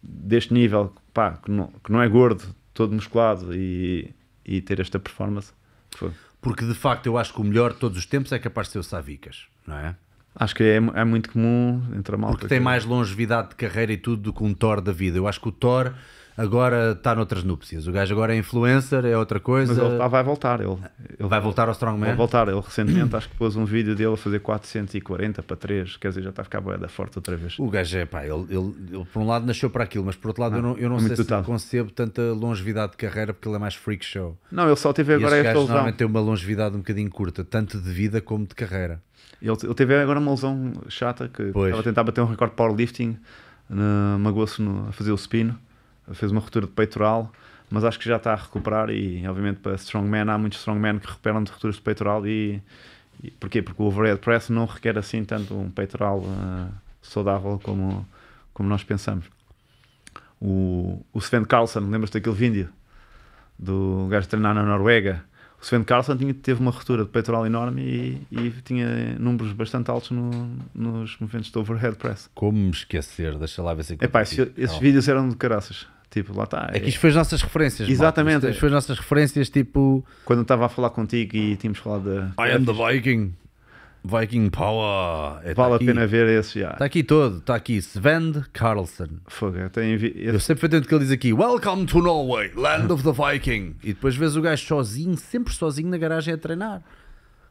deste nível, pá, que não, que não é gordo, todo musculado e, e ter esta performance. Foi. Porque de facto eu acho que o melhor de todos os tempos é capaz de ser o Savicas, não é? Acho que é, é muito comum entre a malta. Porque tem mais longevidade de carreira e tudo do que um Thor da vida. Eu acho que o Thor agora está noutras núpcias. O gajo agora é influencer, é outra coisa. Mas ele tá- vai voltar. Ele, ele Vai voltar ao Strongman? Vai voltar. Ele recentemente acho que pôs um vídeo dele a fazer 440 para 3. Quer dizer, já está a ficar boeda forte outra vez. O gajo é, pá, ele, ele, ele por um lado nasceu para aquilo, mas por outro lado eu não, eu não é sei se dotado. concebo tanta longevidade de carreira porque ele é mais freak show. Não, ele só teve E agora esta lesão. normalmente têm uma longevidade um bocadinho curta, tanto de vida como de carreira. Ele, ele teve agora uma lesão chata que Pois. estava a tentar bater um recorde de powerlifting, magoou-se a fazer o spin, fez uma ruptura de peitoral, mas acho que já está a recuperar e obviamente para strongman há muitos strongmen que recuperam de rupturas de peitoral e, e porquê? Porque o overhead press não requer assim tanto um peitoral uh, saudável como, como nós pensamos. O, o Sven Carlson, lembras-te daquele vídeo do gajo treinar na Noruega? O Sven Carlson tinha, teve uma ruptura de peitoral enorme e, e tinha números bastante altos no- nos movimentos de overhead press. Como me esquecer? Deixa lá ver se Epá, esse- esses vídeos eram de caraças. Tipo, lá está. É que isto foi as nossas referências. Exatamente. Isto foi as nossas referências, tipo Quando eu estava a falar contigo e tínhamos falado de. I am the Viking. Viking Power. É, tá Vale a aqui. pena ver esse já. Está aqui todo, está aqui. Sven Carlson. Fogo, eu tenho vi- Eu sempre foi tanto que ele diz aqui: Welcome to Norway, land of the Viking. E depois vês o gajo sozinho, sempre sozinho na garagem a treinar.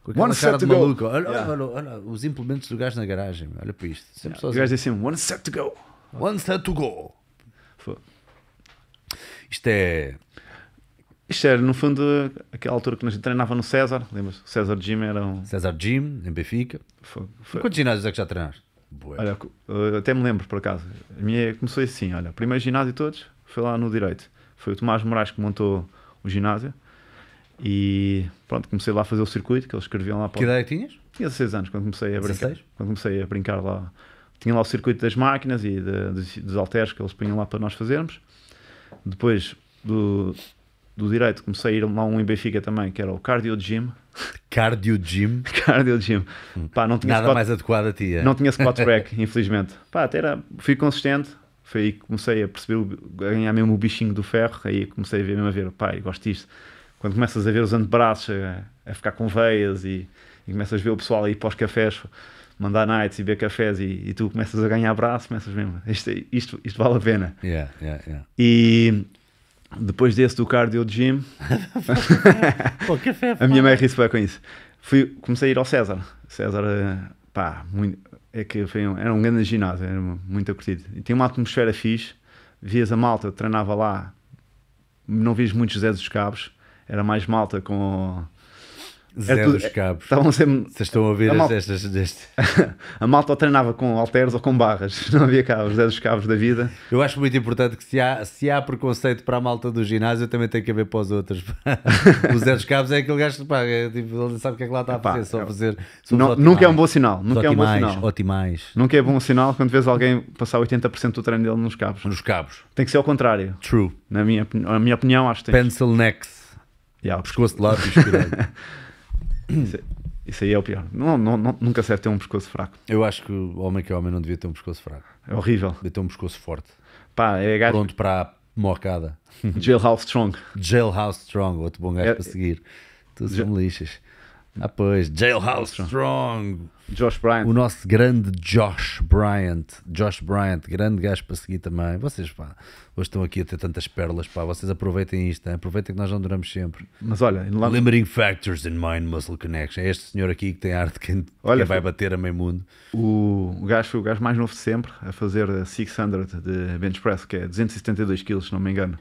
Com aquela One cara set de to go. maluco. Olha, Yeah. olha, olha, olha os implementos do gajo na garagem. Olha para isto. Sempre O sozinho. gajo disse assim: one set to go. One set to go. Isto é. Isto era, no fundo, aquela altura que nós treinava no César. Lembras? O César Gym era um. César Jim, em Benfica. Em Foi- quantos ginásios é que já treinaste? Bué. Olha, até me lembro por acaso. A minha começou assim: olha, o primeiro ginásio de todos foi lá no Direito. Foi o Tomás Moraes que montou o ginásio. E pronto, comecei lá a fazer o circuito que eles escreviam lá para Que idade tinhas? Tinha 16 anos quando comecei a brincar. 16? Quando comecei a brincar lá. Tinha lá o circuito das máquinas e de- dos, dos halteres que eles punham lá para nós fazermos. Depois do, do direito comecei a ir lá um em Benfica também, que era o Cardio Gym. *laughs* Cardio Gym. *laughs* Cardio Gym. Pá, não tinha Nada squat, mais adequado a ti. é? não tinha squat rack, *laughs* infelizmente. Pá, até era, fui consistente. Foi aí que comecei a perceber, a ganhar mesmo o bichinho do ferro. Aí comecei a ver mesmo a ver, pá, gosto disto. Quando começas a ver os antebraços a, a ficar com veias e, e começas a ver o pessoal aí para os cafés, mandar nights e ver cafés e, e tu começas a ganhar braço, começas mesmo, isto, isto, isto vale a pena. Yeah, yeah, yeah. E depois desse do cardio gym, *laughs* Pô, café. a minha mãe ri-se bem com isso. Fui, comecei a ir ao César. César, eh, pá, muito, é que foi um, era um grande ginásio, era muito curtido. E tinha uma atmosfera fixe, vias a malta, treinava lá, não vias muitos Zé dos Cabos, era mais malta com. Zé Era tudo- dos cabos. Estavam sempre. Vocês estão a ouvir A malta- estas, deste. *laughs* A malta ou treinava com halteres ou com barras, *laughs* não havia cá os Zé dos Cabos da vida. Eu acho muito importante que se há, se há preconceito para a malta do ginásio, também tem que haver para os outros. *laughs* o Zé dos Cabos é aquele gajo que pá, é, tipo, ele sabe o que é que lá está a Epá, fazer, só fazer. Não- otimais. nunca é um bom sinal. Nunca é um bom otimais, sinal. otimais. Nunca é bom sinal quando vês alguém passar 80% do treino dele nos cabos. Nos cabos. Tem que ser ao contrário. True. Na minha, na minha opinião, acho que tem. Pencil necks. Yeah, Pescoço de lápis. Isso, isso aí é o pior. Não, não, não- nunca serve ter um pescoço fraco. Eu acho que o homem que é homem não devia ter um pescoço fraco. É horrível. Devia ter um pescoço forte. Pá, é gajo Pronto para a mocada. jailhouse strong. Jailhouse Strong, outro bom gajo É- para seguir. Tu são lixas. Ah, pois, Jailhouse Strong. Josh Bryant. O nosso grande Josh Bryant. Josh Bryant, grande gajo para seguir também. Vocês, pá, hoje estão aqui a ter tantas pérolas, pá. Vocês aproveitem isto, hein? aproveitem que nós não duramos sempre. Mas olha, lá, Limiting Factors in Mind Muscle Connection. É este senhor aqui que tem arte quem, de Olha, quem vai bater a meio mundo. o, o gajo o gajo mais novo de sempre a fazer a 600 de bench press, que é 272 kg, se não me engano.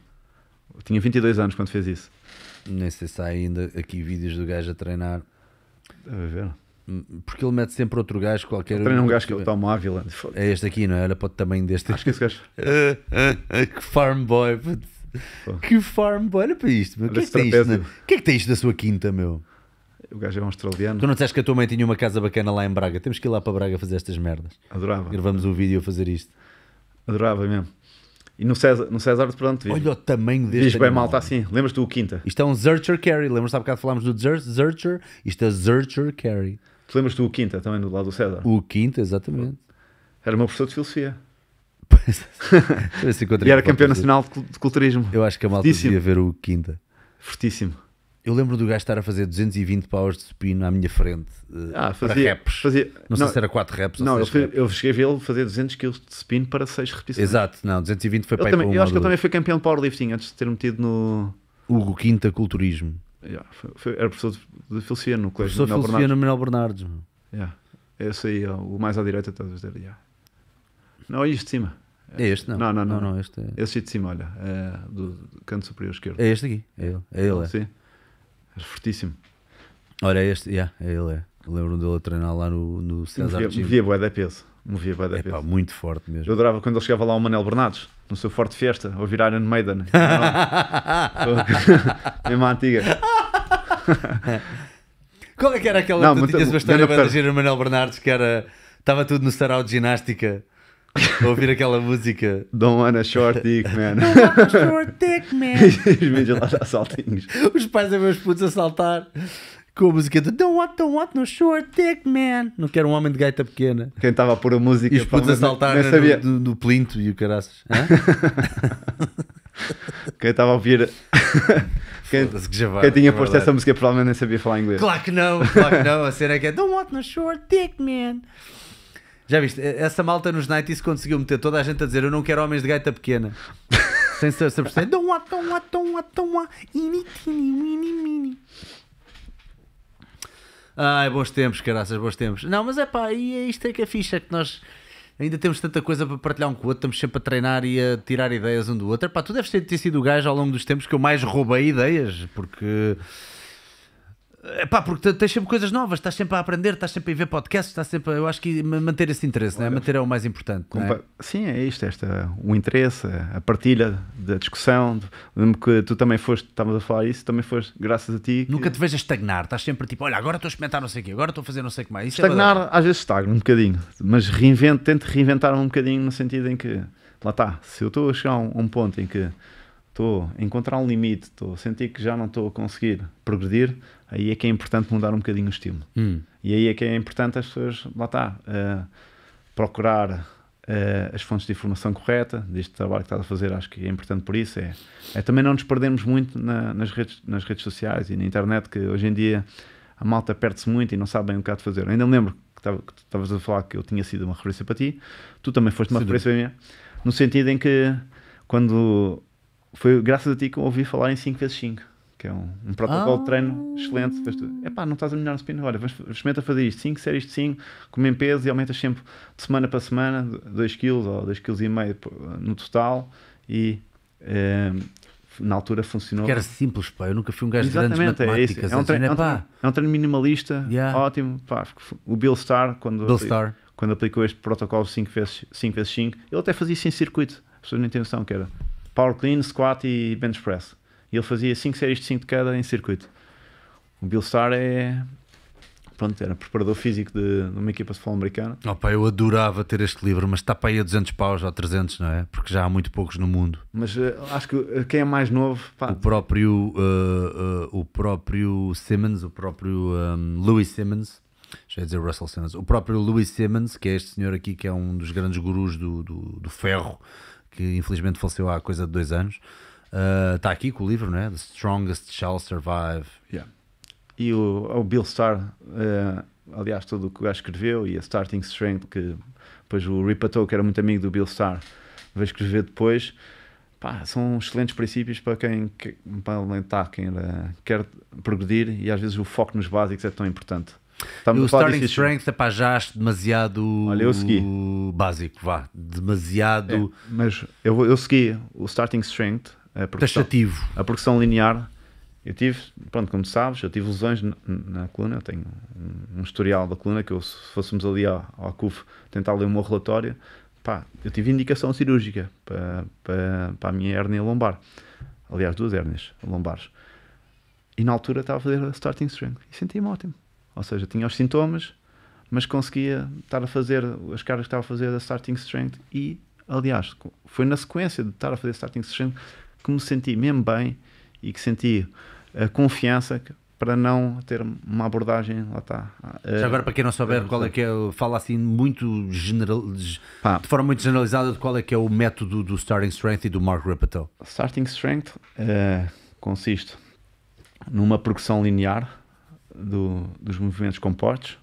Tinha 22 anos quando fez isso. Nem sei se há ainda aqui vídeos do gajo a treinar. Deve ver. Porque ele mete sempre outro gajo qualquer. Treina um gajo que é o Tom Ávila. É este aqui, não é? Olha para o tamanho deste. Acho que esse gajo. *laughs* que farm boy. Que farm boy. Olha para isto. O que, é que tem isto na... o que é que tem isto na sua quinta, meu? O gajo é um australiano. Tu não disseste que a tua mãe tinha uma casa bacana lá em Braga? Temos que ir lá para Braga fazer estas merdas. Adorava. Gravamos um vídeo a fazer isto. Adorava mesmo. E no César, no César pronto, vi. Olha o tamanho deste. Diz bem animal. malta assim. Lembras-te do Quinta? Isto é um Zurcher Carry. Lembras-te há bocado falámos do Zurcher? Isto é Zurcher Carry. Tu lembras-te do Quinta também do lado do César? O quinto, exatamente. Era meu professor de filosofia. *laughs* Eu E era campeão nacional de cul- de culturismo. Eu acho que a malta Fortíssimo. devia ver o quinta. Fortíssimo. Eu lembro do gajo estar a fazer 220 powers de supino à minha frente. eh, Ah, fazia. reps. fazia Não, sei se era 4 reps ou Não, eu, 6 fui- reps. eu cheguei a ver ele fazer 200 kg de spin para 6 repetições. Exato, não, 220 foi Ele para também, para eu acho que ou ele também foi campeão de powerlifting antes de ter metido no. Hugo Quinta Culturismo. Yeah, foi- foi- era professor de, de filosofia no colégio. Professor de filosofia no. Manuel Bernardes. Yeah. Esse aí, o mais à direita, dizer. Yeah. Não, é isto de cima. É este, não? Não, não, não. este é... Esse aí de cima, olha. É do, do canto superior esquerdo. é este aqui. É ele. É ele. é. Sim. Era fortíssimo. Olha, é este. Yeah, é ele. É. Eu Lembro dele a treinar lá no, no César Movia, movia bué de peso. Movia bué É peso. muito forte mesmo. Eu adorava quando ele chegava lá o Manel Bernardes, no seu Forte Fiesta, a ouvir Iron Maiden. *laughs* Mesmo a antiga. *laughs* Qual é que era aquela Não, tu tinhas uma história perto. gira Manuel Bernardes que era estava tudo no sarau de ginástica a ouvir aquela música *laughs* Don't wanna short dick, man. Short dick man Os vídeos lá a saltinhos. os pais a os putos a saltar com a música de Don't want, don't want no short dick man não quero um homem de gaita pequena Quem estava a pôr a música e os putos a saltar no, no- no plinto e o caraças? *laughs* Quem estava a ouvir. *laughs* quem, que quem tinha posto verdade. essa música provavelmente nem sabia falar inglês. Claro que não, claro que não. A cena é que é Don't want no short dick, man. Já viste? Essa malta nos 90s conseguiu meter toda a gente a dizer Eu não quero homens de gaita pequena. *laughs* Sem ser se perceber. Don't want, don't want, don't want, don't want. Ini, tini, mini, mini. Ai, bons tempos, caraças, bons tempos. Não, mas é pá, e é isto é que é fixe, é que nós ainda temos tanta coisa para partilhar um com o outro, estamos sempre a treinar e a tirar ideias um do outro. Pá, tu deves ter, ter sido o gajo ao longo dos tempos que eu mais roubei ideias, porque É pá, porque te- tens sempre coisas novas, estás sempre a aprender, estás sempre a ver podcasts, estás sempre a, eu acho que ma- manter esse interesse, né? manter é o mais importante. é? Sim, é isto, esta, o interesse, a partilha da discussão. Lembro que tu também foste, estavas a falar isso, também foste, graças a ti. que- Nunca te vejas estagnar, estás sempre tipo, olha, agora estou a experimentar não sei o quê, agora estou a fazer não sei o que mais. Isso é Estagnar, às vezes estagno um bocadinho, mas reinvento, tento reinventar um bocadinho no sentido em que, lá está, se eu estou a chegar a um, a um ponto em que estou a encontrar um limite, estou a sentir que já não estou a conseguir progredir, aí é que é importante mudar um bocadinho o estímulo. Hum. E aí é que é importante as pessoas, lá está, eh, procurar eh, as fontes de informação correta deste trabalho que estás a fazer, acho que é importante por isso. É, é também não nos perdermos muito na- nas, redes, nas redes sociais e na internet, que hoje em dia a malta perde-se muito e não sabe bem o que há de fazer. Eu ainda me lembro que estavas a falar que eu tinha sido uma referência para ti, tu também foste uma Sem referência para mim, no sentido em que quando foi graças a ti que eu ouvi falar em 5x5, que é um, um protocolo de treino excelente. É pá, não estás a melhorar no spin? Olha, vamos- experimenta fazer isto, 5 séries de 5, comem peso e aumentas sempre de semana para semana 2 kg ou 2 kg e meio no total e eh, na altura funcionou. Que era simples, pá, eu nunca fui um gajo de grandes Exatamente, é isso. matemáticas. É um, a treino, é, um "Epá, treino, é um treino minimalista, Yeah. ótimo. Pá, o Bill Starr, quando, Bill Starr. quando aplicou este protocolo 5x5, ele até fazia isso em circuito. As pessoas não têm noção que era power clean, squat e bench press. E ele fazia 5 séries de 5 de cada em circuito. O Bill Starr é. Pronto, era preparador físico de, de uma equipa de futebol americana. Oh, pá, eu adorava ter este livro, mas está para aí a 200 paus ou 300, não é? Porque já há muito poucos no mundo. Mas eh, acho que eh, quem é mais novo, pá, O próprio, uh, uh, o próprio Simmons, o próprio um, Louis Simmons, já ia dizer Russell Simmons, o próprio Louis Simmons, que é este senhor aqui que é um dos grandes gurus do, do, do ferro, que infelizmente faleceu há coisa de dois anos, uh, está aqui com o livro, não é? The Strongest Shall Survive. Yeah. E o, o Bill Starr, eh, aliás, tudo o que o gajo escreveu e a Starting Strength, que depois o Ripatou, que era muito amigo do Bill Starr, veio escrever depois. Pá, são excelentes princípios para quem que- para alentar, quem eh, quer progredir e às vezes o foco nos básicos é tão importante. E Estamos o Starting disso, Strength, epá, já acho demasiado Olha, eu segui. básico, vá, demasiado É, mas eu, eu segui o Starting Strength, a progressão, taxativo. a progressão linear. Eu tive, pronto, como sabes, eu tive lesões na, na coluna. Eu tenho um, um historial da coluna que eu, se fôssemos ali ao, ao CUF tentar ler o meu relatório, pá, eu tive indicação cirúrgica para, para, para a minha hérnia lombar. Aliás, duas hérnias lombares. E na altura estava a fazer a starting strength e sentia-me ótimo. Ou seja, tinha os sintomas, mas conseguia estar a fazer as caras que estava a fazer da starting strength e, aliás, foi na sequência de estar a fazer starting strength que me senti mesmo bem e que senti a confiança que- para não ter uma abordagem, lá está. Já agora, para quem não souber qual é que é, fala assim muito general, de Pá. forma muito generalizada de qual é que é o método do Starting Strength e do Mark Rippetoe. Starting strength eh, consiste numa progressão linear do- dos movimentos compostos,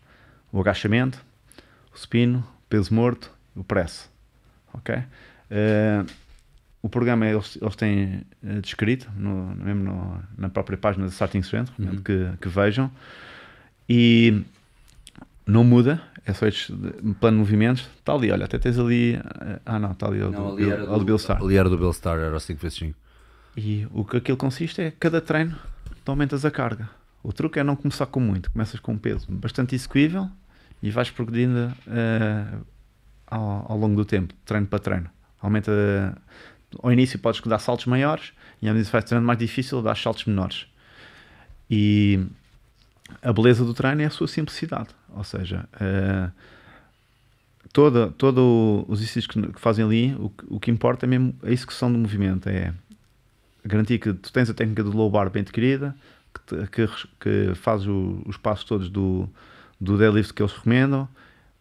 o agachamento, o supino, o peso morto, o press. Ok? Eh, o programa eles, eles têm eh, descrito, no, mesmo no- na própria página do Starting Strength, recomendo que, que vejam. E não muda, é só este plano de movimentos. Está ali, olha, até tens ali. eh, Ah, não, está ali o do, Bill- o do Bill Starr. ali era do Bill Starr, era o 5x5. E o que aquilo consiste é cada treino tu aumentas a carga. O truque é não começar com muito, começas com um peso bastante execuível e vais progredindo eh, ao, ao longo do tempo, treino para treino. Aumenta. Ao início podes dar saltos maiores e à medida que vais treinando mais difícil, dás saltos menores. E a beleza do treino é a sua simplicidade. Ou seja, eh, toda, todo os exercícios que, que fazem ali, o, o que importa é mesmo a execução do movimento. É garantir que tu tens a técnica do low bar bem adquirida, que, que, que fazes o- os passos todos do, do deadlift que eles recomendam,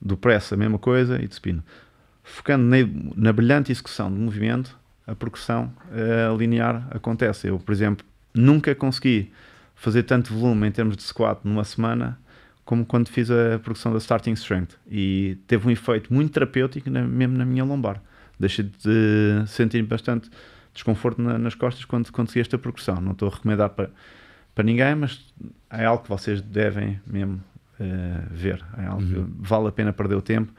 do press a mesma coisa e de spin. Focando na, na brilhante execução do movimento, a progressão eh, linear acontece. Eu, por exemplo, nunca consegui fazer tanto volume em termos de squat numa semana como quando fiz a progressão da starting strength e teve um efeito muito terapêutico na- mesmo na minha lombar. Deixei de sentir bastante desconforto na- nas costas quando consegui esta progressão. Não estou a recomendar para, para ninguém, mas é algo que vocês devem mesmo eh, ver. É algo que vale a pena perder o tempo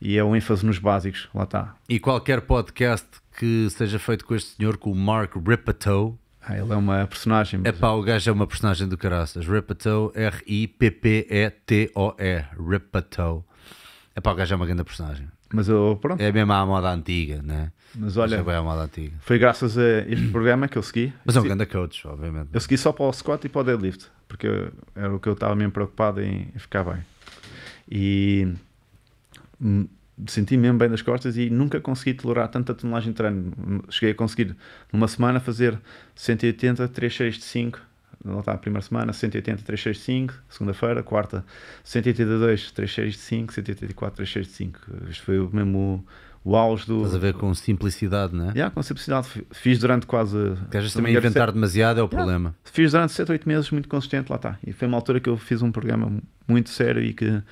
e é o ênfase nos básicos. Lá está. E qualquer podcast que seja feito com este senhor, com o Mark Rippetoe, Ah, ele é uma personagem. É pá, o gajo é uma personagem do caraças. Ripato, R-I-P-P-E-T-O-E. Ripato. É pá, o gajo é uma grande personagem. Mas eu, pronto. É mesmo à moda antiga, né? Mas olha, é bem à moda antiga. foi graças a este programa que eu segui. Mas é um grande coach, obviamente. Eu segui só para o squat e para o deadlift, porque era o que eu estava mesmo preocupado em, ficar bem. E senti mesmo bem das costas e nunca consegui tolerar tanta tonelagem de treino. Cheguei a conseguir numa semana fazer 180, 3 séries de 5. Lá está a primeira semana, 180, 3 séries de 5. Segunda-feira, quarta, 182, 3 séries de 5. 184, 3 séries de 5. Isto foi o mesmo o, auge do. Estás a ver com simplicidade, né? Yeah, com simplicidade. Fiz durante quase. Que às vezes não também inventar demasiado é o problema. Fiz durante 7, 8 meses muito consistente, lá está. E foi uma altura que eu fiz um programa muito sério e que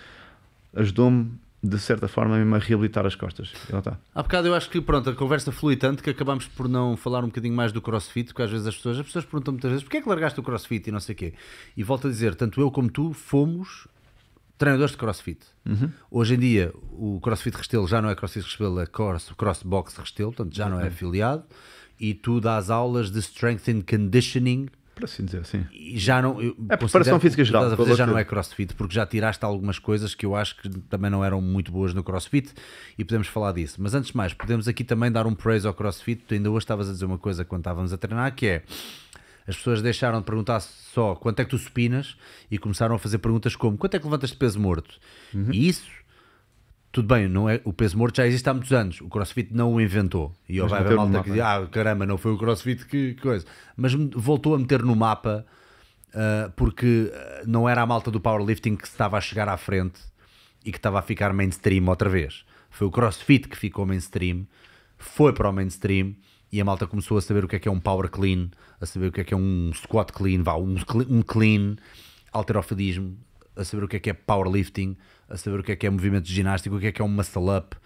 ajudou-me, de certa forma, mesmo a reabilitar as costas. Está. Há bocado eu acho que pronto, a conversa flui tanto que acabamos por não falar um bocadinho mais do crossfit, porque às vezes as pessoas, as pessoas perguntam muitas vezes porquê é que largaste o crossfit e não sei o quê. E volto a dizer, tanto eu como tu fomos treinadores de crossfit. Hoje em dia o crossfit Restelo já não é crossfit Restelo, é cross, crossbox Restelo, portanto já não é afiliado. E tu dás aulas de strength and conditioning Por assim dizer, sim. e já não. É preparação física geral, estás a fazer já não é crossfit, porque já tiraste algumas coisas que eu acho que também não eram muito boas no crossfit e podemos falar disso. Mas antes de mais, podemos aqui também dar um praise ao crossfit. Tu ainda hoje estavas a dizer uma coisa quando estávamos a treinar que é. As pessoas deixaram de perguntar só quanto é que tu supinas e começaram a fazer perguntas como quanto é que levantas de peso morto? Uhum. E isso, tudo bem, não é, o peso morto já existe há muitos anos. O crossfit não o inventou. E Mas vai no malta que diz, ah, caramba, não foi o crossfit que, coisa. Mas voltou a meter no mapa uh, porque uh, não era a malta do powerlifting que estava a chegar à frente e que estava a ficar mainstream outra vez. Foi o crossfit que ficou mainstream, foi para o mainstream e a malta começou a saber o que é que é um power clean, a saber o que é que é um squat clean, vá, um, cle- um clean, alterofadismo, a saber o que é que é powerlifting, a saber o que é que é movimento de ginástica, o que é que é um muscle up.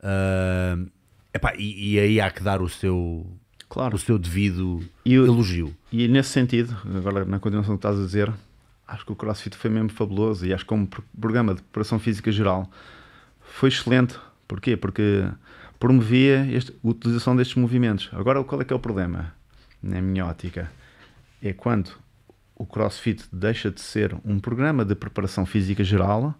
Uh, epá, e, e aí há que dar o seu, Claro. o seu devido E elogio. E nesse sentido, agora na continuação do que estás a dizer, acho que o CrossFit foi mesmo fabuloso e acho que como pro- programa de preparação física geral foi excelente. Porquê? Porque promovia este- a utilização destes movimentos. Agora, qual é que é o problema? Na minha ótica, é quando o CrossFit deixa de ser um programa de preparação física geral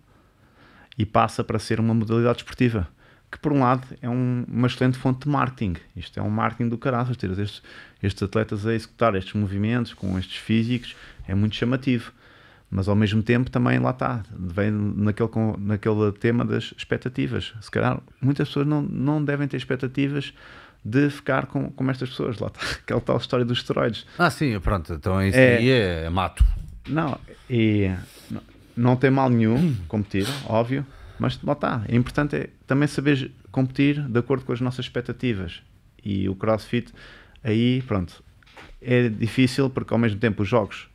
e passa para ser uma modalidade esportiva. Que, por um lado, é um- uma excelente fonte de marketing. Isto é um marketing do caraças. Ter estes, estes atletas a executar estes movimentos com estes físicos é muito chamativo. Mas, ao mesmo tempo, também lá está. Vem naquele, com- naquele tema das expectativas. Se calhar, muitas pessoas não, não devem ter expectativas de ficar com, como estas pessoas. Lá está. *laughs* Aquela tal história dos esteroides. Ah, sim, pronto, então isso É- aí é, mato. Não, e não- tem mal nenhum competir, óbvio, mas lá está. É importante é também saber competir de acordo com as nossas expectativas. E o CrossFit, aí, pronto, é difícil porque ao mesmo tempo os jogos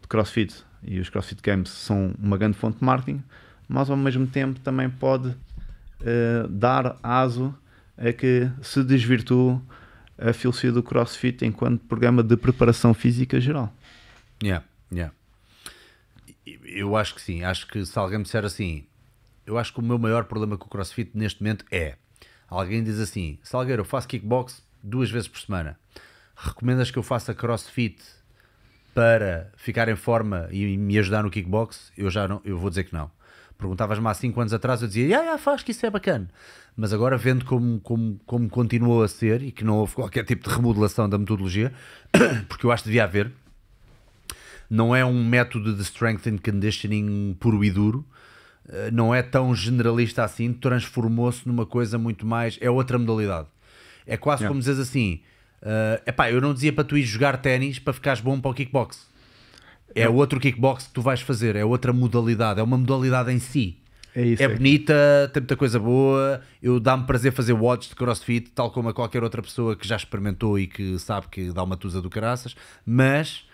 de CrossFit e os CrossFit Games são uma grande fonte de marketing, mas ao mesmo tempo também pode eh, dar aso a que se desvirtue a filosofia do CrossFit enquanto programa de preparação física geral. Yeah, yeah. Eu acho que sim. Acho que se alguém me disser assim, eu acho que o meu maior problema com o CrossFit neste momento é alguém diz assim: Salgueiro, eu faço kickbox duas vezes por semana. Recomendas que eu faça CrossFit para ficar em forma e me ajudar no kickbox? Eu já não, eu vou dizer que não. Perguntavas-me há 5 anos atrás, eu dizia, yeah, yeah, faz que isso é bacana. Mas agora, vendo como, como, como continuou a ser e que não houve qualquer tipo de remodelação da metodologia, *coughs* porque eu acho que devia haver, não é um método de strength and conditioning puro e duro, eh, não é tão generalista assim, transformou-se numa coisa muito mais. É outra modalidade. É quase Yeah. como dizes assim: eh, epá, eu não dizia para tu ir jogar ténis para ficares bom para o kickbox. É outro kickbox que tu vais fazer, é outra modalidade, é uma modalidade em si. É isso. É é. bonita, tem muita coisa boa. Eu dá-me prazer fazer watch de crossfit, tal como a qualquer outra pessoa que já experimentou e que sabe que dá uma tusa do caraças. Mas,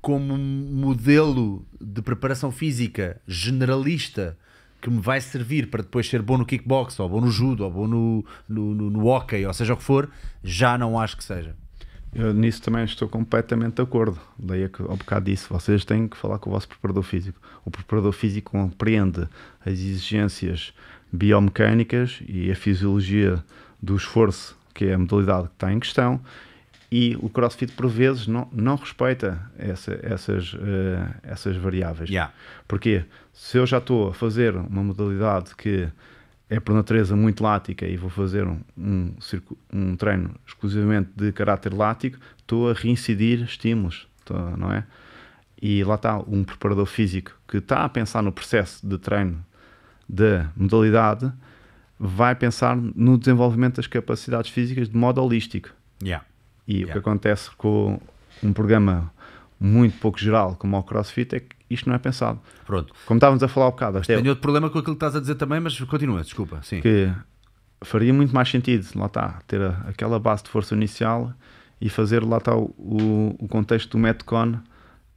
como modelo de preparação física generalista que me vai servir para depois ser bom no kickbox, ou bom no judo, ou bom no, no, no, no hockey, ou seja o que for, já não acho que seja. Eu nisso também estou completamente de acordo. Daí é que, ao bocado disse, vocês têm que falar com o vosso preparador físico. O preparador físico compreende as exigências biomecânicas e a fisiologia do esforço, que é a modalidade que está em questão, E o CrossFit, por vezes, não, não respeita essa, essas, eh, essas variáveis. Yeah. Porquê? Se eu já estou a fazer uma modalidade que é por natureza muito lática e vou fazer um, um, um treino exclusivamente de caráter lático, estou a reincidir estímulos, estou- não é? E lá está um preparador físico que está a pensar no processo de treino da modalidade, vai pensar no desenvolvimento das capacidades físicas de modo holístico. Yeah. E o Yeah. que acontece com um programa muito pouco geral como o CrossFit é que isto não é pensado. Pronto. Como estávamos a falar há bocado, até Tenho outro problema com aquilo que estás a dizer também, mas continua, desculpa. Sim. que faria muito mais sentido, lá está, ter aquela base de força inicial e fazer, lá está, o, o- o contexto do Metcon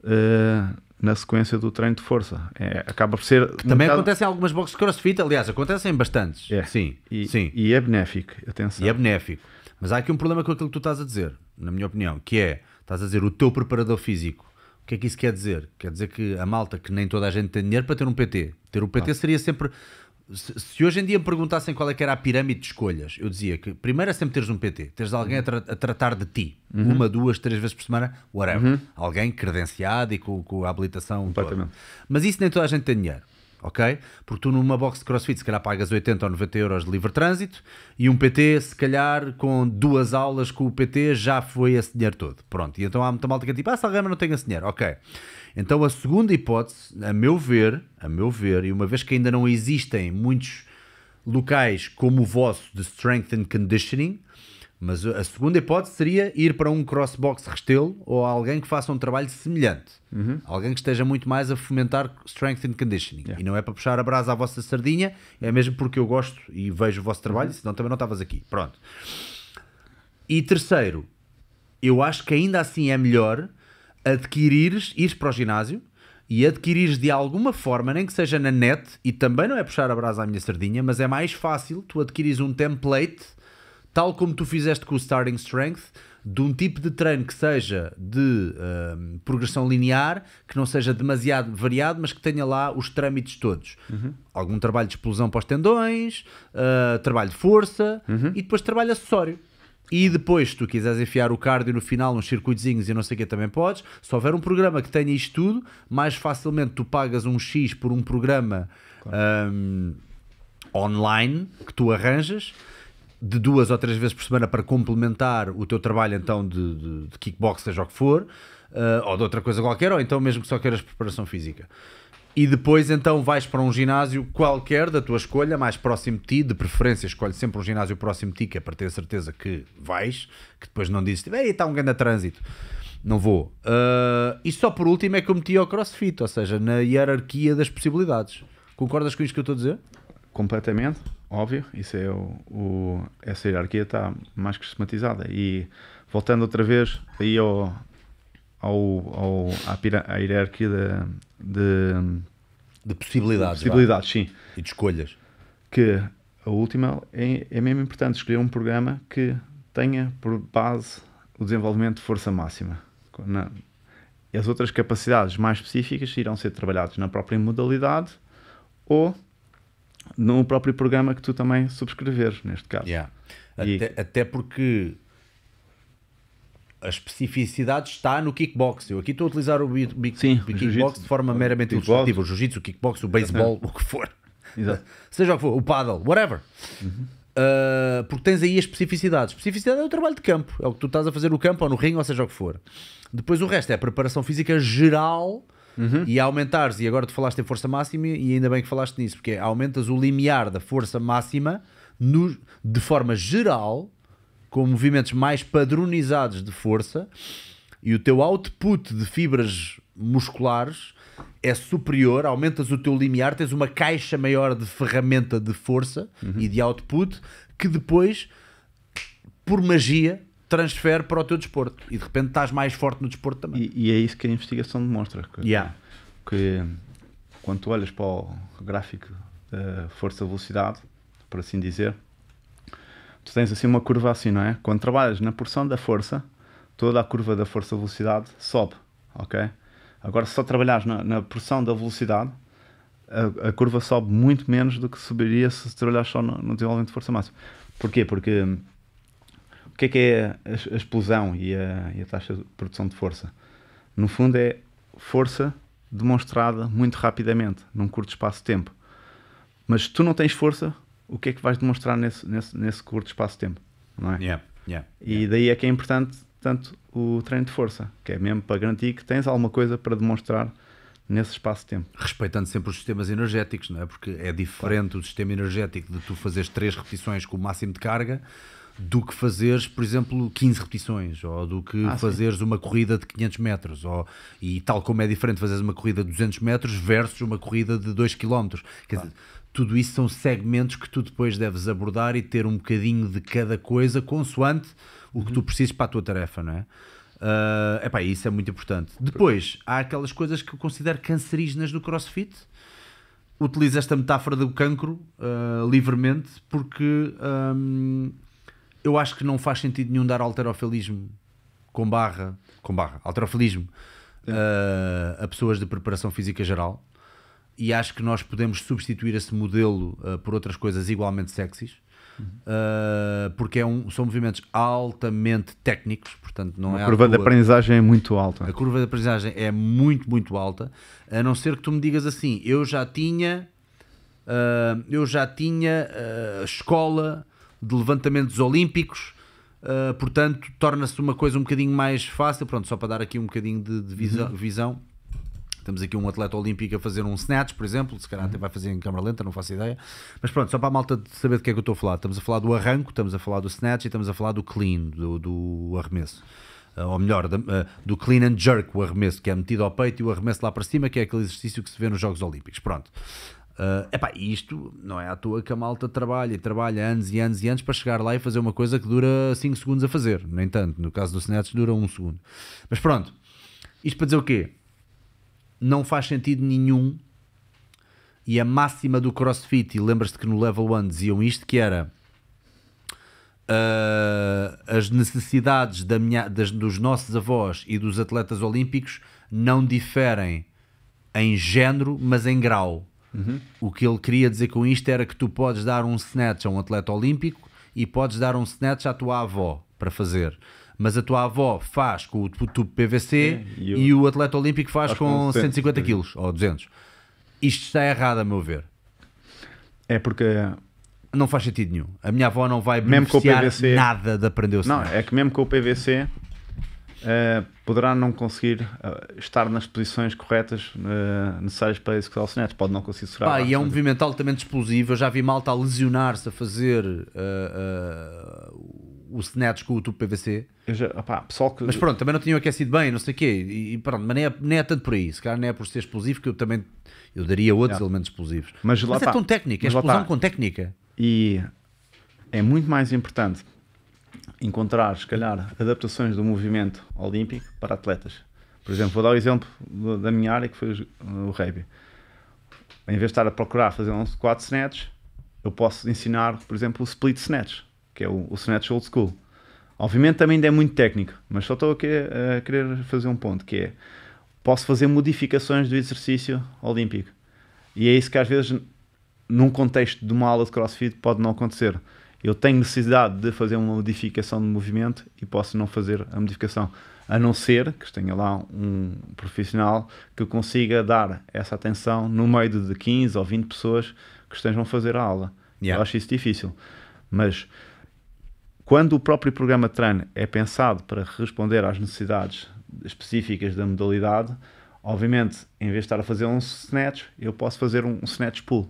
eh, na sequência do treino de força. É, acaba por ser... um Também bocado- acontece em algumas boxes de crossfit, aliás, acontecem bastantes. É. Sim, E, sim. e é benéfico, atenção. E é benéfico. Mas há aqui um problema com aquilo que tu estás a dizer, na minha opinião, que é, estás a dizer, o teu preparador físico. O que é que isso quer dizer? Quer dizer que a malta, que nem toda a gente tem dinheiro para ter um PT. Ter um PT seria sempre... Se, se hoje em dia me perguntassem qual é que era a pirâmide de escolhas, eu dizia que primeiro é sempre teres um PT, teres alguém a, tra- a tratar de ti, uma, duas, três vezes por semana, whatever. Alguém credenciado e com, com a habilitação. Mas isso nem toda a gente tem dinheiro, ok? Porque tu numa box de crossfit se calhar pagas 80 ou 90 euros de livre trânsito e um PT, se calhar com duas aulas com o PT já foi esse dinheiro todo. Pronto, e então há muita malta que é tipo, ah, Salgama não tem esse dinheiro, ok. Então a segunda hipótese, a meu ver, a meu ver, e uma vez que ainda não existem muitos locais como o vosso de Strength and Conditioning, mas a segunda hipótese seria ir para um crossbox Restelo ou alguém que faça um trabalho semelhante. Alguém que esteja muito mais a fomentar Strength and Conditioning. E não é para puxar a brasa à vossa sardinha, é mesmo porque eu gosto e vejo o vosso trabalho, senão também não estavas aqui. Pronto. E terceiro, eu acho que ainda assim é melhor adquirires, ires para o ginásio e adquirires de alguma forma, nem que seja na net, e também não é puxar a brasa à minha sardinha, mas é mais fácil tu adquires um template, tal como tu fizeste com o Starting Strength, de um tipo de treino que seja de hum, progressão linear, que não seja demasiado variado, mas que tenha lá os trâmites todos. Algum trabalho de explosão para os tendões, ah, trabalho de força e depois trabalho acessório. E depois, se tu quiseres enfiar o cardio no final, uns circuitozinhos e não sei o que também podes. Se houver um programa que tenha isto tudo, mais facilmente tu pagas um X por um programa hum, online que tu arranjas de duas ou três vezes por semana para complementar o teu trabalho então de, de, de kickbox, seja o que for, ah, ou de outra coisa qualquer, ou então mesmo que só queiras preparação física. E depois então vais para um ginásio qualquer da tua escolha, mais próximo de ti, de preferência escolhe sempre um ginásio próximo de ti, que é para ter a certeza que vais, que depois não dizes, ei, está um grande trânsito. Não vou. Ah, e só por último é que eu meti ao crossfit, ou seja, na hierarquia das possibilidades. Concordas com isto que eu estou a dizer? completamente, óbvio, isso é o, o- essa hierarquia está mais que sistematizada e voltando outra vez aí ao, ao, ao à, pira- à hierarquia de, de De possibilidades. vá. possibilidades, sim, E de escolhas. que a última é, é mesmo importante escolher um programa que tenha por base o desenvolvimento de força máxima. Na- as outras capacidades mais específicas irão ser trabalhadas na própria modalidade ou no próprio programa que tu também subscreveres, neste caso. Yeah. E- Até, até porque a especificidade está no kickbox. Eu aqui estou a utilizar o, bi- bi- Sim, o kickbox de forma meramente ilustrativa. O jiu-jitsu, o kickbox, o beisebol, o que for. Exato. *laughs* Seja o que for, o paddle, whatever. Uh, porque tens aí a especificidade. Especificidade é o trabalho de campo, é o que tu estás a fazer no campo ou no ringue, ou seja o que for. Depois o resto é a preparação física geral e aumentares. E agora tu falaste em força máxima, e ainda bem que falaste nisso, porque é aumentas o limiar da força máxima no- de forma geral, com movimentos mais padronizados de força, e o teu output de fibras musculares é superior, aumentas o teu limiar, tens uma caixa maior de ferramenta de força e de output que depois, por magia, transfere para o teu desporto e de repente estás mais forte no desporto também. E, e é isso que a investigação demonstra. Que, Yeah. que quando tu olhas para o gráfico da força-velocidade, por assim dizer, tu tens assim uma curva assim, não é? Quando trabalhas na porção da força, toda a curva da força-velocidade sobe, ok? Agora, se só trabalhares na, na porção da velocidade, a, a curva sobe muito menos do que subiria se trabalhares só no, no desenvolvimento de força máxima. Porquê? Porque que é que é a, a explosão e a, e a taxa de produção de força? No fundo é força demonstrada muito rapidamente, num curto espaço de tempo. Mas se tu não tens força, o que é que vais demonstrar nesse, nesse, nesse curto espaço de tempo? Não é? Yeah, yeah. E daí é que é importante tanto o treino de força, que é mesmo para garantir que tens alguma coisa para demonstrar nesse espaço de tempo. Respeitando sempre os sistemas energéticos, não é? Porque é diferente o sistema energético de tu fazeres 3 repetições com o máximo de carga do que fazeres, por exemplo, 15 repetições, ou do que Ah, sim. fazeres uma corrida de 500 metros, ou, e tal como é diferente fazeres uma corrida de 200 metros versus uma corrida de 2 km. Quer dizer, tudo isso são segmentos que tu depois deves abordar e ter um bocadinho de cada coisa consoante o que tu precisas para a tua tarefa, não é? Ah, epá, isso é muito importante. Depois, há aquelas coisas que eu considero cancerígenas do crossfit, utilizo esta metáfora do cancro ah, livremente porque hum, eu acho que não faz sentido nenhum dar alterofilismo com barra, com barra, alterofilismo ah, a pessoas de preparação física geral e acho que nós podemos substituir esse modelo ah, por outras coisas igualmente sexys. ah, porque é um- são movimentos altamente técnicos, portanto não é A à curva de aprendizagem é muito alta. a curva de aprendizagem é muito, muito alta, a não ser que tu me digas assim, eu já tinha ah, eu já tinha ah, escola de levantamentos olímpicos, ah, portanto torna-se uma coisa um bocadinho mais fácil, pronto, só para dar aqui um bocadinho de, de visão, visão. Temos aqui um atleta olímpico a fazer um snatch, por exemplo, se calhar até vai fazer em câmara lenta, não faço ideia. Mas pronto, só para a malta saber de que é que eu estou a falar. Estamos a falar do arranco, estamos a falar do snatch e estamos a falar do clean, do, do arremesso. Ah, ou melhor, da- ah, do clean and jerk, o arremesso, que é metido ao peito e o arremesso lá para cima, que é aquele exercício que se vê nos Jogos Olímpicos. Pronto. Ah, epá, isto não é à toa que a malta trabalha e trabalha anos e anos e anos para chegar lá e fazer uma coisa que dura 5 segundos a fazer. Nem tanto, no caso do snatch dura 1 um segundo. Mas pronto, isto para dizer o quê? não faz sentido nenhum. E a máxima do CrossFit, e lembras-te que no Level 1 diziam isto, que era ah, as necessidades da minha, das- dos nossos avós e dos atletas olímpicos não diferem em género, mas em grau. O que ele queria dizer com isto era que tu podes dar um snatch a um atleta olímpico e podes dar um snatch à tua avó para fazer. Mas a tua avó faz com o tu- tubo PVC Sim, e, e o... o- atleta olímpico faz faz com, com 200, 150 quilos ou 200. Isto está errado, a meu ver. É porque Não faz sentido nenhum. A minha avó não vai Mesmo com o beneficiar PVC nada de aprender o Não, snatch. é que mesmo com o PVC eh, poderá não conseguir eh, estar nas posições corretas eh, necessárias para executar o snatch. Pode não conseguir segurar. Pá, e é um movimento altamente explosivo. Eu já vi malta a lesionar-se a fazer o snatch com o tubo PVC. Já- opá, que... Mas pronto, também não tinham aquecido bem, não sei o quê. E, pronto, mas nem é, nem é tanto por aí. Se calhar nem é por ser explosivo, que eu também eu daria outros Yeah. elementos explosivos. Mas lá é tá. tão técnica, é Mas lá explosão tá. com técnica. E é muito mais importante encontrar, se calhar, adaptações do movimento olímpico para atletas. Por exemplo, vou dar o exemplo da minha área, que foi o rugby. Em vez de estar a procurar fazer um squat snatch, eu posso ensinar, por exemplo, o split snatch, que é o, o snatch old school. Obviamente também ainda é muito técnico, mas só estou aqui a querer fazer um ponto, que é, posso fazer modificações do exercício olímpico. E é isso que às vezes num contexto de uma aula de crossfit pode não acontecer. Eu tenho necessidade de fazer uma modificação de movimento e posso não fazer a modificação. A não ser que tenha lá um profissional que consiga dar essa atenção no meio de 15 ou 20 pessoas que estejam a fazer a aula. Yeah. Eu acho isso difícil. Mas quando o próprio programa treino é pensado para responder às necessidades específicas da modalidade, obviamente, em vez de estar a fazer um snatch, eu posso fazer um snatch pull.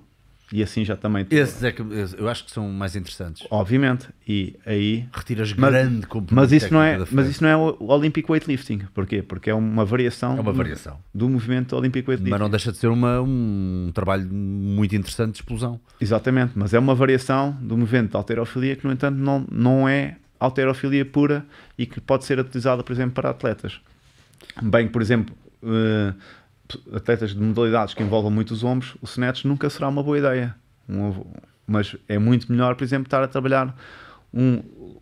E assim já também. Esses é que eu acho que são mais interessantes. Obviamente. E aí. Retiras Mas- grande Mas isso, não é, mas isso não é o Olympic Weightlifting. Porquê? Porque é uma variação, É uma variação. Do, movimento Olympic Weightlifting. Mas não deixa de ser uma, um trabalho muito interessante de explosão. Exatamente, mas é uma variação do movimento de alterofilia que, no entanto, não, não é alterofilia pura e que pode ser utilizada, por exemplo, para atletas. Bem, por exemplo, eh, atletas de modalidades que envolvam muito os ombros, o snatch nunca será uma boa ideia. Um- mas é muito melhor, por exemplo, estar a trabalhar um,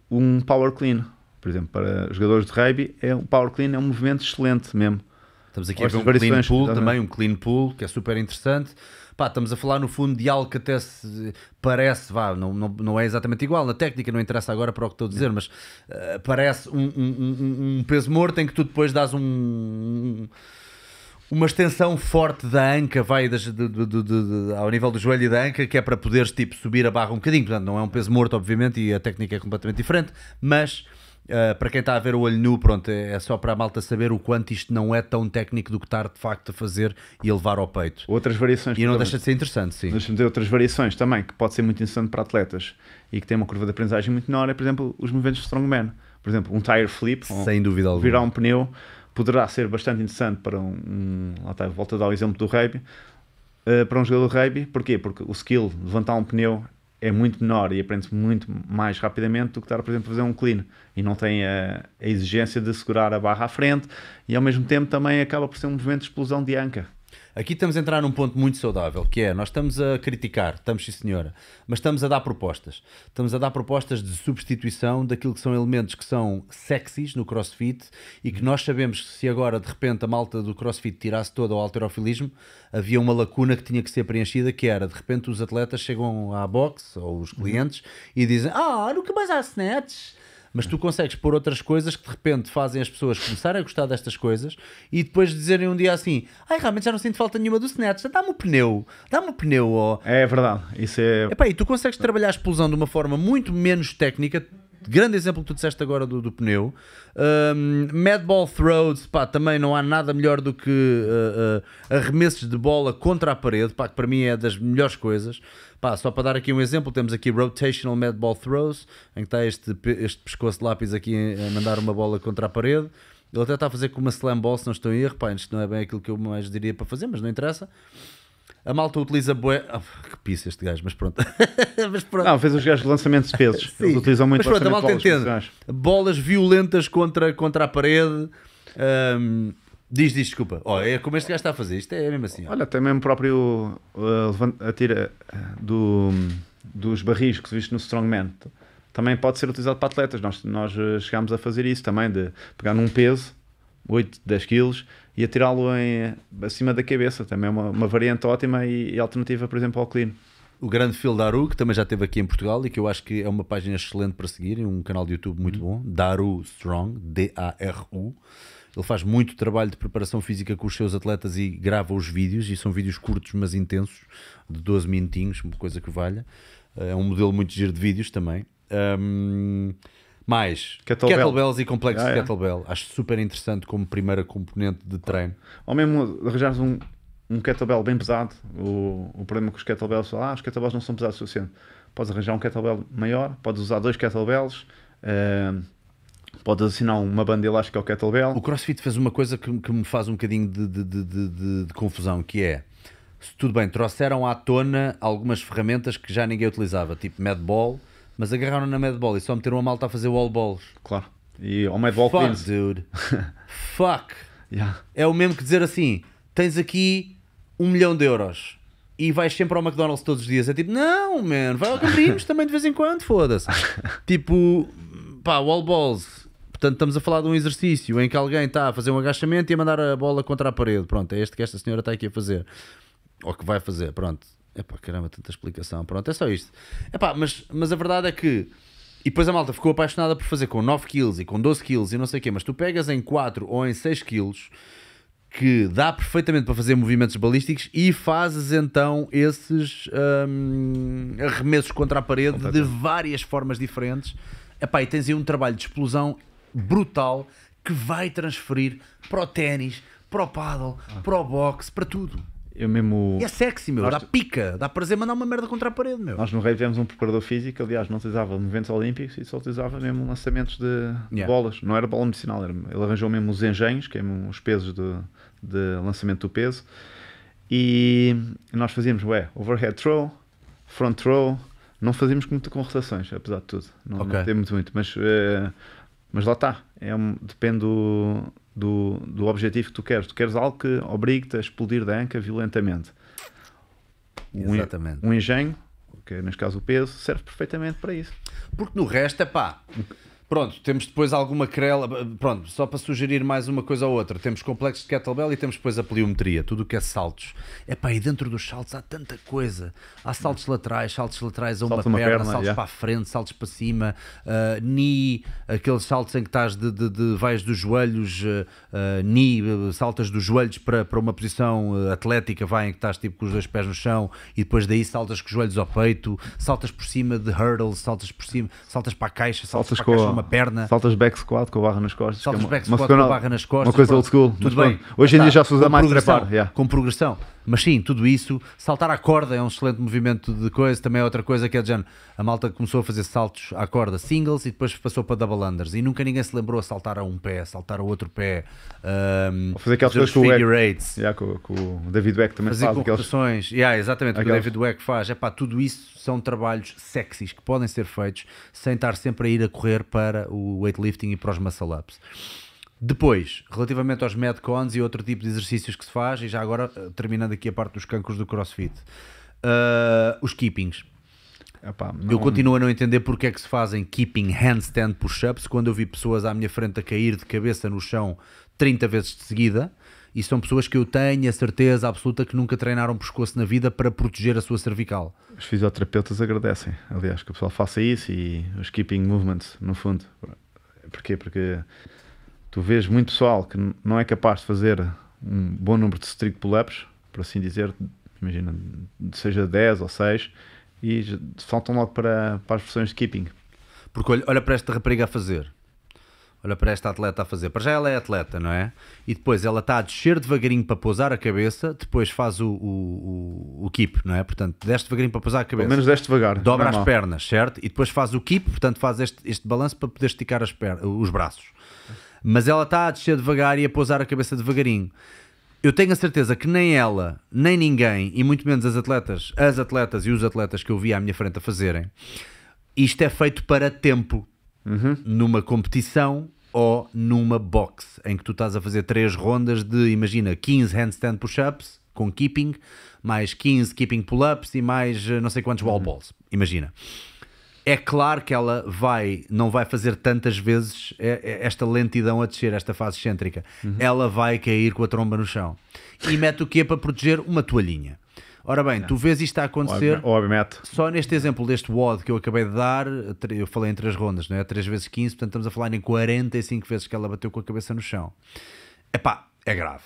um power clean. Por exemplo, para jogadores de rugby, é, um power clean é um movimento excelente mesmo. Estamos aqui Ou a ver um clean exatamente. também, um clean pool, que é super interessante. pá, estamos a falar no fundo de algo que até se parece, vá, não, não, não é exatamente igual, na técnica não interessa agora para o que estou a dizer, mas uh, parece um, um, um, um, peso morto em que tu depois dás um uma extensão forte da anca vai das, de, de, de, ao nível do joelho e da anca, que é para poderes tipo, subir a barra um bocadinho. Portanto, não é um peso morto, obviamente, e a técnica é completamente diferente, mas uh, para quem está a ver o olho nu, pronto, é, é só para a malta saber o quanto isto não é tão técnico do que estar de facto a fazer e a levar ao peito. Outras variações. E não deixa de ser interessante, sim. Deixa-me ter outras variações também, que pode ser muito interessante para atletas e que tem uma curva de aprendizagem muito menor, é, por exemplo, os movimentos de strongman. Por exemplo, um tire flip, sem dúvida alguma. virar um pneu poderá ser bastante interessante para um, lá está, a dar o exemplo do rugby, uh, para um jogador de rugby, porquê? Porque o skill de levantar um pneu é muito menor e aprende-se muito mais rapidamente do que estar, por exemplo, a fazer um clean e não tem a, a, exigência de segurar a barra à frente e ao mesmo tempo também acaba por ser um movimento de explosão de anca. Aqui estamos a entrar num ponto muito saudável, que é, nós estamos a criticar, estamos sim senhora, mas estamos a dar propostas. Estamos a dar propostas de substituição daquilo que são elementos que são sexys no crossfit e que nós sabemos que se agora de repente a malta do crossfit tirasse todo o alterofilismo, havia uma lacuna que tinha que ser preenchida, que era, de repente os atletas chegam à box, ou os clientes, e dizem, ah, nunca mais há snatches mas tu consegues pôr outras coisas que de repente fazem as pessoas começarem a gostar destas coisas e depois dizerem um dia assim: ai, realmente já não sinto falta nenhuma do Snatch, dá-me o pneu, dá-me o pneu. Oh. É verdade, isso é. Epá, e tu consegues trabalhar a explosão de uma forma muito menos técnica. Grande exemplo que tu disseste agora do, do pneu. Um, Madball throws, pá, também não há nada melhor do que uh, uh, arremessos de bola contra a parede, pá, que para mim é das melhores coisas. Pá, só para dar aqui um exemplo, temos aqui Rotational Mad Ball Throws, em que está este, este pescoço de lápis aqui a mandar uma bola contra a parede. Ele até está a fazer com uma slam ball, se não estou em erro. Pá, isto não é bem aquilo que eu mais diria para fazer, mas não interessa. A malta utiliza bué. Oh, que pisse este gajo, mas pronto. *laughs* mas pronto. Não, fez os gajos de lançamento de pesos. *laughs* Eles utilizam muito mas pronto, a malta entende. Bolas violentas contra, contra a parede. Um, Diz, diz, desculpa. Oh, é como este gajo está a fazer, isto é mesmo assim. Olha, até mesmo próprio uh, a tira uh, do, dos barris que se viste no Strongman também pode ser utilizado para atletas. Nós, nós uh, chegámos a fazer isso também, de pegar num peso, 8, 10 quilos, e atirá-lo acima da cabeça. Também é uma, uma variante ótima e, e, alternativa, por exemplo, ao clean. O grande Phil Daru, que também já esteve aqui em Portugal e que eu acho que é uma página excelente para seguir, um canal de YouTube muito uhum. bom, Daru Strong, D-A-R-U. Ele faz muito trabalho de preparação física com os seus atletas e grava os vídeos, e são vídeos curtos, mas intensos, de 12 minutinhos, uma coisa que valha. É um modelo muito giro de vídeos também. Um, mais Kettlebell. kettlebells e complexos ah, de kettlebell. É. Acho super interessante como primeira componente de treino. Ou mesmo arranjares um, um kettlebell bem pesado. O, o problema com os kettlebells ah, os kettlebells não são pesados o suficiente. Podes arranjar um kettlebell maior, podes usar dois kettlebells. Uh, Podes assinar uma banda elástica ao kettlebell. O CrossFit fez uma coisa que, que me faz um bocadinho de, de, de, de, confusão, que é, tudo bem, trouxeram à tona algumas ferramentas que já ninguém utilizava, tipo Madball, mas agarraram na Madball e só meteram a malta a fazer wall balls. Claro. E ao Madball Fuck, cleans. dude. *laughs* Fuck. Yeah. É o mesmo que dizer assim, tens aqui um milhão de euros e vais sempre ao McDonald's todos os dias. É tipo, não, man, vai ao Cambrimos também de vez em quando, foda-se. *laughs* tipo, pá, wall balls Portanto, estamos a falar de um exercício em que alguém está a fazer um agachamento e a mandar a bola contra a parede. Pronto, é este que esta senhora está aqui a fazer. Ou que vai fazer, pronto. Epá, caramba, tanta explicação. Pronto, é só isto. Epá, mas, mas a verdade é que. E depois a malta ficou apaixonada por fazer com 9 kg e com 12 kg e não sei o quê, mas tu pegas em 4 ou em 6 kg que dá perfeitamente para fazer movimentos balísticos e fazes então esses hum, arremessos contra a parede de várias formas diferentes. Epá, e tens aí um trabalho de explosão brutal que vai transferir para o ténis, para o paddle, para o boxe, para tudo. Eu mesmo. E é sexy, meu. Nós... Dá pica, dá prazer mandar uma merda contra a parede, meu. Nós no Rei tivemos um preparador físico, aliás, não utilizava movimentos olímpicos e só utilizava mesmo lançamentos de, yeah. bolas. Não era bola medicinal, era... ele arranjou mesmo os engenhos, que é os pesos de, de lançamento do peso. E nós fazíamos, ué, overhead throw, front throw. Não fazíamos muito com rotações, apesar de tudo. Não, okay. não tem muito, muito. Mas. Uh, mas lá está, é um, depende do, do, do, objetivo que tu queres. Tu queres algo que obrigue-te a explodir da anca violentamente. Exatamente. Um, um engenho, que é, neste caso o peso, serve perfeitamente para isso. Porque no resto é pá, Pronto, temos depois alguma crela. Pronto, só para sugerir mais uma coisa ou outra. Temos complexo de kettlebell e temos depois a pliometria, tudo o que é saltos. É pá, e dentro dos saltos há tanta coisa. Há saltos laterais, saltos laterais a uma, Saltos a uma perna, perna, saltos yeah. para a frente, saltos para cima, uh, knee, aqueles saltos em que estás de, de, de vais dos joelhos, uh, knee, saltas dos joelhos para, para uma posição uh, atlética, vai em que estás tipo com os dois pés no chão e depois daí saltas com os joelhos ao peito, saltas por cima de hurdles, saltas por cima, saltas para a caixa, saltas, Saltas para a caixa uma perna. Saltas back squat com a barra nas costas. Saltas é uma- back uma squat com a barra nas costas. Uma coisa pronto. old school. Tudo bem. pronto. Hoje em dia já se usa mais progressão, trepar. yeah. Com progressão. Mas sim, tudo isso. Saltar à corda é um excelente movimento de coisa. Também é outra coisa que é de género. A malta começou a fazer saltos à corda singles e depois passou para double unders. E nunca ninguém se lembrou a saltar a um pé, saltar a outro pé. Um, fazer aquelas coisas com o eights. Yeah, com, com o David Beck também Fazer faz aqueles. concussões, yeah, exatamente, o que o David Weck faz. Epá, tudo isso são trabalhos sexys que podem ser feitos sem estar sempre a ir a correr para o weightlifting e para os muscle ups. Depois, relativamente aos metcons e outro tipo de exercícios que se faz, e já agora eh, terminando aqui a parte dos cancros do crossfit, uh, os keepings. Epá, Eu não- continuo a não entender porque é que se fazem keeping handstand push-ups quando eu vi pessoas à minha frente a cair de cabeça no chão 30 vezes de seguida e são pessoas que eu tenho a certeza absoluta que nunca treinaram pescoço na vida para proteger a sua cervical. Os fisioterapeutas agradecem, aliás, que o pessoal faça isso e os keeping movements, no fundo. Porquê? Porque tu vês muito pessoal que não é capaz de fazer um bom número de strict pull-ups, por assim dizer, imagina, seja 10 ou 6, e saltam logo para, para as versões de keeping. Porque olha, olha para esta rapariga a fazer. Olha para esta atleta a fazer. Para já ela é atleta, não é? E depois ela está a descer devagarinho para pousar a cabeça, depois faz o, o, o, keep, não é? Portanto, desce devagarinho para pousar a cabeça. Pelo menos deste devagar. dobra normal. as pernas, certo? E depois faz o keep, portanto faz este, este balanço para poder esticar as per- os braços. Mas ela está a descer devagar e a pousar a cabeça devagarinho. Eu tenho a certeza que nem ela, nem ninguém, e muito menos as atletas, as atletas e os atletas que eu vi à minha frente a fazerem, isto é feito para tempo numa competição ou numa box em que tu estás a fazer três rondas de, imagina, 15 handstand push-ups com keeping, mais 15 keeping pull-ups e mais eh, não sei quantos wall balls. Imagina. É claro que ela vai, não vai fazer tantas vezes eh, eh, esta lentidão a descer, esta fase excêntrica. Ela vai cair com a tromba no chão. E mete o quê para proteger? Uma toalhinha. Ora bem, tu vês isto a acontecer obviamente. só neste exemplo deste WOD que eu acabei de dar, eu falei em três rondas, não é? 3 vezes 15, portanto estamos a falar em 45 vezes que ela bateu com a cabeça no chão. Epá, é grave.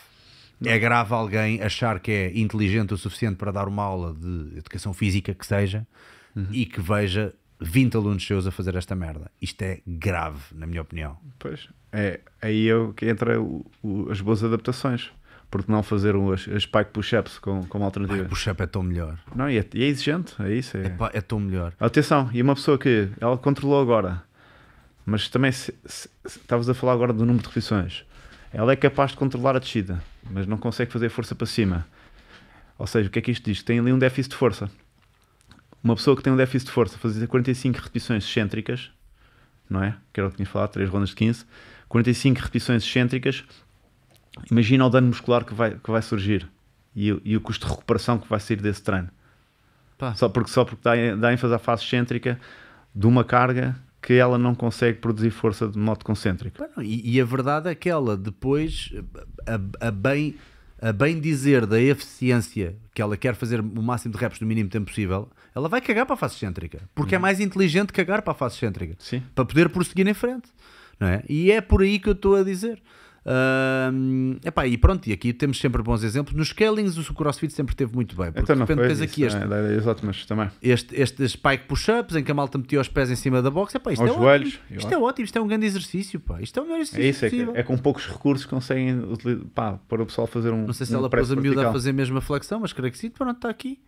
É grave alguém achar que é inteligente o suficiente para dar uma aula de educação física que seja e que veja 20 alunos seus a fazer esta merda. Isto é grave, na minha opinião. Pois, é aí é o que entra o- o- as boas adaptações. Porque não fazer um- as, as spike push-ups com, como alternativa? o push-up é tão melhor. Não, e é, e é exigente, é isso. É. Epá, é tão melhor. Atenção, e uma pessoa que ela controlou agora, mas também estavas a falar agora do número de repetições. Ela é capaz de controlar a descida, mas não consegue fazer força para cima. Ou seja, o que é que isto diz? Tem ali um déficit de força. Uma pessoa que tem um déficit de força, fazer 45 repetições excêntricas, não é? Que era o que tinha falado, 3 rondas de 15. 45 repetições excêntricas, imagina o dano muscular que vai, que vai surgir e, o- e o custo de recuperação que vai sair desse treino. Pá. Só porque, só porque dá, dá ênfase à fase excêntrica de uma carga que ela não consegue produzir força de modo concêntrico. E, e a verdade é que ela depois, a, a bem, a bem dizer da eficiência que ela quer fazer o máximo de reps no mínimo tempo possível, ela vai cagar para a fase excêntrica. Porque é mais inteligente cagar para a fase excêntrica. Sim. Para poder prosseguir em frente. Não é? E é por aí que eu estou a dizer. Ahm, epá, e pronto, e aqui temos sempre bons exemplos. Nos scalings o CrossFit sempre teve muito bem. Porque Então de repente tens isso, aqui este, é, exato, mas também. este, estes spike push-ups em que a malta metia os pés em cima da box. Epá, isto Aos é joelhos, ótimo. Isto é ótimo, isto é um grande exercício. Pá. Isto é o melhor exercício É isso, é, é com poucos recursos conseguem utilizar, pá, para o pessoal fazer um. Não sei se um ela pôs a miúda a fazer mesmo a flexão, mas creio que sim. Pronto, está aqui.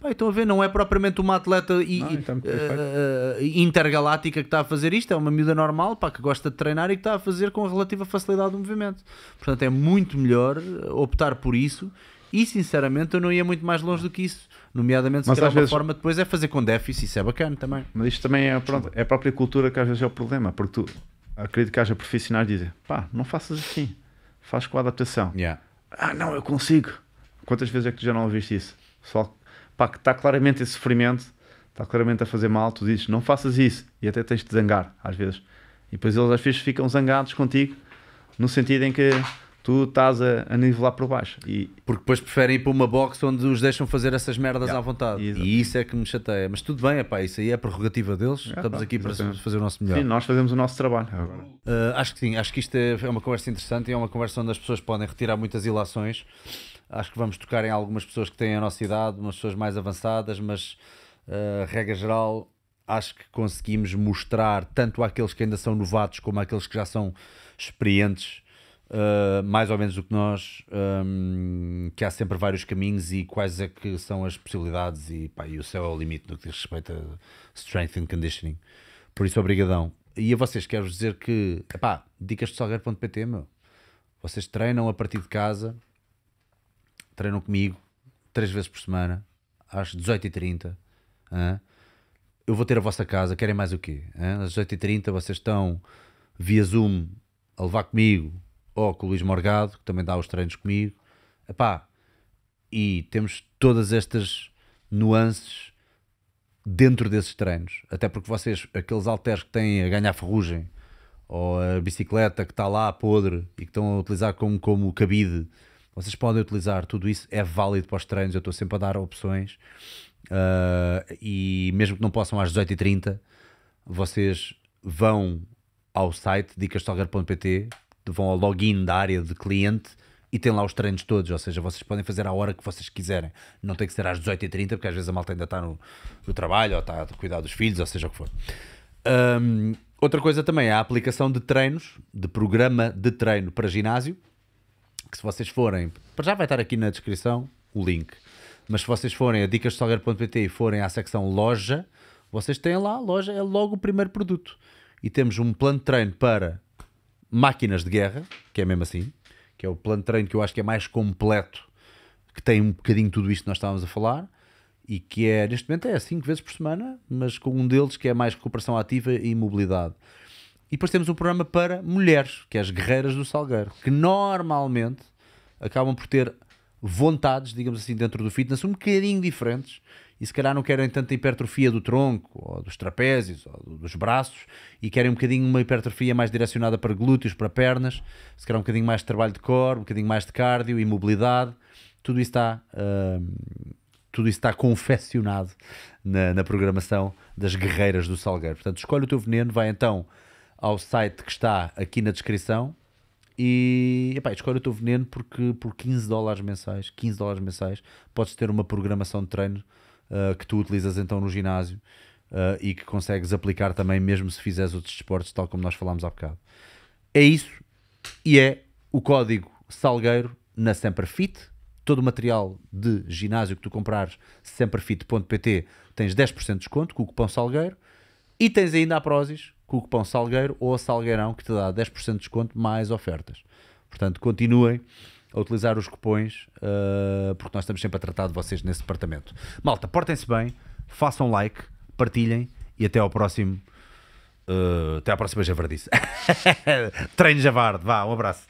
Pá, estão a ver, não é propriamente uma atleta Não, então, eh, intergaláctica que está a fazer isto, é uma miúda normal, pá, que gosta de treinar e que está a fazer com relativa facilidade o movimento. Portanto, é muito melhor eh, optar por isso e, sinceramente, eu não ia muito mais longe do que isso. Nomeadamente, se Mas calhar uma vezes- forma depois é fazer com déficit, isso é bacana também. Mas isto também é, pronto, é a própria cultura que às vezes é o problema, porque tu acredito que haja profissionais que dizem, pá, não faças assim, faz com a adaptação. Yeah. Ah, não, eu consigo. Quantas vezes é que tu já não ouviste isso? Pessoal, pá, que está claramente em sofrimento, está claramente a fazer mal, tu dizes, não faças isso, e até tens de zangar, às vezes. E depois eles às vezes ficam zangados contigo, no sentido em que tu estás a, a nivelar por baixo. E Porque depois preferem ir para uma box onde os deixam fazer essas merdas Yeah. à vontade. E isso é que me chateia. Mas tudo bem, epá, isso aí é prerrogativa deles. Yeah, Estamos pá, aqui para exatamente. fazer o nosso melhor. sim, nós fazemos o nosso trabalho. Agora. Uh, acho que sim, acho que isto é, é uma conversa interessante e é uma conversa onde as pessoas podem retirar muitas ilações. Acho que vamos tocar em algumas pessoas que têm a nossa idade, umas pessoas mais avançadas, mas uh, regra geral, acho que conseguimos mostrar tanto àqueles que ainda são novatos como àqueles que já são experientes, uh, mais ou menos do que nós, um, que há sempre vários caminhos e quais é que são as possibilidades e, pá, e o céu é o limite no que diz respeito a strength and conditioning. Por isso, obrigadão. E a vocês quero dizer que, epá, dicas de meu. Vocês treinam a partir de casa, treinam comigo, três vezes por semana, às 18h30. hã? Eu vou ter a vossa casa, querem mais o quê? Às 18h30 vocês estão via Zoom a levar comigo ou com o Luís Morgado, que também dá os treinos comigo. Epá, e temos todas estas nuances dentro desses treinos. Até porque vocês, aqueles halteres que têm a ganhar ferrugem, ou a bicicleta que está lá podre e que estão a utilizar como, como cabide, vocês podem utilizar, tudo isso é válido para os treinos. Eu estou sempre a dar opções. Ah, e mesmo que não possam às 18h30, vocês vão ao site dicastalgar.pt, vão ao login da área de cliente e tem lá os treinos todos, ou seja, vocês podem fazer à hora que vocês quiserem. Não tem que ser às 18h30, porque às vezes a malta ainda está no, no trabalho ou está a cuidar dos filhos, ou seja o que for. Hum, outra coisa também é a aplicação de treinos, de programa de treino para ginásio, que se vocês forem, para já vai estar aqui na descrição o link, mas se vocês forem a dicasdesalgueiro.pt e forem à secção loja, vocês têm lá, loja é logo o primeiro produto. E temos um plano de treino para máquinas de guerra, que é mesmo assim, que é o plano de treino que eu acho que é mais completo, que tem um bocadinho tudo isto que nós estávamos a falar, e que é, neste momento é 5 vezes por semana, mas com um deles que é mais recuperação ativa e mobilidade. E depois temos um programa para mulheres, que é as guerreiras do Salgueiro, que normalmente acabam por ter vontades, digamos assim, dentro do fitness um bocadinho diferentes e se calhar não querem tanta hipertrofia do tronco, ou dos trapézios, ou dos braços, e querem um bocadinho uma hipertrofia mais direcionada para glúteos, para pernas, se calhar um bocadinho mais de trabalho de core, um bocadinho mais de cardio e mobilidade, tudo isso está, hum, tudo isso está confeccionado na, na programação das guerreiras do Salgueiro. Portanto, escolhe o teu veneno, vai então ao site que está aqui na descrição e epá, escolhe o teu veneno porque por 15 dólares mensais, 15 dólares mensais, podes ter uma programação de treino uh, que tu utilizas então no ginásio uh, e que consegues aplicar também mesmo se fizeres outros desportos, tal como nós falámos há bocado. É isso e é o código Salgueiro na Semperfit. Todo o material de ginásio que tu comprares, semperfit.pt, tens 10% de desconto com o cupom Salgueiro. E tens ainda a Prozis com o cupom Salgueiro ou a Salgueirão que te dá 10% de desconto mais ofertas. Portanto, continuem a utilizar os cupons uh, porque nós estamos sempre a tratar de vocês nesse departamento. Malta, portem-se bem, façam like, partilhem e até ao próximo. uh, até à próxima javardice. *laughs* Treino Javarde, vá, um abraço.